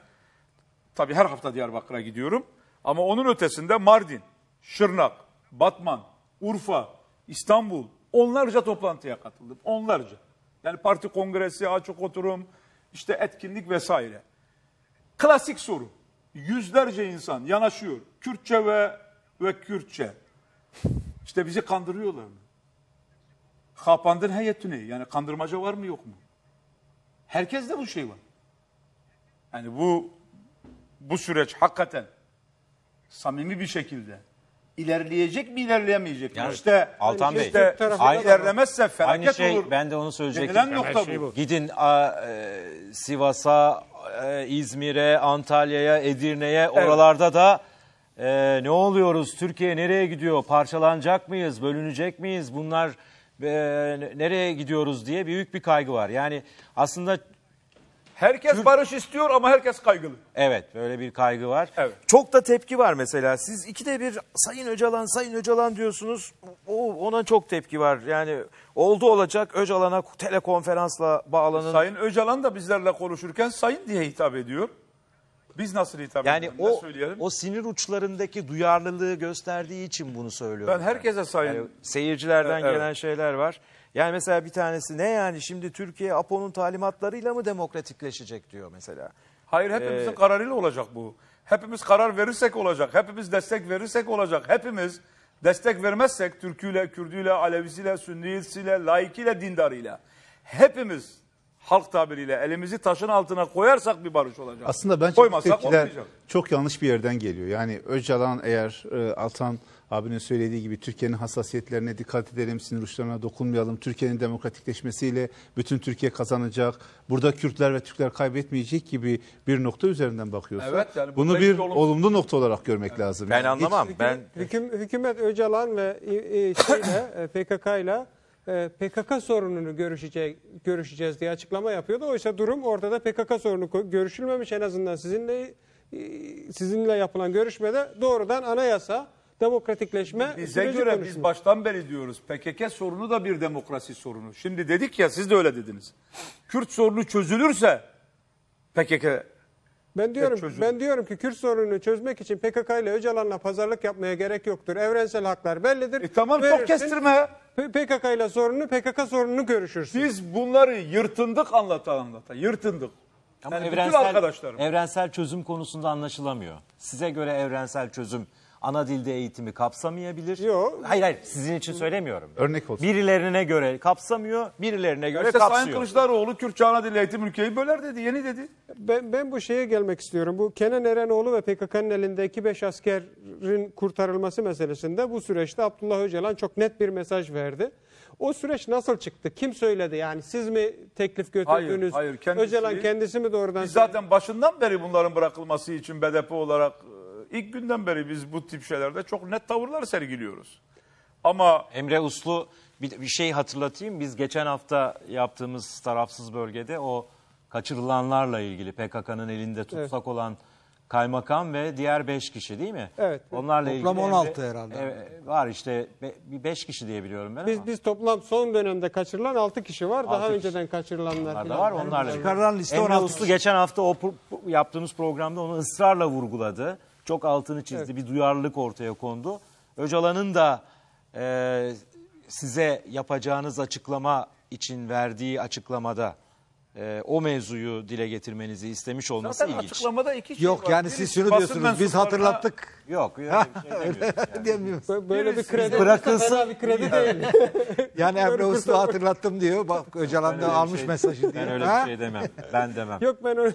tabii her hafta Diyarbakır'a gidiyorum. Ama onun ötesinde Mardin, Şırnak, Batman, Urfa, İstanbul onlarca toplantıya katıldım. Onlarca. Yani parti kongresi, açık oturum, işte etkinlik vesaire. Klasik soru. Yüzlerce insan yanaşıyor. Kürtçe ve ve Kürtçe. İşte bizi kandırıyorlar mı? Kapandın heyetüne. Yani kandırmaca var mı yok mu? Herkeste bu şey var. Yani bu bu süreç hakikaten samimi bir şekilde ilerleyecek mi ilerleyemeyecek mi? Yani İşte Altan Bey, işte aynı- ilerlemezse Aynı felaket şey olur. ben de onu söyleyecektim. Denilen nokta şey bu. bu. Gidin a, e, Sivas'a, e, İzmir'e, Antalya'ya, Edirne'ye oralarda da e, ne oluyoruz? Türkiye nereye gidiyor? Parçalanacak mıyız? Bölünecek miyiz? Bunlar e, nereye gidiyoruz diye büyük bir kaygı var. Yani aslında Herkes barış istiyor ama herkes kaygılı. Evet böyle bir kaygı var. Evet. Çok da tepki var mesela. Siz ikide bir Sayın Öcalan, Sayın Öcalan diyorsunuz. O, ona çok tepki var. Yani oldu olacak Öcalan'a telekonferansla bağlanın. Sayın Öcalan da bizlerle konuşurken sayın diye hitap ediyor. Biz nasıl hitap yani edelim? O, söyleyelim? o sinir uçlarındaki duyarlılığı gösterdiği için bunu söylüyorum. ben herkese sayın. Yani seyircilerden Evet. gelen şeyler var. Yani mesela bir tanesi ne yani şimdi Türkiye APO'nun talimatlarıyla mı demokratikleşecek diyor mesela. Hayır hepimizin Ee, kararıyla olacak bu. Hepimiz karar verirsek olacak. Hepimiz destek verirsek olacak. Hepimiz destek vermezsek Türküyle, Kürdüyle, Alevisiyle, Sünnisiyle, laikiyle, dindarıyla. Hepimiz halk tabiriyle elimizi taşın altına koyarsak bir barış olacak. Aslında bence bu Koymazsak tepkiler olmayacak. çok yanlış bir yerden geliyor. Yani Öcalan eğer e, Altan abinin söylediği gibi Türkiye'nin hassasiyetlerine dikkat edelim, sinir uçlarına dokunmayalım. Türkiye'nin demokratikleşmesiyle bütün Türkiye kazanacak. Burada Kürtler ve Türkler kaybetmeyecek gibi bir nokta üzerinden bakıyorsa Evet, yani bu bunu bir olumsuz- olumlu nokta olarak görmek lazım. Ben Yani anlamam. Ben Hüküm, hükümet Öcalan ve (coughs) e, e, şeyle, PKK ile PKK sorununu görüşecek, görüşeceğiz diye açıklama yapıyordu. Oysa durum ortada PKK sorunu görüşülmemiş en azından sizinle e, sizinle yapılan görüşmede doğrudan anayasa demokratikleşme Bize süreci göre biz konuşulmuş. baştan beri diyoruz PKK sorunu da bir demokrasi sorunu. Şimdi dedik ya siz de öyle dediniz. Kürt sorunu çözülürse PKK Ben diyorum çözüm. ben diyorum ki Kürt sorununu çözmek için PKK ile Öcalan'la pazarlık yapmaya gerek yoktur. Evrensel haklar bellidir. E tamam çok Verirsin, kestirme. P- PKK ile sorununu PKK sorununu görüşürsün. Biz bunları yırtındık anlata anlata. Yırtındık. Ama Yani bütün evrensel, arkadaşlarım. evrensel çözüm konusunda anlaşılamıyor. Size göre evrensel çözüm ana dilde eğitimi kapsamayabilir. Yok. Hayır hayır sizin için söylemiyorum. Örnek olsun. Birilerine göre kapsamıyor, birilerine göre İşte Sayın kapsıyor. Kılıçdaroğlu Kürtçe ana dil eğitim ülkeyi böler dedi. Yeni dedi. Ben, ben bu şeye gelmek istiyorum. Bu Kenan Erenoğlu ve PKK'nın elindeki 5 askerin kurtarılması meselesinde bu süreçte Abdullah Öcalan çok net bir mesaj verdi. O süreç nasıl çıktı? Kim söyledi? Yani siz mi teklif götürdünüz? Hayır, hayır, kendisi- Öcalan kendisi mi doğrudan Biz zaten başından beri bunların bırakılması için BDP olarak ilk günden beri biz bu tip şeylerde çok net tavırlar sergiliyoruz. Ama Emre Uslu bir, bir şey hatırlatayım. Biz geçen hafta yaptığımız tarafsız bölgede o kaçırılanlarla ilgili PKK'nın elinde tutsak olan kaymakam ve diğer 5 kişi değil mi? Evet. Onlarla Toplam ilgili 16 emre- herhalde. Evet, var işte be- bir 5 kişi diye biliyorum ben Biz ama. biz toplam son dönemde kaçırılan 6 kişi var. Daha kişi. önceden kaçırılanlar Onlar da var onlarla. Çıkarılan liste Emre 16 Uslu kişi. geçen hafta o pro- yaptığımız programda onu ısrarla vurguladı. Çok altını çizdi. Bir duyarlılık ortaya kondu. Öcalan'ın da e, size yapacağınız açıklama için verdiği açıklamada e, o mevzuyu dile getirmenizi istemiş olması Zaten ilginç. açıklamada iki şey Yok var. yani Birisi siz şunu basın diyorsunuz biz mensuplarına- hatırlattık Yok (laughs) öyle bir şey demiyoruz yani. (laughs) diyemiyoruz. Bö- Böyle bir kredi bırakılsın. fena bir kredi değil. (laughs) Yani Emre Uslu hatırlattım diyor. Bak Öcalan Ben da öyle bir almış şey- mesajı diyor. Ben öyle Ha? bir şey demem. Ben demem. Yok ben o,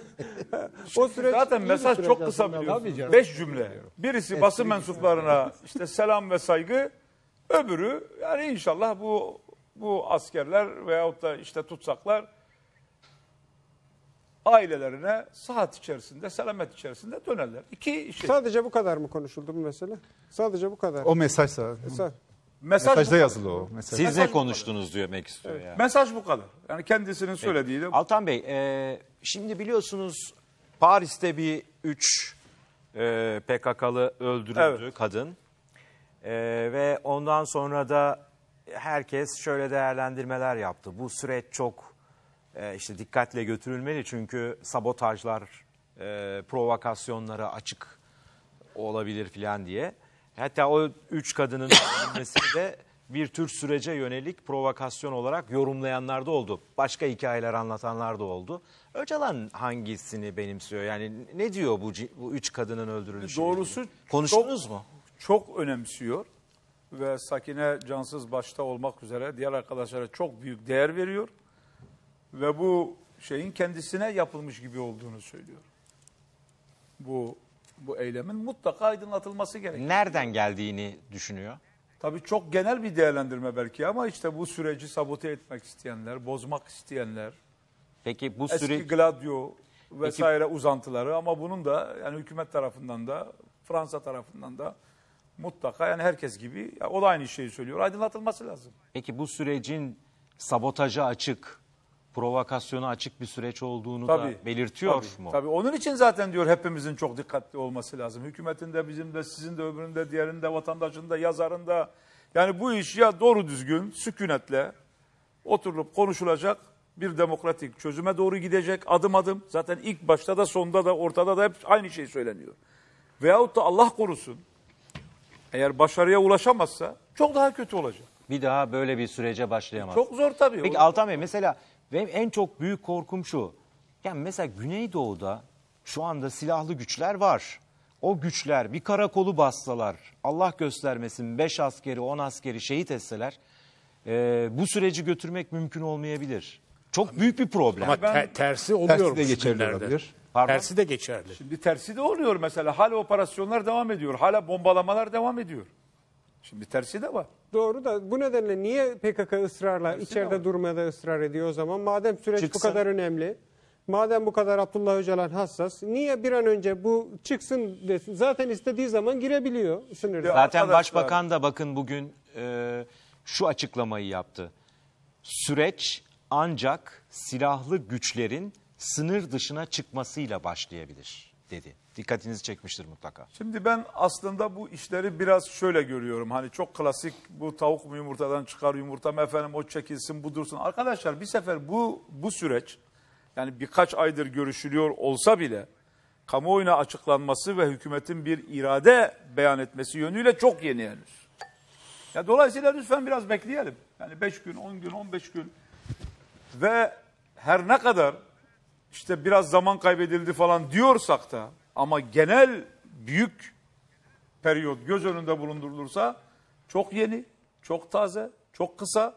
o süreç Zaten iyi bir mesaj süreç çok kısa aslında. biliyorsunuz. Beş cümle. Birisi basın mensuplarına işte selam ve saygı. Öbürü yani inşallah bu bu askerler veyahut da işte tutsaklar ailelerine saat içerisinde, selamet içerisinde dönerler. İki şey. Sadece bu kadar mı konuşuldu bu mesele? Sadece bu kadar. O Mesaj bu mesajda yazılı o. Mesaj. Siz ne konuştunuz diyor demek istiyor yani. Mesaj bu kadar. Yani kendisinin söylediği de Altan Bey, e, şimdi biliyorsunuz Paris'te bir 3 e, PKK'lı öldürüldü Evet. kadın. E, ve ondan sonra da herkes şöyle değerlendirmeler yaptı. Bu süreç çok e, işte dikkatle götürülmeli çünkü sabotajlar, e, provokasyonlara açık olabilir filan diye. Hatta o üç kadının (coughs) öldürülmesini de bir tür sürece yönelik provokasyon olarak yorumlayanlar da oldu. Başka hikayeler anlatanlar da oldu. Öcalan hangisini benimsiyor? Yani ne diyor bu, bu üç kadının öldürülüşü? Doğrusu Konuştunuz çok- mu? çok önemsiyor ve Sakine Cansız başta olmak üzere diğer arkadaşlara çok büyük değer veriyor ve bu şeyin kendisine yapılmış gibi olduğunu söylüyor. Bu bu eylemin mutlaka aydınlatılması gerekiyor. Nereden geldiğini düşünüyor. Tabii çok genel bir değerlendirme belki ama işte bu süreci sabote etmek isteyenler, bozmak isteyenler, Peki bu eski süre Gladio vesaire uzantıları ama bunun da yani hükümet tarafından da Fransa tarafından da mutlaka yani herkes gibi ya o da aynı şeyi söylüyor. Aydınlatılması lazım. peki bu sürecin sabotaja açık, provokasyona açık bir süreç olduğunu Tabii. da belirtiyor tabii, mu? Tabii onun için zaten diyor hepimizin çok dikkatli olması lazım. Hükümetin de bizim de sizin de öbürünün de diğerinin de vatandaşın da yazarın da yani bu iş ya doğru düzgün sükunetle oturulup konuşulacak bir demokratik çözüme doğru gidecek adım adım. Zaten ilk başta da sonda da ortada da hep aynı şey söyleniyor. Veyahut da Allah korusun eğer başarıya ulaşamazsa çok daha kötü olacak. Bir daha böyle bir sürece başlayamaz. Çok zor tabii. Peki Altan Bey mesela benim en çok büyük korkum şu. Yani mesela Güneydoğu'da şu anda silahlı güçler var. O güçler bir karakolu bassalar, Allah göstermesin 5 askeri 10 askeri şehit etseler e, bu süreci götürmek mümkün olmayabilir. Çok büyük bir problem. Ama te- tersi oluyor Tersi de geçerli olabilir. Pardon? Tersi de geçerli. Şimdi tersi de oluyor mesela. Hala operasyonlar devam ediyor. Hala bombalamalar devam ediyor. Şimdi tersi de var. Doğru da bu nedenle niye PKK ısrarla içeride durmaya da ısrar ediyor o zaman? Madem süreç bu Çıksın. kadar önemli, madem bu kadar Abdullah Öcalan hassas, niye bir an önce bu çıksın desin? Zaten istediği zaman girebiliyor sınırda. Ya- Zaten Arkadaşlar- Başbakan da bakın bugün e, şu açıklamayı yaptı. Süreç ancak silahlı güçlerin sınır dışına çıkmasıyla başlayabilir dedi. Dikkatinizi çekmiştir mutlaka. Şimdi ben aslında bu işleri biraz şöyle görüyorum. Hani çok klasik bu tavuk mu yumurtadan çıkar yumurta mı efendim o çekilsin bu dursun. Arkadaşlar bir sefer bu bu süreç yani birkaç aydır görüşülüyor olsa bile kamuoyuna açıklanması ve hükümetin bir irade beyan etmesi yönüyle çok yeni henüz. Ya dolayısıyla lütfen biraz bekleyelim. Yani 5 gün, 10 gün, 15 gün ve her ne kadar işte biraz zaman kaybedildi falan diyorsak da ama genel büyük periyot göz önünde bulundurulursa çok yeni, çok taze, çok kısa.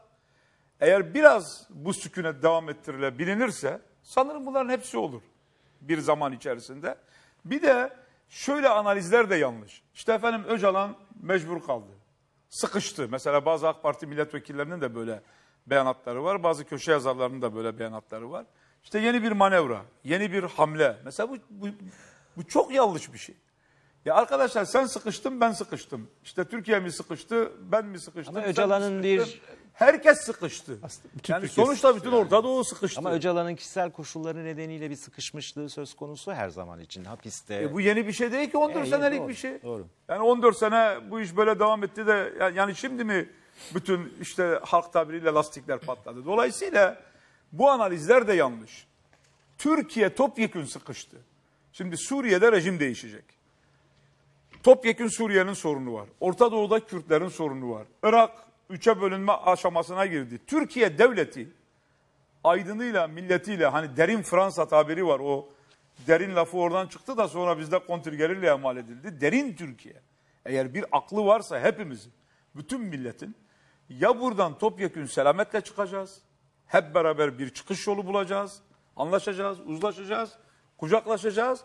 Eğer biraz bu sükunet devam ettirilebilinirse sanırım bunların hepsi olur bir zaman içerisinde. Bir de şöyle analizler de yanlış. İşte efendim Öcalan mecbur kaldı. Sıkıştı. Mesela bazı AK Parti milletvekillerinin de böyle beyanatları var. Bazı köşe yazarlarının da böyle beyanatları var. İşte yeni bir manevra, yeni bir hamle. Mesela bu, bu, bu çok yanlış bir şey. Ya arkadaşlar sen sıkıştın ben sıkıştım. İşte Türkiye mi sıkıştı ben mi sıkıştım? Ama Öcalan'ın bir Herkes sıkıştı. bütün yani Türkiye sonuçta bütün Orta Doğu sıkıştı. Ama Öcalan'ın kişisel koşulları nedeniyle bir sıkışmışlığı söz konusu her zaman için hapiste. E bu yeni bir şey değil ki 14 E, senelik doğru, bir şey. doğru. Yani 14 sene bu iş böyle devam etti de yani- yani şimdi mi bütün işte halk tabiriyle lastikler patladı. Dolayısıyla bu analizler de yanlış. Türkiye topyekün sıkıştı. Şimdi Suriye'de rejim değişecek. Topyekün Suriye'nin sorunu var. Orta Doğu'da Kürtlerin sorunu var. Irak üçe bölünme aşamasına girdi. Türkiye devleti aydınıyla, milletiyle hani derin Fransa tabiri var. O derin lafı oradan çıktı da sonra bizde kontrgerille mal edildi. Derin Türkiye. Eğer bir aklı varsa hepimizin, bütün milletin ya buradan topyekün selametle çıkacağız. Hep beraber bir çıkış yolu bulacağız. Anlaşacağız, uzlaşacağız, kucaklaşacağız.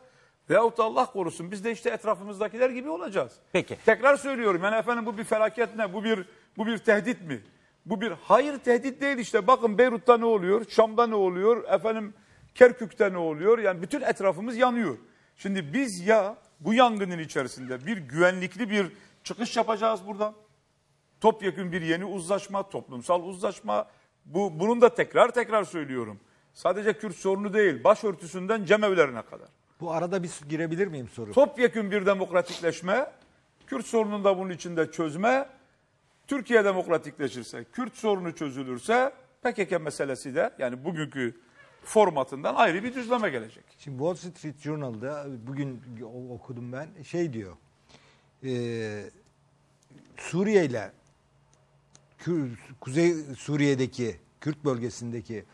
Veyahut da Allah korusun biz de işte etrafımızdakiler gibi olacağız. Peki. Tekrar söylüyorum yani efendim bu bir felaket ne? Bu bir bu bir tehdit mi? Bu bir hayır tehdit değil işte. Bakın Beyrut'ta ne oluyor? Şam'da ne oluyor? Efendim Kerkük'te ne oluyor? Yani bütün etrafımız yanıyor. Şimdi biz ya bu yangının içerisinde bir güvenlikli bir çıkış yapacağız buradan. Topyekün bir yeni uzlaşma, toplumsal uzlaşma. Bu bunun da tekrar tekrar söylüyorum. Sadece Kürt sorunu değil, başörtüsünden cemevlerine kadar. Bu arada bir girebilir miyim soru? Topyekün bir demokratikleşme, Kürt sorununu da bunun içinde çözme, Türkiye demokratikleşirse, Kürt sorunu çözülürse PKK meselesi de yani bugünkü formatından ayrı bir düzleme gelecek. Şimdi Wall Street Journal'da bugün okudum ben şey diyor. E, Suriye ile Kuzey Suriye'deki Kürt bölgesindeki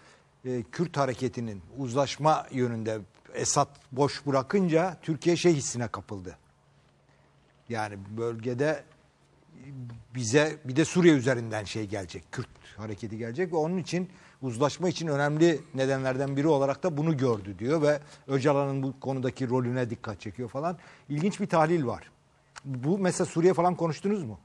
e, Kürt hareketinin uzlaşma yönünde Esad boş bırakınca Türkiye şey hissine kapıldı. Yani bölgede bize bir de Suriye üzerinden şey gelecek. Kürt hareketi gelecek ve onun için uzlaşma için önemli nedenlerden biri olarak da bunu gördü diyor ve Öcalan'ın bu konudaki rolüne dikkat çekiyor falan. İlginç bir tahlil var. Bu mesela Suriye falan konuştunuz mu?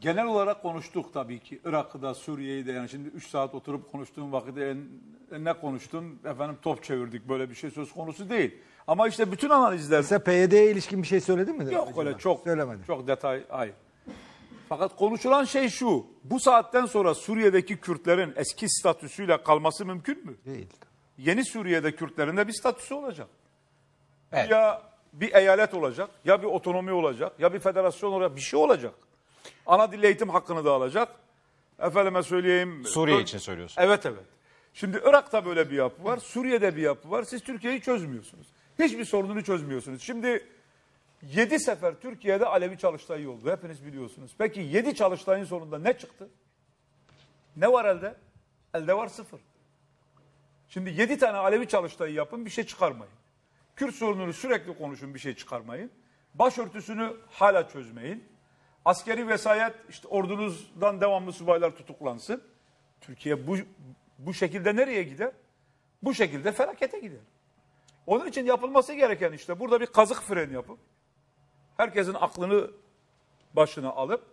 Genel olarak konuştuk tabii ki. Irak'ı da Suriye'yi de yani şimdi 3 saat oturup konuştuğum vakitte en- en ne konuştun? Efendim top çevirdik böyle bir şey söz konusu değil. Ama işte bütün analizler Mesela PYD'ye ilişkin bir şey söyledi mi? Yok Öcalan? öyle çok Söylemedi. çok detay hayır. Fakat konuşulan şey şu. Bu saatten sonra Suriye'deki Kürtlerin eski statüsüyle kalması mümkün mü? Değil. Yeni Suriye'de Kürtlerin de bir statüsü olacak. Evet. Ya bir eyalet olacak, ya bir otonomi olacak, ya bir federasyon olacak, bir şey olacak. Ana dil eğitim hakkını da alacak. Efendime söyleyeyim. Suriye için söylüyorsun. Evet evet. Şimdi Irak'ta böyle bir yapı var, Suriye'de bir yapı var. Siz Türkiye'yi çözmüyorsunuz. Hiçbir sorununu çözmüyorsunuz. Şimdi 7 sefer Türkiye'de Alevi çalıştayı oldu. Hepiniz biliyorsunuz. Peki 7 çalıştayın sonunda ne çıktı? Ne var elde? Elde var sıfır. Şimdi 7 tane Alevi çalıştayı yapın bir şey çıkarmayın. Kürt sorununu sürekli konuşun bir şey çıkarmayın. Başörtüsünü hala çözmeyin. Askeri vesayet işte ordunuzdan devamlı subaylar tutuklansın. Türkiye bu, bu şekilde nereye gider? Bu şekilde felakete gider. Onun için yapılması gereken işte burada bir kazık freni yapıp herkesin aklını başına alıp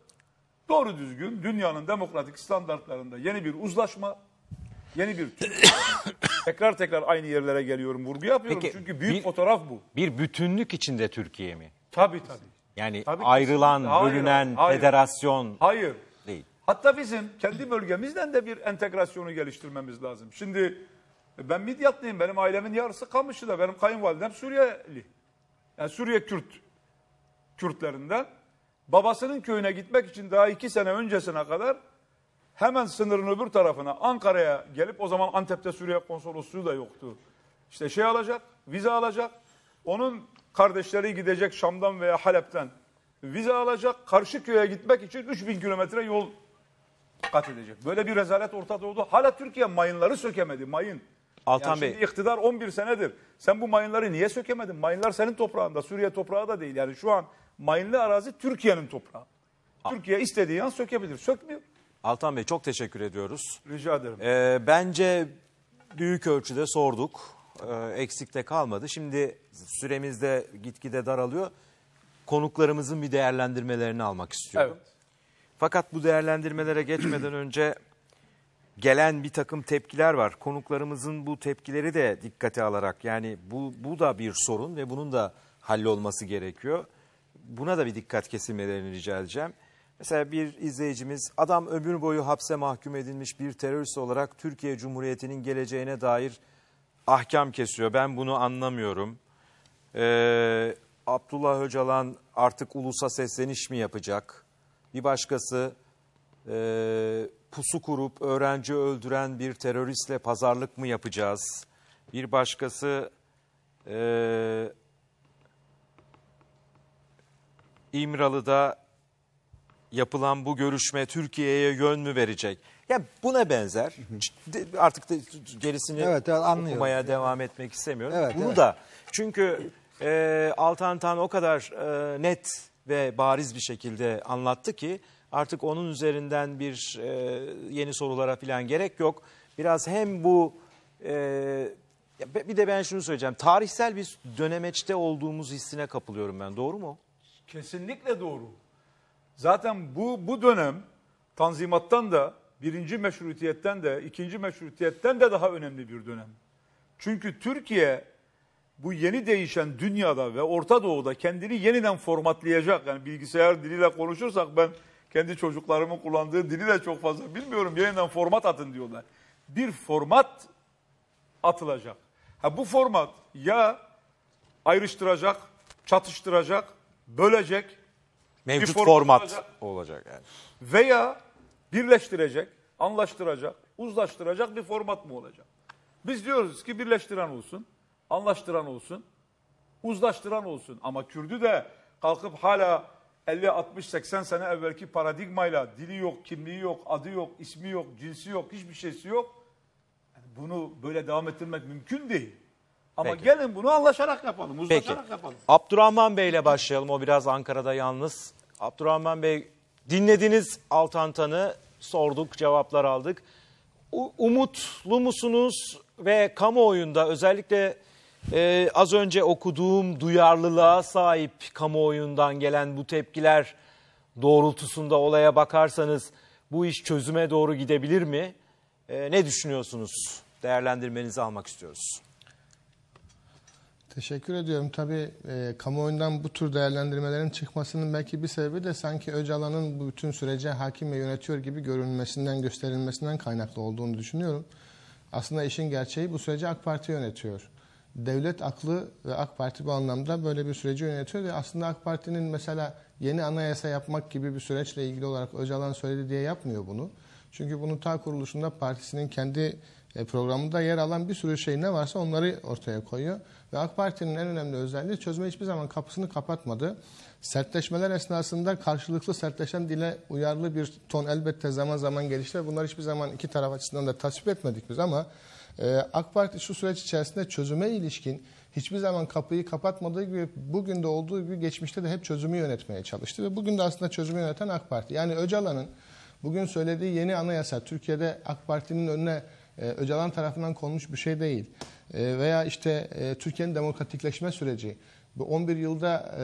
doğru düzgün dünyanın demokratik standartlarında yeni bir uzlaşma, yeni bir (coughs) tekrar tekrar aynı yerlere geliyorum, vurgu yapıyorum. Peki, Çünkü büyük bir- fotoğraf bu. Bir bütünlük içinde Türkiye mi? Tabii tabii. Yani Tabii ayrılan. Hayır, bölünen, hayır. federasyon Hayır. değil. Hatta bizim kendi bölgemizden de bir entegrasyonu geliştirmemiz lazım. Şimdi ben Midyatlıyım. Benim ailemin yarısı Kamışlı'da. Benim kayınvalidem Suriyeli. Yani Suriye Kürt. Kürtlerinden. Babasının köyüne gitmek için daha iki sene öncesine kadar hemen sınırın öbür tarafına Ankara'ya gelip o zaman Antep'te Suriye konsolosluğu da yoktu. İşte şey alacak, vize alacak. Onun kardeşleri gidecek Şam'dan veya Halep'ten vize alacak. Karşı köye gitmek için 3000 kilometre yol kat edecek. Böyle bir rezalet Orta Doğu'da. Hala Türkiye mayınları sökemedi. Mayın. Altan Yani Bey. şimdi iktidar 11 senedir. Sen bu mayınları niye sökemedin? Mayınlar senin toprağında. Suriye toprağı da değil. Yani şu an mayınlı arazi Türkiye'nin toprağı. Türkiye istediği an sökebilir. Sökmüyor. Altan Bey çok teşekkür ediyoruz. Rica ederim. Ee, bence büyük ölçüde sorduk. Ee, eksikte kalmadı. Şimdi süremiz de gitgide daralıyor. Konuklarımızın bir değerlendirmelerini almak istiyorum. Evet. Fakat bu değerlendirmelere geçmeden önce gelen bir takım tepkiler var. Konuklarımızın bu tepkileri de dikkate alarak yani bu, bu da bir sorun ve bunun da hallolması gerekiyor. Buna da bir dikkat kesilmelerini rica edeceğim. Mesela bir izleyicimiz adam ömür boyu hapse mahkum edilmiş bir terörist olarak Türkiye Cumhuriyeti'nin geleceğine dair ahkam kesiyor. Ben bunu anlamıyorum. Ee, Abdullah Öcalan artık ulusa sesleniş mi yapacak? Bir başkası e, pusu kurup öğrenci öldüren bir teröristle pazarlık mı yapacağız? Bir başkası e, İmralı'da yapılan bu görüşme Türkiye'ye yön mü verecek? Ya buna benzer. De- Artık da gerisini Evet, evet, anlıyorum. okumaya devam etmek istemiyorum. Evet, Bunu evet. da çünkü e, Altan Tan o kadar e, net ve bariz bir şekilde anlattı ki artık onun üzerinden bir e, yeni sorulara falan gerek yok. Biraz hem bu e, bir de ben şunu söyleyeceğim. Tarihsel bir dönemeçte olduğumuz hissine kapılıyorum ben. Doğru mu? Kesinlikle doğru. Zaten bu bu dönem Tanzimat'tan da birinci meşrutiyetten de ikinci meşrutiyetten de daha önemli bir dönem. Çünkü Türkiye bu yeni değişen dünyada ve Orta Doğu'da kendini yeniden formatlayacak. Yani bilgisayar diliyle konuşursak ben kendi çocuklarımın kullandığı dili de çok fazla bilmiyorum. Yeniden format atın diyorlar. Bir format atılacak. Ha bu format ya ayrıştıracak, çatıştıracak, bölecek Mevcut format format olacak. olacak yani. veya birleştirecek, anlaştıracak, uzlaştıracak bir format mı olacak? Biz diyoruz ki birleştiren olsun, anlaştıran olsun, uzlaştıran olsun. Ama Kürdü de kalkıp hala 50, 60, 80 sene evvelki paradigmayla dili yok, kimliği yok, adı yok, ismi yok, cinsi yok, hiçbir şeysi yok. Yani bunu böyle devam ettirmek mümkün değil. Ama Peki. gelin bunu anlaşarak yapalım, Peki. uzlaşarak yapalım. Abdurrahman Bey ile başlayalım. O biraz Ankara'da yalnız. Abdurrahman Bey dinlediniz Altantan'ı sorduk cevaplar aldık. U- umutlu musunuz ve kamuoyunda özellikle e, az önce okuduğum duyarlılığa sahip kamuoyundan gelen bu tepkiler doğrultusunda olaya bakarsanız bu iş çözüme doğru gidebilir mi? E, ne düşünüyorsunuz? Değerlendirmenizi almak istiyoruz. Teşekkür ediyorum. Tabii e, kamuoyundan bu tür değerlendirmelerin çıkmasının belki bir sebebi de sanki Öcalan'ın bu bütün sürece hakim ve yönetiyor gibi görünmesinden, gösterilmesinden kaynaklı olduğunu düşünüyorum. Aslında işin gerçeği bu süreci AK Parti yönetiyor. Devlet aklı ve AK Parti bu anlamda böyle bir süreci yönetiyor ve aslında AK Parti'nin mesela yeni anayasa yapmak gibi bir süreçle ilgili olarak Öcalan söyledi diye yapmıyor bunu. Çünkü bunu ta kuruluşunda partisinin kendi e, programında yer alan bir sürü şey ne varsa onları ortaya koyuyor. Ve AK Parti'nin en önemli özelliği çözme hiçbir zaman kapısını kapatmadı. Sertleşmeler esnasında karşılıklı sertleşen dile uyarlı bir ton elbette zaman zaman gelişti. Bunlar hiçbir zaman iki taraf açısından da tasvip etmedik biz ama e, AK Parti şu süreç içerisinde çözüme ilişkin hiçbir zaman kapıyı kapatmadığı gibi bugün de olduğu gibi geçmişte de hep çözümü yönetmeye çalıştı. Ve bugün de aslında çözümü yöneten AK Parti. Yani Öcalan'ın bugün söylediği yeni anayasa Türkiye'de AK Parti'nin önüne e, Öcalan tarafından konmuş bir şey değil. E, veya işte e, Türkiye'nin demokratikleşme süreci. Bu 11 yılda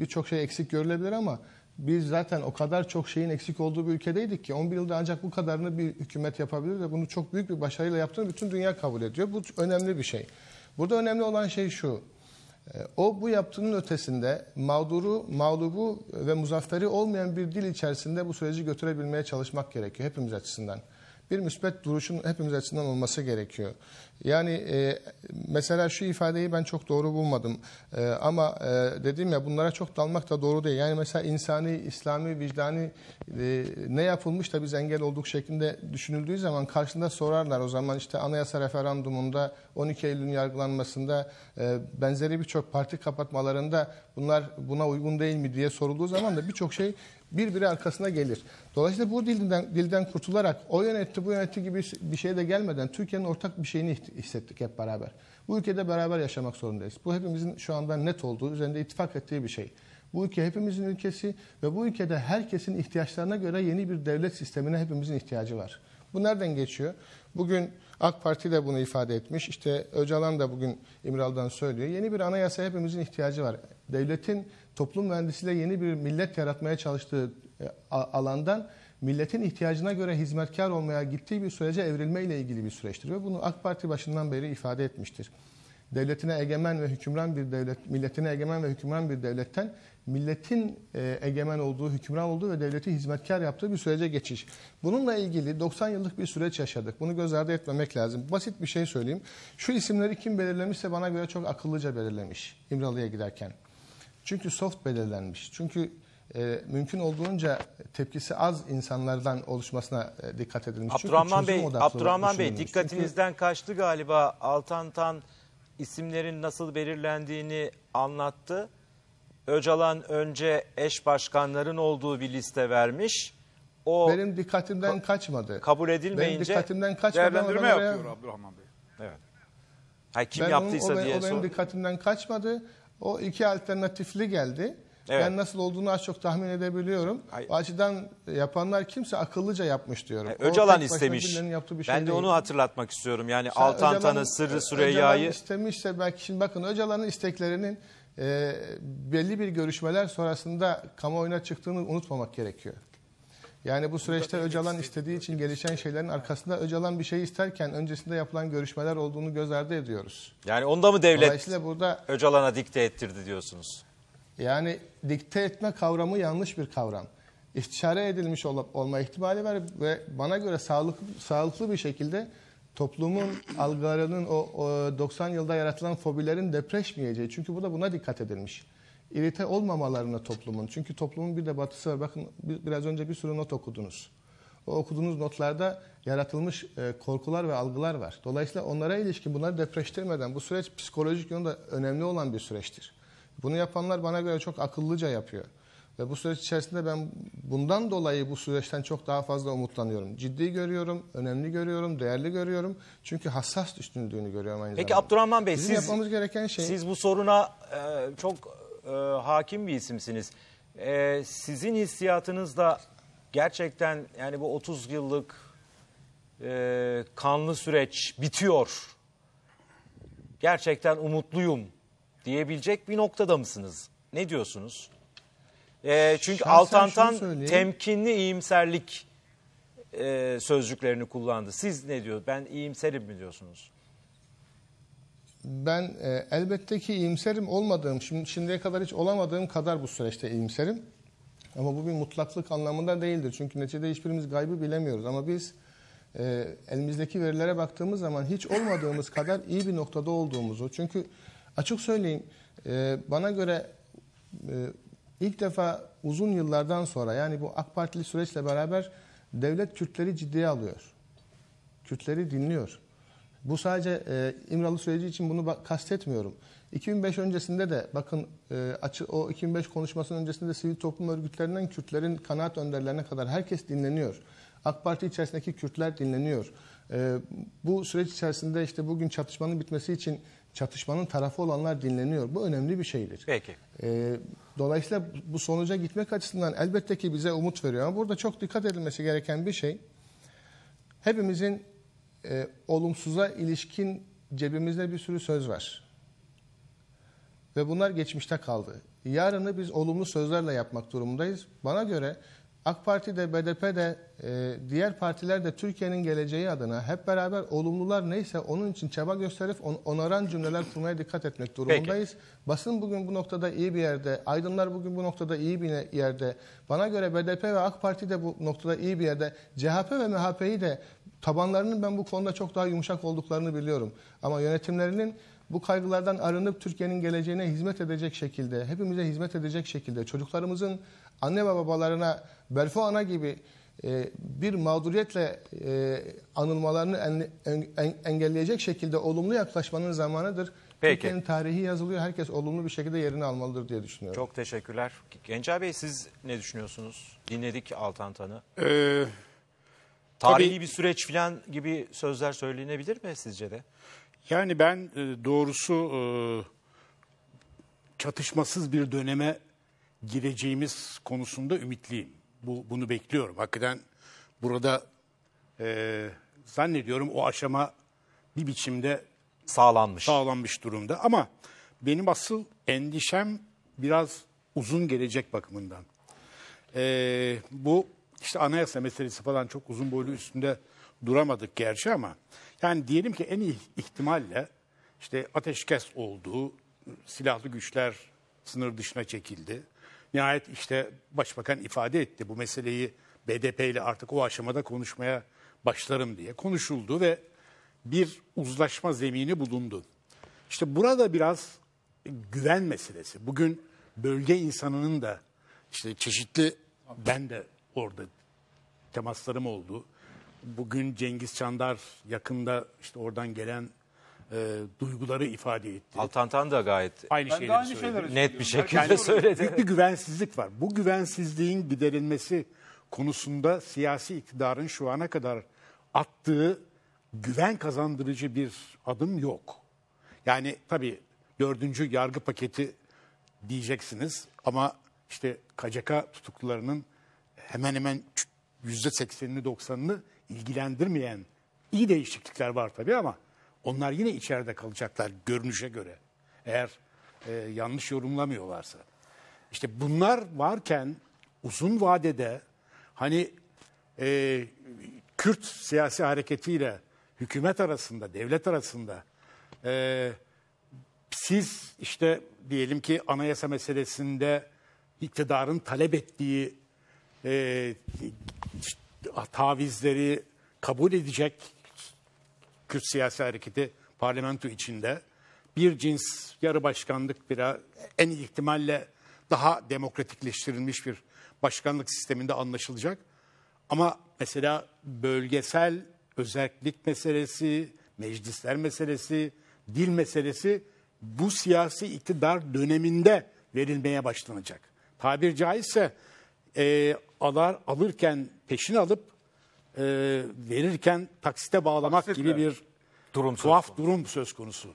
birçok şey eksik görülebilir ama biz zaten o kadar çok şeyin eksik olduğu bir ülkedeydik ki 11 yılda ancak bu kadarını bir hükümet yapabilir ve bunu çok büyük bir başarıyla yaptığını bütün dünya kabul ediyor. Bu önemli bir şey. Burada önemli olan şey şu. O bu yaptığının ötesinde mağduru, mağlubu ve muzafferi olmayan bir dil içerisinde bu süreci götürebilmeye çalışmak gerekiyor hepimiz açısından. Bir müspet duruşun hepimiz açısından olması gerekiyor. Yani e, mesela şu ifadeyi ben çok doğru bulmadım. E, ama e, dediğim ya bunlara çok dalmak da doğru değil. Yani mesela insani, İslami, vicdani e, ne yapılmış da biz engel olduk şeklinde düşünüldüğü zaman karşında sorarlar. O zaman işte anayasa referandumunda 12 Eylül'ün yargılanmasında e, benzeri birçok parti kapatmalarında bunlar buna uygun değil mi diye sorulduğu zaman da birçok şey birbiri arkasına gelir. Dolayısıyla bu dilden, dilden kurtularak o yönetti bu yönetti gibi bir şeye de gelmeden Türkiye'nin ortak bir şeyini hissettik hep beraber. Bu ülkede beraber yaşamak zorundayız. Bu hepimizin şu anda net olduğu, üzerinde ittifak ettiği bir şey. Bu ülke hepimizin ülkesi ve bu ülkede herkesin ihtiyaçlarına göre yeni bir devlet sistemine hepimizin ihtiyacı var. Bu nereden geçiyor? Bugün AK Parti de bunu ifade etmiş. İşte Öcalan da bugün İmral'dan söylüyor. Yeni bir anayasa hepimizin ihtiyacı var. Devletin toplum mühendisiyle yeni bir millet yaratmaya çalıştığı e, alandan milletin ihtiyacına göre hizmetkar olmaya gittiği bir sürece evrilmeyle ilgili bir süreçtir. Ve bunu AK Parti başından beri ifade etmiştir. devletine egemen ve hükümran bir devlet, milletine egemen ve hükümran bir devletten milletin e, egemen olduğu, hükümran olduğu ve devleti hizmetkar yaptığı bir sürece geçiş. Bununla ilgili 90 yıllık bir süreç yaşadık. Bunu göz ardı etmemek lazım. Basit bir şey söyleyeyim. Şu isimleri kim belirlemişse bana göre çok akıllıca belirlemiş İmralı'ya giderken. Çünkü soft belirlenmiş. Çünkü e, mümkün olduğunca tepkisi az insanlardan oluşmasına e, dikkat edilmiş. Çünkü Abdurrahman Bey, Abdurrahman Bey dikkatinizden kaçtı galiba. Altan Tan isimlerin nasıl belirlendiğini anlattı. Öcalan önce eş başkanların olduğu bir liste vermiş. O Çünkü benim dikkatimden kaçmadı. kabul Benim edilmeyince dikkatimden kaçmadı. Değerlendirme oraya- yapıyor Abdurrahman Bey. Ha, kim Ben yaptıysa onun, o, diye o benim dikkatimden kaçmadı. O iki alternatifli geldi. Evet. Ben nasıl olduğunu az çok tahmin edebiliyorum. Ay- O açıdan yapanlar kimse akıllıca yapmış diyorum. O Öcalan tek başına istemiş. yaptığı bir ben şey de değil. onu hatırlatmak istiyorum. Yani Mesela Altan Öcalan- Tan'ı, Sırrı Öcalan Süreyya'yı istemişse belki şimdi bakın Öcalan'ın isteklerinin e, belli bir görüşmeler sonrasında kamuoyuna çıktığını unutmamak gerekiyor. Yani bu süreçte Öcalan istediği için gelişen şeylerin arkasında Öcalan bir şey isterken öncesinde yapılan görüşmeler olduğunu göz ardı ediyoruz. yani onda mı devlet Dolayısıyla burada Öcalan'a dikte ettirdi diyorsunuz? yani dikte etme kavramı yanlış bir kavram. İstişare edilmiş ol- olma ihtimali var ve bana göre sağlıklı, sağlıklı bir şekilde toplumun algılarının o, o 90 yılda yaratılan fobilerin depreşmeyeceği. Çünkü bu da buna dikkat edilmiş. İrite olmamalarına toplumun. Çünkü toplumun bir de batısı var. Bakın bir- biraz önce bir sürü not okudunuz. O okuduğunuz notlarda yaratılmış e, korkular ve algılar var. Dolayısıyla onlara ilişkin bunları depreştirmeden bu süreç psikolojik yönde önemli olan bir süreçtir. Bunu yapanlar bana göre çok akıllıca yapıyor. Ve bu süreç içerisinde ben bundan dolayı bu süreçten çok daha fazla umutlanıyorum. Ciddi görüyorum, önemli görüyorum, değerli görüyorum. Çünkü hassas düşünüldüğünü görüyorum aynı Peki zamanda. Abdurrahman Bey Bizim siz yapmamız gereken şey... Siz bu soruna e, çok e, hakim bir isimsiniz. E, sizin hissiyatınız da gerçekten yani bu 30 yıllık e, kanlı süreç bitiyor. Gerçekten umutluyum diyebilecek bir noktada mısınız? Ne diyorsunuz? E, çünkü Şahsen Altantan temkinli iyimserlik e, sözcüklerini kullandı. Siz ne diyor? Ben iyimserim mi diyorsunuz? Ben e, elbette ki iyimserim olmadığım, şimdi, şimdiye kadar hiç olamadığım kadar bu süreçte iyimserim. Ama bu bir mutlaklık anlamında değildir. Çünkü neticede hiçbirimiz gaybı bilemiyoruz. Ama biz e, elimizdeki verilere baktığımız zaman hiç olmadığımız kadar iyi bir noktada olduğumuzu. Çünkü açık söyleyeyim e, bana göre e, ilk defa uzun yıllardan sonra yani bu AK Partili süreçle beraber devlet Kürtleri ciddiye alıyor. Kürtleri dinliyor. Bu sadece e, İmralı süreci için bunu kastetmiyorum. 2005 öncesinde de bakın e, açı, o 2005 konuşmasının öncesinde de sivil toplum örgütlerinden Kürtlerin kanaat önderlerine kadar herkes dinleniyor. AK Parti içerisindeki Kürtler dinleniyor. E, bu süreç içerisinde işte bugün çatışmanın bitmesi için çatışmanın tarafı olanlar dinleniyor. Bu önemli bir şeydir. Peki. E, dolayısıyla bu sonuca gitmek açısından elbette ki bize umut veriyor. Ama burada çok dikkat edilmesi gereken bir şey hepimizin e, olumsuza ilişkin cebimizde bir sürü söz var. Ve bunlar geçmişte kaldı. Yarını biz olumlu sözlerle yapmak durumundayız. Bana göre AK Parti de BDP de e, diğer partiler de Türkiye'nin geleceği adına hep beraber olumlular neyse onun için çaba gösterip on, onaran cümleler kurmaya dikkat etmek durumundayız. Basın bugün bu noktada iyi bir yerde, aydınlar bugün bu noktada iyi bir yerde. Bana göre BDP ve AK Parti de bu noktada iyi bir yerde. CHP ve MHP'yi de tabanlarının ben bu konuda çok daha yumuşak olduklarını biliyorum. Ama yönetimlerinin bu kaygılardan arınıp Türkiye'nin geleceğine hizmet edecek şekilde, hepimize hizmet edecek şekilde, çocuklarımızın anne ve babalarına Berfo Ana gibi e, bir mağduriyetle e, anılmalarını en- en- engelleyecek şekilde olumlu yaklaşmanın zamanıdır. Peki. Türkiye'nin tarihi yazılıyor. Herkes olumlu bir şekilde yerini almalıdır diye düşünüyorum. Çok teşekkürler. Gencer Bey siz ne düşünüyorsunuz? Dinledik Altantan'ı. Ee, Tarihi Tabii- bir süreç falan gibi sözler söylenebilir mi sizce de? Yani ben e, doğrusu e, çatışmasız bir döneme gireceğimiz konusunda ümitliyim. Bu bunu bekliyorum. Hakikaten burada e, zannediyorum o aşama bir biçimde Sağlanmış. sağlanmış durumda. Ama benim asıl endişem biraz uzun gelecek bakımından. Ee, bu işte anayasa meselesi falan çok uzun boylu üstünde duramadık gerçi ama yani diyelim ki en iyi ihtimalle işte ateşkes oldu, silahlı güçler sınır dışına çekildi. Nihayet işte başbakan ifade etti bu meseleyi BDP ile artık o aşamada konuşmaya başlarım diye konuşuldu ve bir uzlaşma zemini bulundu. İşte burada biraz güven meselesi. Bugün bölge insanının da işte çeşitli ben de orada temaslarım oldu. Bugün Cengiz Çandar yakında işte oradan gelen e, duyguları ifade etti. Altantan da gayet Aynı Ben şeyleri aynı söyledi. şeyleri net bir şekilde (laughs) söyledi. Büyük bir güvensizlik var. Bu güvensizliğin giderilmesi konusunda siyasi iktidarın şu ana kadar attığı güven kazandırıcı bir adım yok. Yani tabii dördüncü yargı paketi diyeceksiniz ama işte KCK tutuklularının hemen hemen yüzde seksenini doksanını ilgilendirmeyen iyi değişiklikler var tabii ama onlar yine içeride kalacaklar görünüşe göre. Eğer e, yanlış yorumlamıyorlarsa. İşte bunlar varken uzun vadede hani e, Kürt siyasi hareketiyle hükümet arasında, devlet arasında e, siz işte diyelim ki anayasa meselesinde iktidarın talep ettiği e, tavizleri kabul edecek Kürt siyasi hareketi parlamento içinde bir cins yarı başkanlık biraz en ihtimalle daha demokratikleştirilmiş bir başkanlık sisteminde anlaşılacak. Ama mesela bölgesel özellik meselesi, meclisler meselesi, dil meselesi bu siyasi iktidar döneminde verilmeye başlanacak. Tabir caizse e, alar alırken peşin alıp e, verirken taksite bağlamak Taksitle. gibi bir Durum söz tuhaf konusu. durum söz konusu.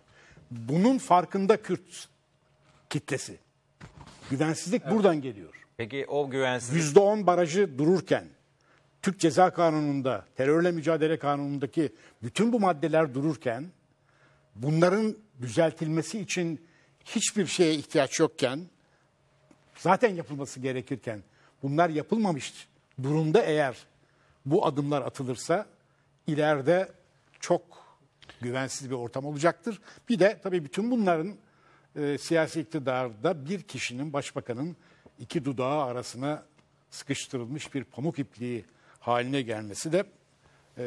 Bunun farkında Kürt kitlesi. Güvensizlik buradan geliyor. Peki o güvensizlik Yüzde on barajı dururken Türk Ceza Kanunu'nda, terörle mücadele kanunundaki bütün bu maddeler dururken bunların düzeltilmesi için hiçbir şeye ihtiyaç yokken zaten yapılması gerekirken bunlar yapılmamış durumda eğer bu adımlar atılırsa ileride çok güvensiz bir ortam olacaktır. Bir de tabii bütün bunların e, siyasi iktidarda bir kişinin, başbakanın iki dudağı arasına sıkıştırılmış bir pamuk ipliği haline gelmesi de e,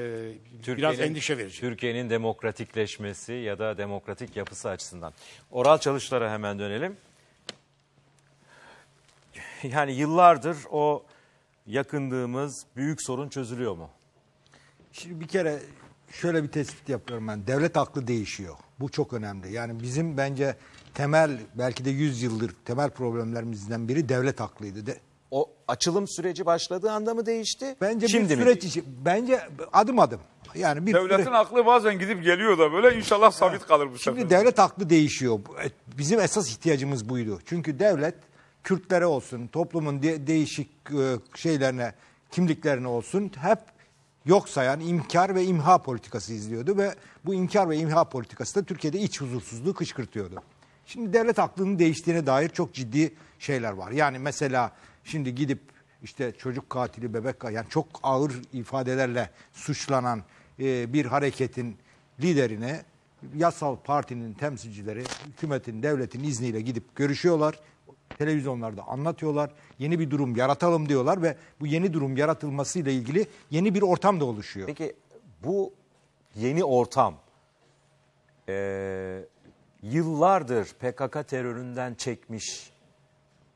biraz endişe verici. Türkiye'nin demokratikleşmesi ya da demokratik yapısı açısından. Oral çalışlara hemen dönelim. (laughs) Yani yıllardır o yakındığımız büyük sorun çözülüyor mu? Şimdi bir kere şöyle bir tespit yapıyorum ben. Devlet aklı değişiyor. Bu çok önemli. Yani bizim bence temel belki de 100 yıldır temel problemlerimizden biri devlet aklıydı. De, O açılım süreci başladığı anda mı değişti? bence Şimdi bir mi? süreç içi bence adım adım. Yani bir Devletin süre- aklı bazen gidip geliyor da böyle inşallah sabit kalır bu sefer. Şimdi devlet aklı değişiyor. Bizim esas ihtiyacımız buydu. Çünkü devlet Kürtlere olsun, toplumun de- değişik e, şeylerine, kimliklerine olsun hep yok sayan inkar ve imha politikası izliyordu ve bu inkar ve imha politikası da Türkiye'de iç huzursuzluğu kışkırtıyordu. Şimdi devlet aklının değiştiğine dair çok ciddi şeyler var. Yani mesela şimdi gidip işte çocuk katili, bebek katili, yani çok ağır ifadelerle suçlanan e, bir hareketin liderine yasal partinin temsilcileri hükümetin, devletin izniyle gidip görüşüyorlar. Televizyonlarda anlatıyorlar. Yeni bir durum yaratalım diyorlar ve bu yeni durum yaratılmasıyla ilgili yeni bir ortam da oluşuyor. Peki bu yeni ortam e, yıllardır PKK teröründen çekmiş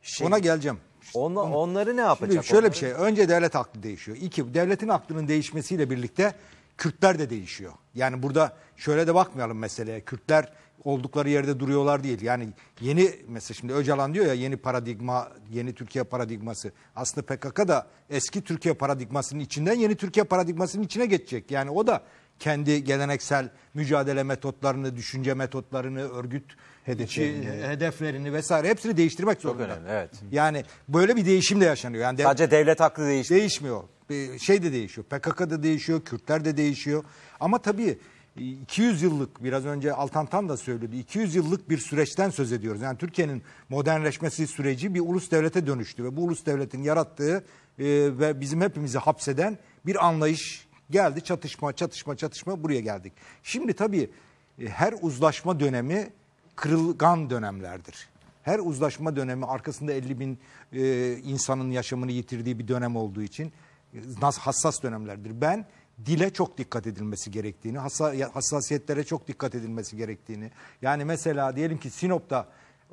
şey. Ona geleceğim. Ona- onları ne yapacak? Şimdi şöyle Onları- bir şey. Önce devlet aklı değişiyor. İki, devletin aklının değişmesiyle birlikte Kürtler de değişiyor. Yani burada şöyle de bakmayalım meseleye. Kürtler oldukları yerde duruyorlar değil. Yani yeni mesela şimdi Öcalan diyor ya yeni paradigma, yeni Türkiye paradigması. Aslında PKK da eski Türkiye paradigmasının içinden yeni Türkiye paradigmasının içine geçecek. Yani o da kendi geleneksel mücadele metotlarını, düşünce metotlarını, örgüt hedeflerini, hedeflerini vesaire hepsini değiştirmek zorunda. önemli, evet. Yani böyle bir değişim de yaşanıyor. Yani Sadece devlet aklı değişmiyor. Bir Şey de değişiyor. PKK da değişiyor, Kürtler de değişiyor. Ama tabii 200 yıllık biraz önce Altantan da söyledi. 200 yıllık bir süreçten söz ediyoruz. Yani Türkiye'nin modernleşmesi süreci bir ulus devlete dönüştü ve bu ulus devletin yarattığı e, ve bizim hepimizi hapseden bir anlayış geldi. Çatışma, çatışma, çatışma buraya geldik. Şimdi tabii e, her uzlaşma dönemi kırılgan dönemlerdir. Her uzlaşma dönemi arkasında 50 bin e, insanın yaşamını yitirdiği bir dönem olduğu için e, hassas dönemlerdir. Ben dile çok dikkat edilmesi gerektiğini, hassa- hassasiyetlere çok dikkat edilmesi gerektiğini. Yani mesela diyelim ki Sinop'ta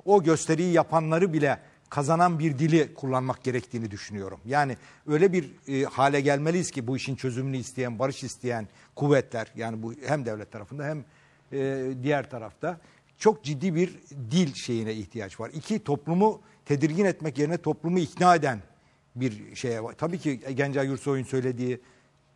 o gösteriyi yapanları bile kazanan bir dili kullanmak gerektiğini düşünüyorum. Yani öyle bir e, hale gelmeliyiz ki bu işin çözümünü isteyen, barış isteyen kuvvetler yani bu hem devlet tarafında hem e, diğer tarafta çok ciddi bir dil şeyine ihtiyaç var. İki toplumu tedirgin etmek yerine toplumu ikna eden bir şeye var. Tabii ki Gencay Yursoy'un söylediği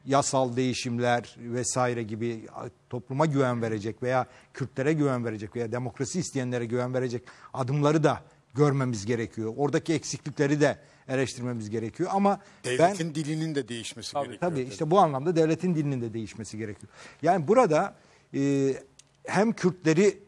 yasal değişimler vesaire gibi topluma güven verecek veya Kürtlere güven verecek veya demokrasi isteyenlere güven verecek adımları da görmemiz gerekiyor. Oradaki eksiklikleri de eleştirmemiz gerekiyor ama ben Devletin dilinin de değişmesi gerekiyor. Tabii işte bu anlamda devletin dilinin de değişmesi gerekiyor. Yani burada e, hem Kürtleri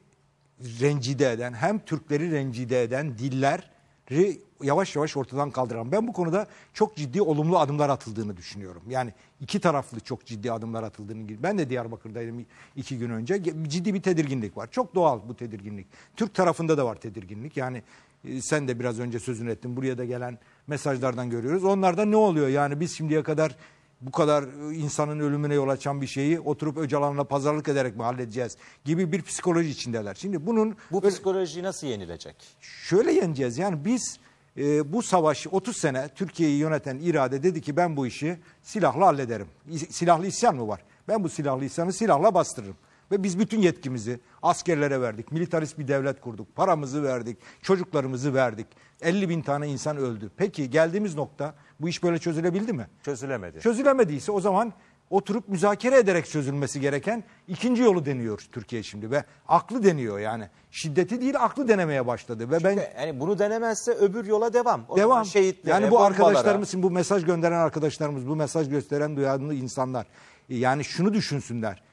rencide eden hem Türkleri rencide eden dilleri yavaş yavaş ortadan kaldıran. Ben bu konuda çok ciddi olumlu adımlar atıldığını düşünüyorum. Yani iki taraflı çok ciddi adımlar atıldığını. Ben de Diyarbakır'daydım iki gün önce. Ciddi bir tedirginlik var. Çok doğal bu tedirginlik. Türk tarafında da var tedirginlik. Yani e, sen de biraz önce sözünü ettin. Buraya da gelen mesajlardan görüyoruz. Onlarda ne oluyor? Yani biz şimdiye kadar bu kadar e, insanın ölümüne yol açan bir şeyi oturup Öcalan'la pazarlık ederek mi halledeceğiz gibi bir psikoloji içindeler. Şimdi bunun Bu psikoloji nasıl yenilecek? şöyle yeneceğiz. Yani biz e, bu savaşı 30 sene Türkiye'yi yöneten irade dedi ki ben bu işi silahla hallederim. Silahlı isyan mı var? Ben bu silahlı isyanı silahla bastırırım. Ve biz bütün yetkimizi askerlere verdik. Militarist bir devlet kurduk. Paramızı verdik. Çocuklarımızı verdik. 50 bin tane insan öldü. Peki geldiğimiz nokta bu iş böyle çözülebildi mi? Çözülemedi. Çözülemediyse o zaman oturup müzakere ederek çözülmesi gereken ikinci yolu deniyor Türkiye şimdi ve aklı deniyor yani. Şiddeti değil aklı denemeye başladı ve ben yani bunu denemezse öbür yola devam. O devam. şehitlere, Yani bu arkadaşlarımız, şimdi bu mesaj gönderen arkadaşlarımız, bu mesaj gösteren duyarlı insanlar yani şunu düşünsünler.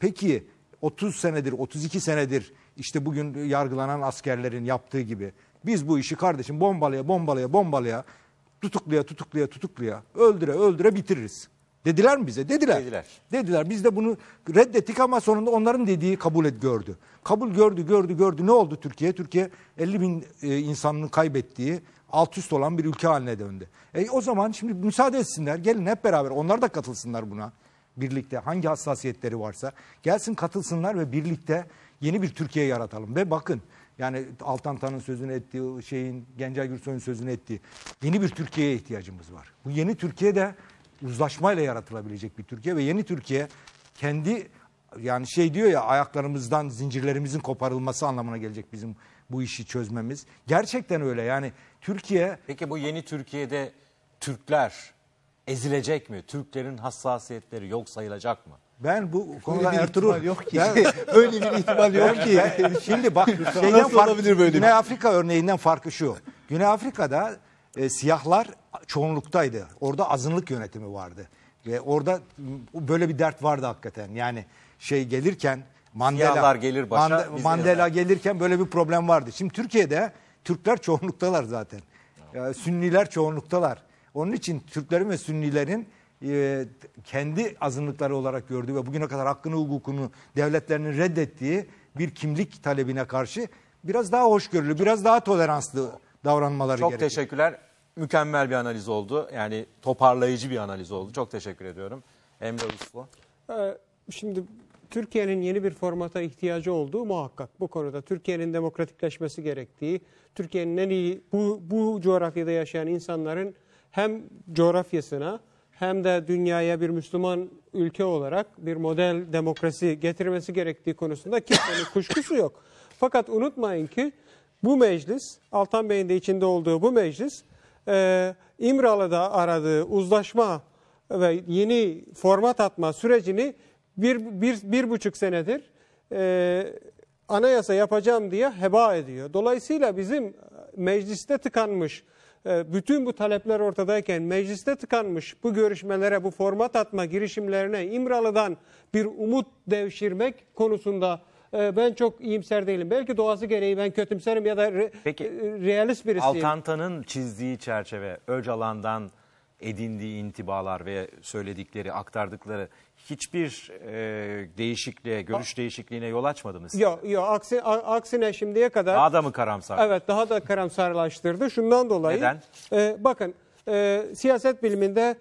Peki 30 senedir, 32 senedir işte bugün yargılanan askerlerin yaptığı gibi biz bu işi kardeşim bombalaya, bombalaya, bombalaya, tutukluya, tutukluya, tutukluya, öldüre, öldüre bitiririz. Dediler mi bize? Dediler. Dediler. Dediler. Biz de bunu reddettik ama sonunda onların dediği kabul et gördü. Kabul gördü, gördü, gördü. Ne oldu Türkiye? Türkiye 50 bin e, insanını kaybettiği alt üst olan bir ülke haline döndü. E, o zaman şimdi müsaade etsinler. Gelin hep beraber onlar da katılsınlar buna. Birlikte hangi hassasiyetleri varsa gelsin katılsınlar ve birlikte yeni bir Türkiye yaratalım. Ve bakın yani Altantan'ın sözünü ettiği şeyin Gencay Gürsoy'un sözünü ettiği yeni bir Türkiye'ye ihtiyacımız var. Bu yeni Türkiye'de uzlaşmayla yaratılabilecek bir Türkiye ve yeni Türkiye kendi yani şey diyor ya ayaklarımızdan zincirlerimizin koparılması anlamına gelecek bizim bu işi çözmemiz. Gerçekten öyle yani Türkiye Peki bu yeni Türkiye'de Türkler ezilecek mi? Türklerin hassasiyetleri yok sayılacak mı? ben bu Öyle konuda bir Ertuğrul ihtimal yok ki. Ben- (laughs) Öyle bir ihtimal yok ki. ben- şimdi bak şeyden fark, böyle Güney Afrika örneğinden farkı şu. Güney Afrika'da e, siyahlar çoğunluktaydı. Orada azınlık yönetimi vardı. Ve orada böyle bir dert vardı hakikaten. Yani şey gelirken Mandela Siyahlar gelir başa, Mande- Mandela de- gelirken böyle bir problem vardı. Şimdi Türkiye'de Türkler çoğunluktalar zaten. Ya, Sünniler çoğunluktalar. Onun için Türklerin ve Sünnilerin e, kendi azınlıkları olarak gördüğü ve bugüne kadar hakkını hukukunu devletlerinin reddettiği bir kimlik talebine karşı biraz daha hoşgörülü, biraz daha toleranslı davranmaları Çok gerekiyor. teşekkürler. Mükemmel bir analiz oldu. Yani toparlayıcı bir analiz oldu. Çok teşekkür ediyorum. Emre Uslu. Ee, Şimdi Türkiye'nin yeni bir formata ihtiyacı olduğu muhakkak. Bu konuda Türkiye'nin demokratikleşmesi gerektiği, Türkiye'nin en iyi bu, bu coğrafyada yaşayan insanların hem coğrafyasına hem de dünyaya bir Müslüman ülke olarak bir model demokrasi getirmesi gerektiği konusunda kimsenin (laughs) kuşkusu yok. Fakat unutmayın ki bu meclis, Altan Bey'in de içinde olduğu bu meclis, e, İmralı'da aradığı uzlaşma ve yeni format atma sürecini bir, bir, bir buçuk senedir e, anayasa yapacağım diye heba ediyor. Dolayısıyla bizim mecliste tıkanmış, e, bütün bu talepler ortadayken mecliste tıkanmış bu görüşmelere, bu format atma girişimlerine İmralı'dan bir umut devşirmek konusunda e, ben çok iyimser değilim. Belki doğası gereği ben kötümserim ya da re, Peki, e, realist birisiyim. Altantan'ın çizdiği çerçeve Öcalan'dan edindiği intibalar ve söyledikleri, aktardıkları hiçbir e, değişikliğe, görüş değişikliğine yol açmadı mı? size? Yok yok aksi, a- aksine şimdiye kadar Daha da mı karamsar? Evet daha da karamsarlaştırdı. Şundan dolayı. Neden? e, bakın e, siyaset biliminde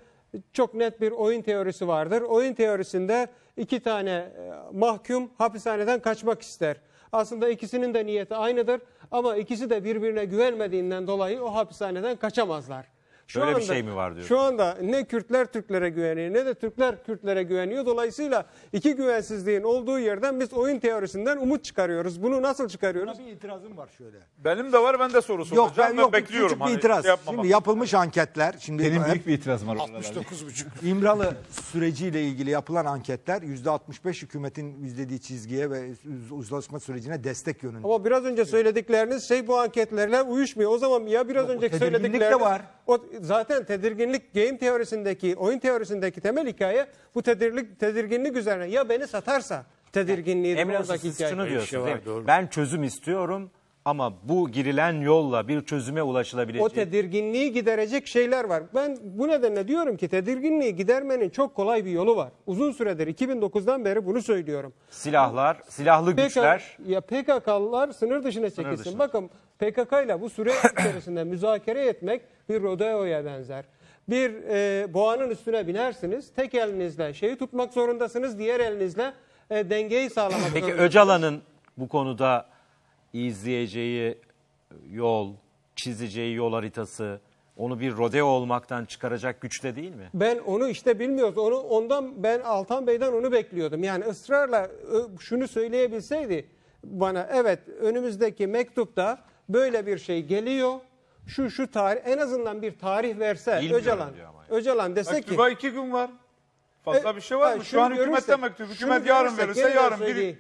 çok net bir oyun teorisi vardır. Oyun teorisinde iki tane e, mahkum hapishaneden kaçmak ister. Aslında ikisinin de niyeti aynıdır ama ikisi de birbirine güvenmediğinden dolayı o hapishaneden kaçamazlar. Böyle bir şey mi var diyorsun? Şu anda ne Kürtler Türklere güveniyor ne de Türkler Kürtlere güveniyor. Dolayısıyla iki güvensizliğin olduğu yerden biz oyun teorisinden umut çıkarıyoruz. Bunu nasıl çıkarıyoruz? Buna bir itirazım var şöyle. Benim de var ben de soru Yok soracağım. ben yok bekliyorum. küçük bir hani itiraz. şey yapmamak. Şimdi yapılmış anketler. Şimdi Benim büyük bir itirazım var. oralarda. 69,5. (laughs) İmralı süreciyle ilgili yapılan anketler %65 hükümetin izlediği çizgiye ve uzlaşma sürecine destek yönünde. Ama biraz önce söyledikleriniz şey bu anketlerle uyuşmuyor. O zaman ya biraz Yok, önceki tedirginlik de söyledikleriniz var. O zaten tedirginlik game teorisindeki, oyun teorisindeki temel hikaye bu tedirginlik tedirginlik üzerine ya beni satarsa tedirginliği Emre oradaki hikaye. şunu şey diyorsunuz var, doğru. Ben çözüm istiyorum ama bu girilen yolla bir çözüme ulaşılabilecek. O tedirginliği giderecek şeyler var. Ben bu nedenle diyorum ki tedirginliği gidermenin çok kolay bir yolu var. Uzun süredir 2009'dan beri bunu söylüyorum. Silahlar, silahlı PK güçler. ya PKK'lılar sınır dışına çekilsin. dışına. Bakın PKK ile bu süre (coughs) içerisinde müzakere etmek bir rodeoya benzer. Bir e, boğanın üstüne binersiniz. Tek elinizle şeyi tutmak zorundasınız. Diğer elinizle e, dengeyi sağlamak Peki zorundasınız. Öcalan'ın bu konuda izleyeceği yol, çizeceği yol haritası onu bir rodeo olmaktan çıkaracak güçte değil mi? Ben onu işte bilmiyoruz. Onu ondan ben Altan Bey'den onu bekliyordum. Yani ısrarla şunu söyleyebilseydi bana evet önümüzdeki mektupta böyle bir şey geliyor. Şu şu tarih en azından bir tarih verse Bilmiyorum Öcalan. diyor ama Öcalan dese ki Mektuba iki gün var. Fazla E, bir şey var mı? Şu şunu an hükümette görürsek- mektup. şunu Hükümet yarın görürsek, verirse yarın bir, söyleyeyim.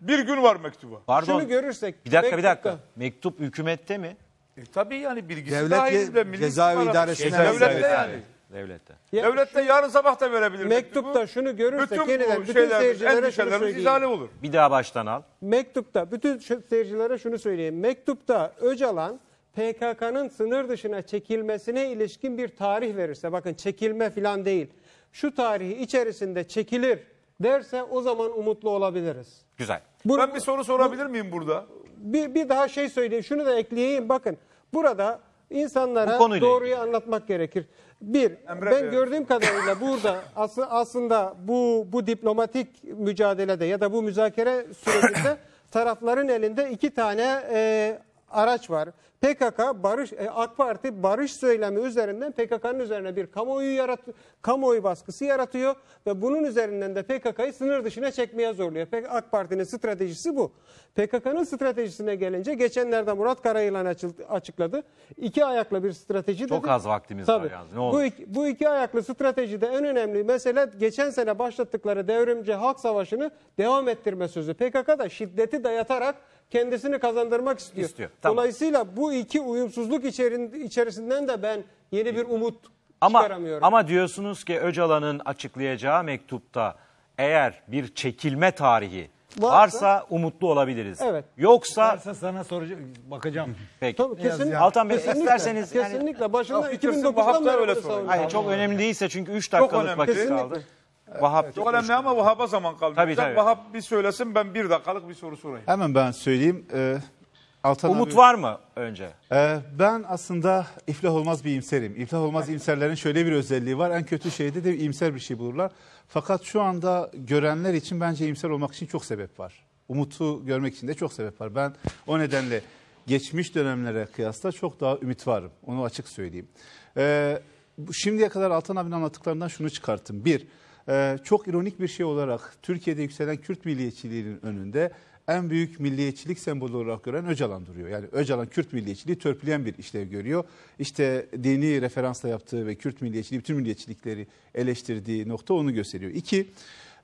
bir gün var mektuba. Pardon. Şunu görürsek Bir dakika bir dakika. mektupta- Mektup hükümette mi? E, tabii yani bilgisi Devlet dahilinde ve milli cezaevi istihbarat- idaresine Şey, Devlette yani. Devlette. Ya Devlette yarın sabah da verebilir Mektupta mektubu. şunu görürsek bütün yeniden bu bütün şeylerimiz, seyircilere şunu söyleyeyim. izale olur. Bir daha baştan al. Mektupta bütün şu- seyircilere şunu söyleyeyim. Mektupta Öcalan PKK'nın sınır dışına çekilmesine ilişkin bir tarih verirse bakın çekilme falan değil. Şu tarihi içerisinde çekilir derse o zaman umutlu olabiliriz. Güzel. Bu- Ben bir soru sorabilir miyim burada? bir, bir daha şey söyleyeyim. Şunu da ekleyeyim. Bakın burada Bu insanlara doğruyu ilgili. anlatmak gerekir. Bir, Emre ben Bey. gördüğüm kadarıyla burada (laughs) as- aslında bu bu diplomatik mücadelede ya da bu müzakere sürecinde (coughs) tarafların elinde iki tane e, araç var. PKK barış e, AK Parti barış söylemi üzerinden PKK'nın üzerine bir kamuoyu yarat kamuoyu baskısı yaratıyor ve bunun üzerinden de PKK'yı sınır dışına çekmeye zorluyor. AK Parti'nin stratejisi bu. PKK'nın stratejisine gelince geçenlerde Murat Karayılan açıkladı. İki ayaklı bir strateji Çok dedi. az vaktimiz var Tabii. yalnız. Ne bu, olur. iki, bu iki ayaklı stratejide en önemli mesele geçen sene başlattıkları devrimci halk savaşını devam ettirme sözü. PKK da şiddeti dayatarak kendisini kazandırmak istiyor. İstiyor, tamam. Dolayısıyla bu iki uyumsuzluk içerin, içerisinden de ben yeni bir umut Ama çıkaramıyorum. ama diyorsunuz ki Öcalan'ın açıklayacağı mektupta eğer bir çekilme tarihi Varsa- varsa, umutlu olabiliriz. Evet. Yoksa Varsa sana soracağım, bakacağım. peki. Tabii, kesin, Altan Bey, kesinlikle, isterseniz yani- kesinlikle başında bitirsin, 2009'dan Vahap da beri öyle bunu. Hayır çok önemli değilse çünkü 3 dakikalık önemli. vakit Kesinlikle. kaldı. Vahap Çok önemli ama Vahap'a zaman kaldı. Tabii, tabii. Vahap bir söylesin ben bir dakikalık bir soru sorayım. Hemen ben söyleyeyim. Ee, Altan Umut abi- var mı önce? Ee, ben aslında iflah olmaz bir imserim. İflah olmaz imserlerin şöyle bir özelliği var. En kötü şeyde de imser bir şey bulurlar. Fakat şu anda görenler için bence imser olmak için çok sebep var. Umutu görmek için de çok sebep var. Ben o nedenle geçmiş dönemlere kıyasla çok daha ümit varım. Onu açık söyleyeyim. Ee, bu- şimdiye kadar Altan abinin anlattıklarından şunu çıkarttım. Bir, e, çok ironik bir şey olarak Türkiye'de yükselen Kürt milliyetçiliğinin önünde en büyük milliyetçilik sembolü olarak gören Öcalan duruyor. Yani Öcalan Kürt milliyetçiliği törpüleyen bir işlev görüyor. İşte dini referansla yaptığı ve Kürt milliyetçiliği, bütün milliyetçilikleri eleştirdiği nokta onu gösteriyor. İki,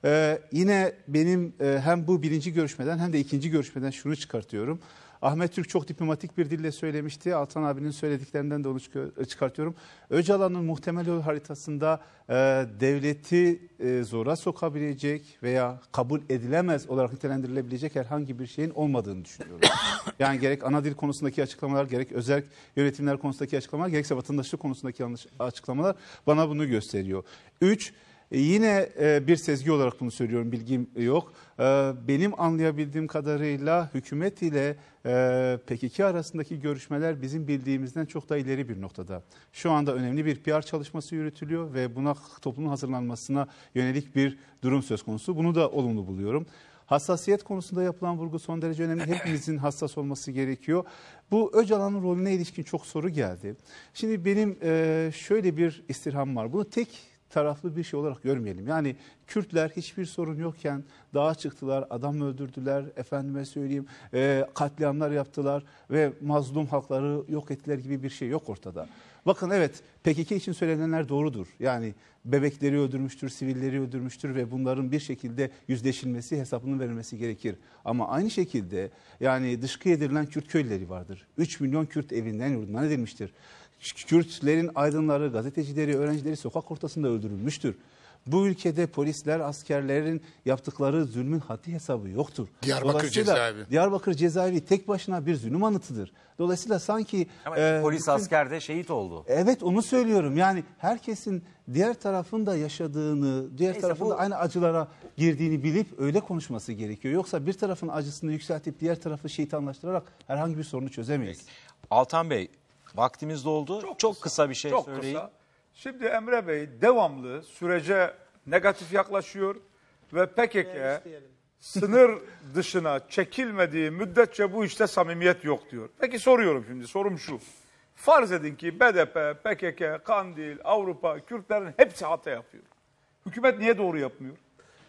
e, yine benim e, hem bu birinci görüşmeden hem de ikinci görüşmeden şunu çıkartıyorum. Ahmet Türk çok diplomatik bir dille söylemişti. Altan abinin söylediklerinden de onu çıkar- çıkartıyorum. Öcalan'ın muhtemel yol haritasında e, devleti e, zora sokabilecek veya kabul edilemez olarak nitelendirilebilecek herhangi bir şeyin olmadığını düşünüyorum. (coughs) yani gerek ana dil konusundaki açıklamalar, gerek özel yönetimler konusundaki açıklamalar, gerekse vatandaşlık konusundaki yanlış açıklamalar bana bunu gösteriyor. Üç, e, Yine e, bir sezgi olarak bunu söylüyorum bilgim yok. E, Benim anlayabildiğim kadarıyla hükümet ile e, PKK arasındaki görüşmeler bizim bildiğimizden çok daha ileri bir noktada. Şu anda önemli bir PR çalışması yürütülüyor ve buna toplumun hazırlanmasına yönelik bir durum söz konusu. Bunu da olumlu buluyorum. Hassasiyet konusunda yapılan vurgu son derece önemli. Hepimizin hassas olması gerekiyor. Bu Öcalan'ın rolüne ilişkin çok soru geldi. Şimdi benim e, şöyle bir istirham var. Bunu tek taraflı bir şey olarak görmeyelim. Yani Kürtler hiçbir sorun yokken dağa çıktılar, adam öldürdüler, efendime söyleyeyim e, katliamlar yaptılar ve mazlum halkları yok ettiler gibi bir şey yok ortada. Bakın evet PKK için söylenenler doğrudur. Yani bebekleri öldürmüştür, sivilleri öldürmüştür ve bunların bir şekilde yüzleşilmesi, hesabının verilmesi gerekir. Ama aynı şekilde yani dışkı edililen Kürt köyleri vardır. 3 milyon Kürt evinden yurdundan edilmiştir. Kürtlerin aydınları, gazetecileri, öğrencileri sokak ortasında öldürülmüştür. Bu ülkede polisler, askerlerin yaptıkları zulmün haddi hesabı yoktur. Diyarbakır cezaevi. Diyarbakır cezaevi tek başına bir zulüm anıtıdır. Dolayısıyla sanki... Ama e, polis bütün- asker de şehit oldu. Evet onu söylüyorum. Yani herkesin diğer tarafın da yaşadığını, diğer Neyse, tarafın da bu- aynı acılara girdiğini bilip öyle konuşması gerekiyor. Yoksa bir tarafın acısını yükseltip diğer tarafı şeytanlaştırarak herhangi bir sorunu çözemeyiz. Altan Bey vaktimiz doldu. Çok, kısa, bir şey Çok söyleyin. kısa. Şimdi Emre Bey devamlı sürece negatif yaklaşıyor ve PKK sınır (laughs) dışına çekilmediği müddetçe bu işte samimiyet yok diyor. Peki soruyorum şimdi sorum şu. Farz edin ki BDP, PKK, Kandil, Avrupa, Kürtlerin hepsi hata yapıyor. Hükümet niye doğru yapmıyor?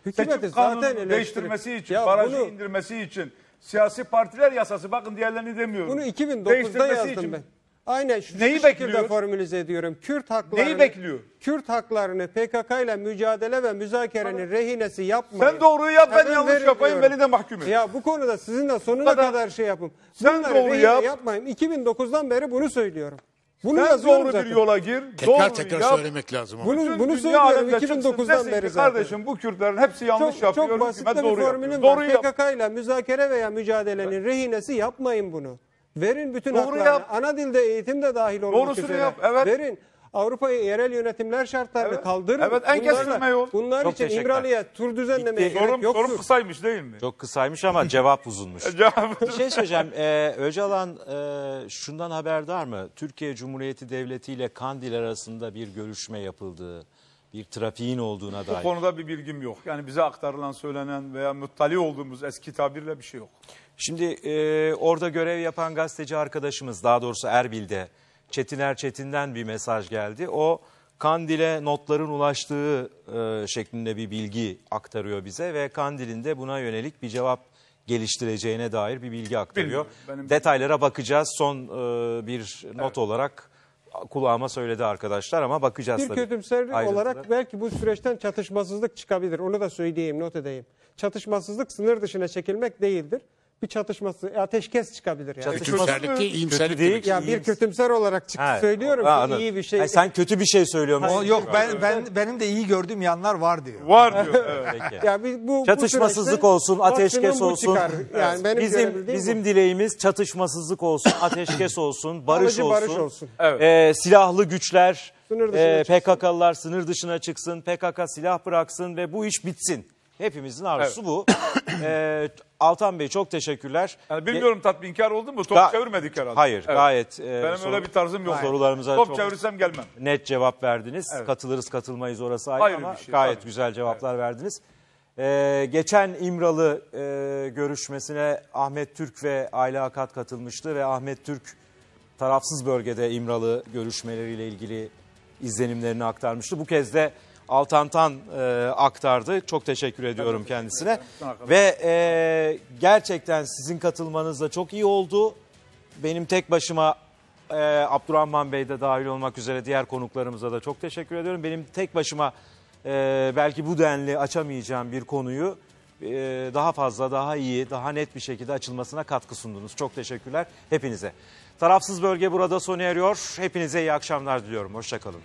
Hükümeti Seçim zaten değiştirmesi için, Ya barajı bunu- indirmesi için, siyasi partiler yasası bakın diğerlerini demiyorum. Bunu 2009'da Değiştirmesi yazdım için- ben. Aynen şu, Neyi şu şekilde bekliyor? formülize ediyorum. Kürt haklarını, Neyi bekliyor? Kürt haklarını PKK ile mücadele ve müzakerenin rehinesi yapmayın. Sen doğruyu yap ben Hemen yanlış yapayım diyorum. beni de mahkum et. Ya bu konuda sizinle sonuna Kadar- kadar şey yapın. Sen Bunları doğru yap. yapmayın. 2009'dan beri bunu söylüyorum. Bunu Sen doğru zaten. bir yola gir. Tekrar doğru tekrar yap. söylemek lazım. Bunu, Bütün bunu söylüyorum alemde çıksın, 2009'dan desin beri zaten. Kardeşim bu Kürtlerin hepsi yanlış Çok, yapıyor. çok basit bir doğru formülüm var. PKK ile müzakere veya mücadelenin rehinesi yapmayın bunu. Verin bütün Doğru haklarını. yap. Ana dilde eğitim de dahil olmak Doğrusunu üzere. yap, evet. Verin. Avrupa yerel yönetimler şartlarını Evet. kaldırın. Evet, en kestirme yol. Bunlar Çok için teşekkürler. İmralı'ya tur düzenlemeye Bitti. gerek Sorum, yoktur. sorum kısaymış değil mi? Çok kısaymış ama cevap uzunmuş. (laughs) Cevap- Bir şey söyleyeceğim. Ee, Öcalan e, şundan haberdar mı? Türkiye Cumhuriyeti Devleti ile Kandil arasında bir görüşme yapıldığı, bir trafiğin olduğuna Bu dair. konuda bir bilgim yok. Yani bize aktarılan, söylenen veya muttali olduğumuz eski tabirle bir şey yok. Şimdi e, orada görev yapan gazeteci arkadaşımız, daha doğrusu Erbil'de Çetiner Çetin'den bir mesaj geldi. O Kandil'e notların ulaştığı e, şeklinde bir bilgi aktarıyor bize ve Kandil'in de buna yönelik bir cevap geliştireceğine dair bir bilgi aktarıyor. Benim- Detaylara bakacağız. Son e, bir not olarak kulağıma söyledi arkadaşlar ama bakacağız Bir tabii. kötümserlik Ayrıntılara. olarak belki bu süreçten çatışmasızlık çıkabilir. Onu da söyleyeyim, not edeyim. Çatışmasızlık sınır dışına çekilmek değildir. Bir çatışması, ateşkes çıkabilir yani. Çatışma- Kötümserlik değil, iyimserlik değil. Ya bir kötümser olarak çıktı Ha, söylüyorum ha, ki anladım. iyi bir şey. Hayır, sen kötü bir şey söylüyorsun. O yok ben ben benim de iyi gördüğüm yanlar var diyor. Var diyor. (laughs) Evet. Peki. Ya biz bu, bu Çatışmasızlık süreçte olsun, ateşkes maksimum bu olsun. çıkar. Yani benim bizim görebildiğim bizim bu. dileğimiz çatışmasızlık olsun, ateşkes olsun, barış Kalıcı olsun. barış olsun. Evet. Ee, silahlı güçler, Sınır dışına e, çıksın. PKK'lılar sınır dışına çıksın, PKK silah bıraksın ve bu iş bitsin. Hepimizin arzusu bu. (coughs) Ee, Altan Bey çok teşekkürler. Yani bilmiyorum tatminkar oldun mu? Top Ga- çevirmedik herhalde. Hayır, Evet. gayet e, Benim soru- öyle bir tarzım yok. sorularımıza Top çok çevirirsem gelmem. net cevap verdiniz. Evet. Katılırız katılmayız orası ayrı Ayrı ama bir şey, gayet tabii. güzel cevaplar verdiniz. Ee, geçen İmralı e, görüşmesine Ahmet Türk ve Ayla Akat katılmıştı ve Ahmet Türk tarafsız bölgede İmralı görüşmeleriyle ilgili izlenimlerini aktarmıştı. Bu kez de Altan Tan e, aktardı. Çok teşekkür ediyorum kendisine. Ve e, gerçekten sizin katılmanız da çok iyi oldu. Benim tek başıma e, Abdurrahman Bey de dahil olmak üzere diğer konuklarımıza da çok teşekkür ediyorum. Benim tek başıma e, belki bu denli açamayacağım bir konuyu e, daha fazla, daha iyi, daha net bir şekilde açılmasına katkı sundunuz. Çok teşekkürler hepinize. Tarafsız bölge burada sona eriyor. Hepinize iyi akşamlar diliyorum. Hoşçakalın.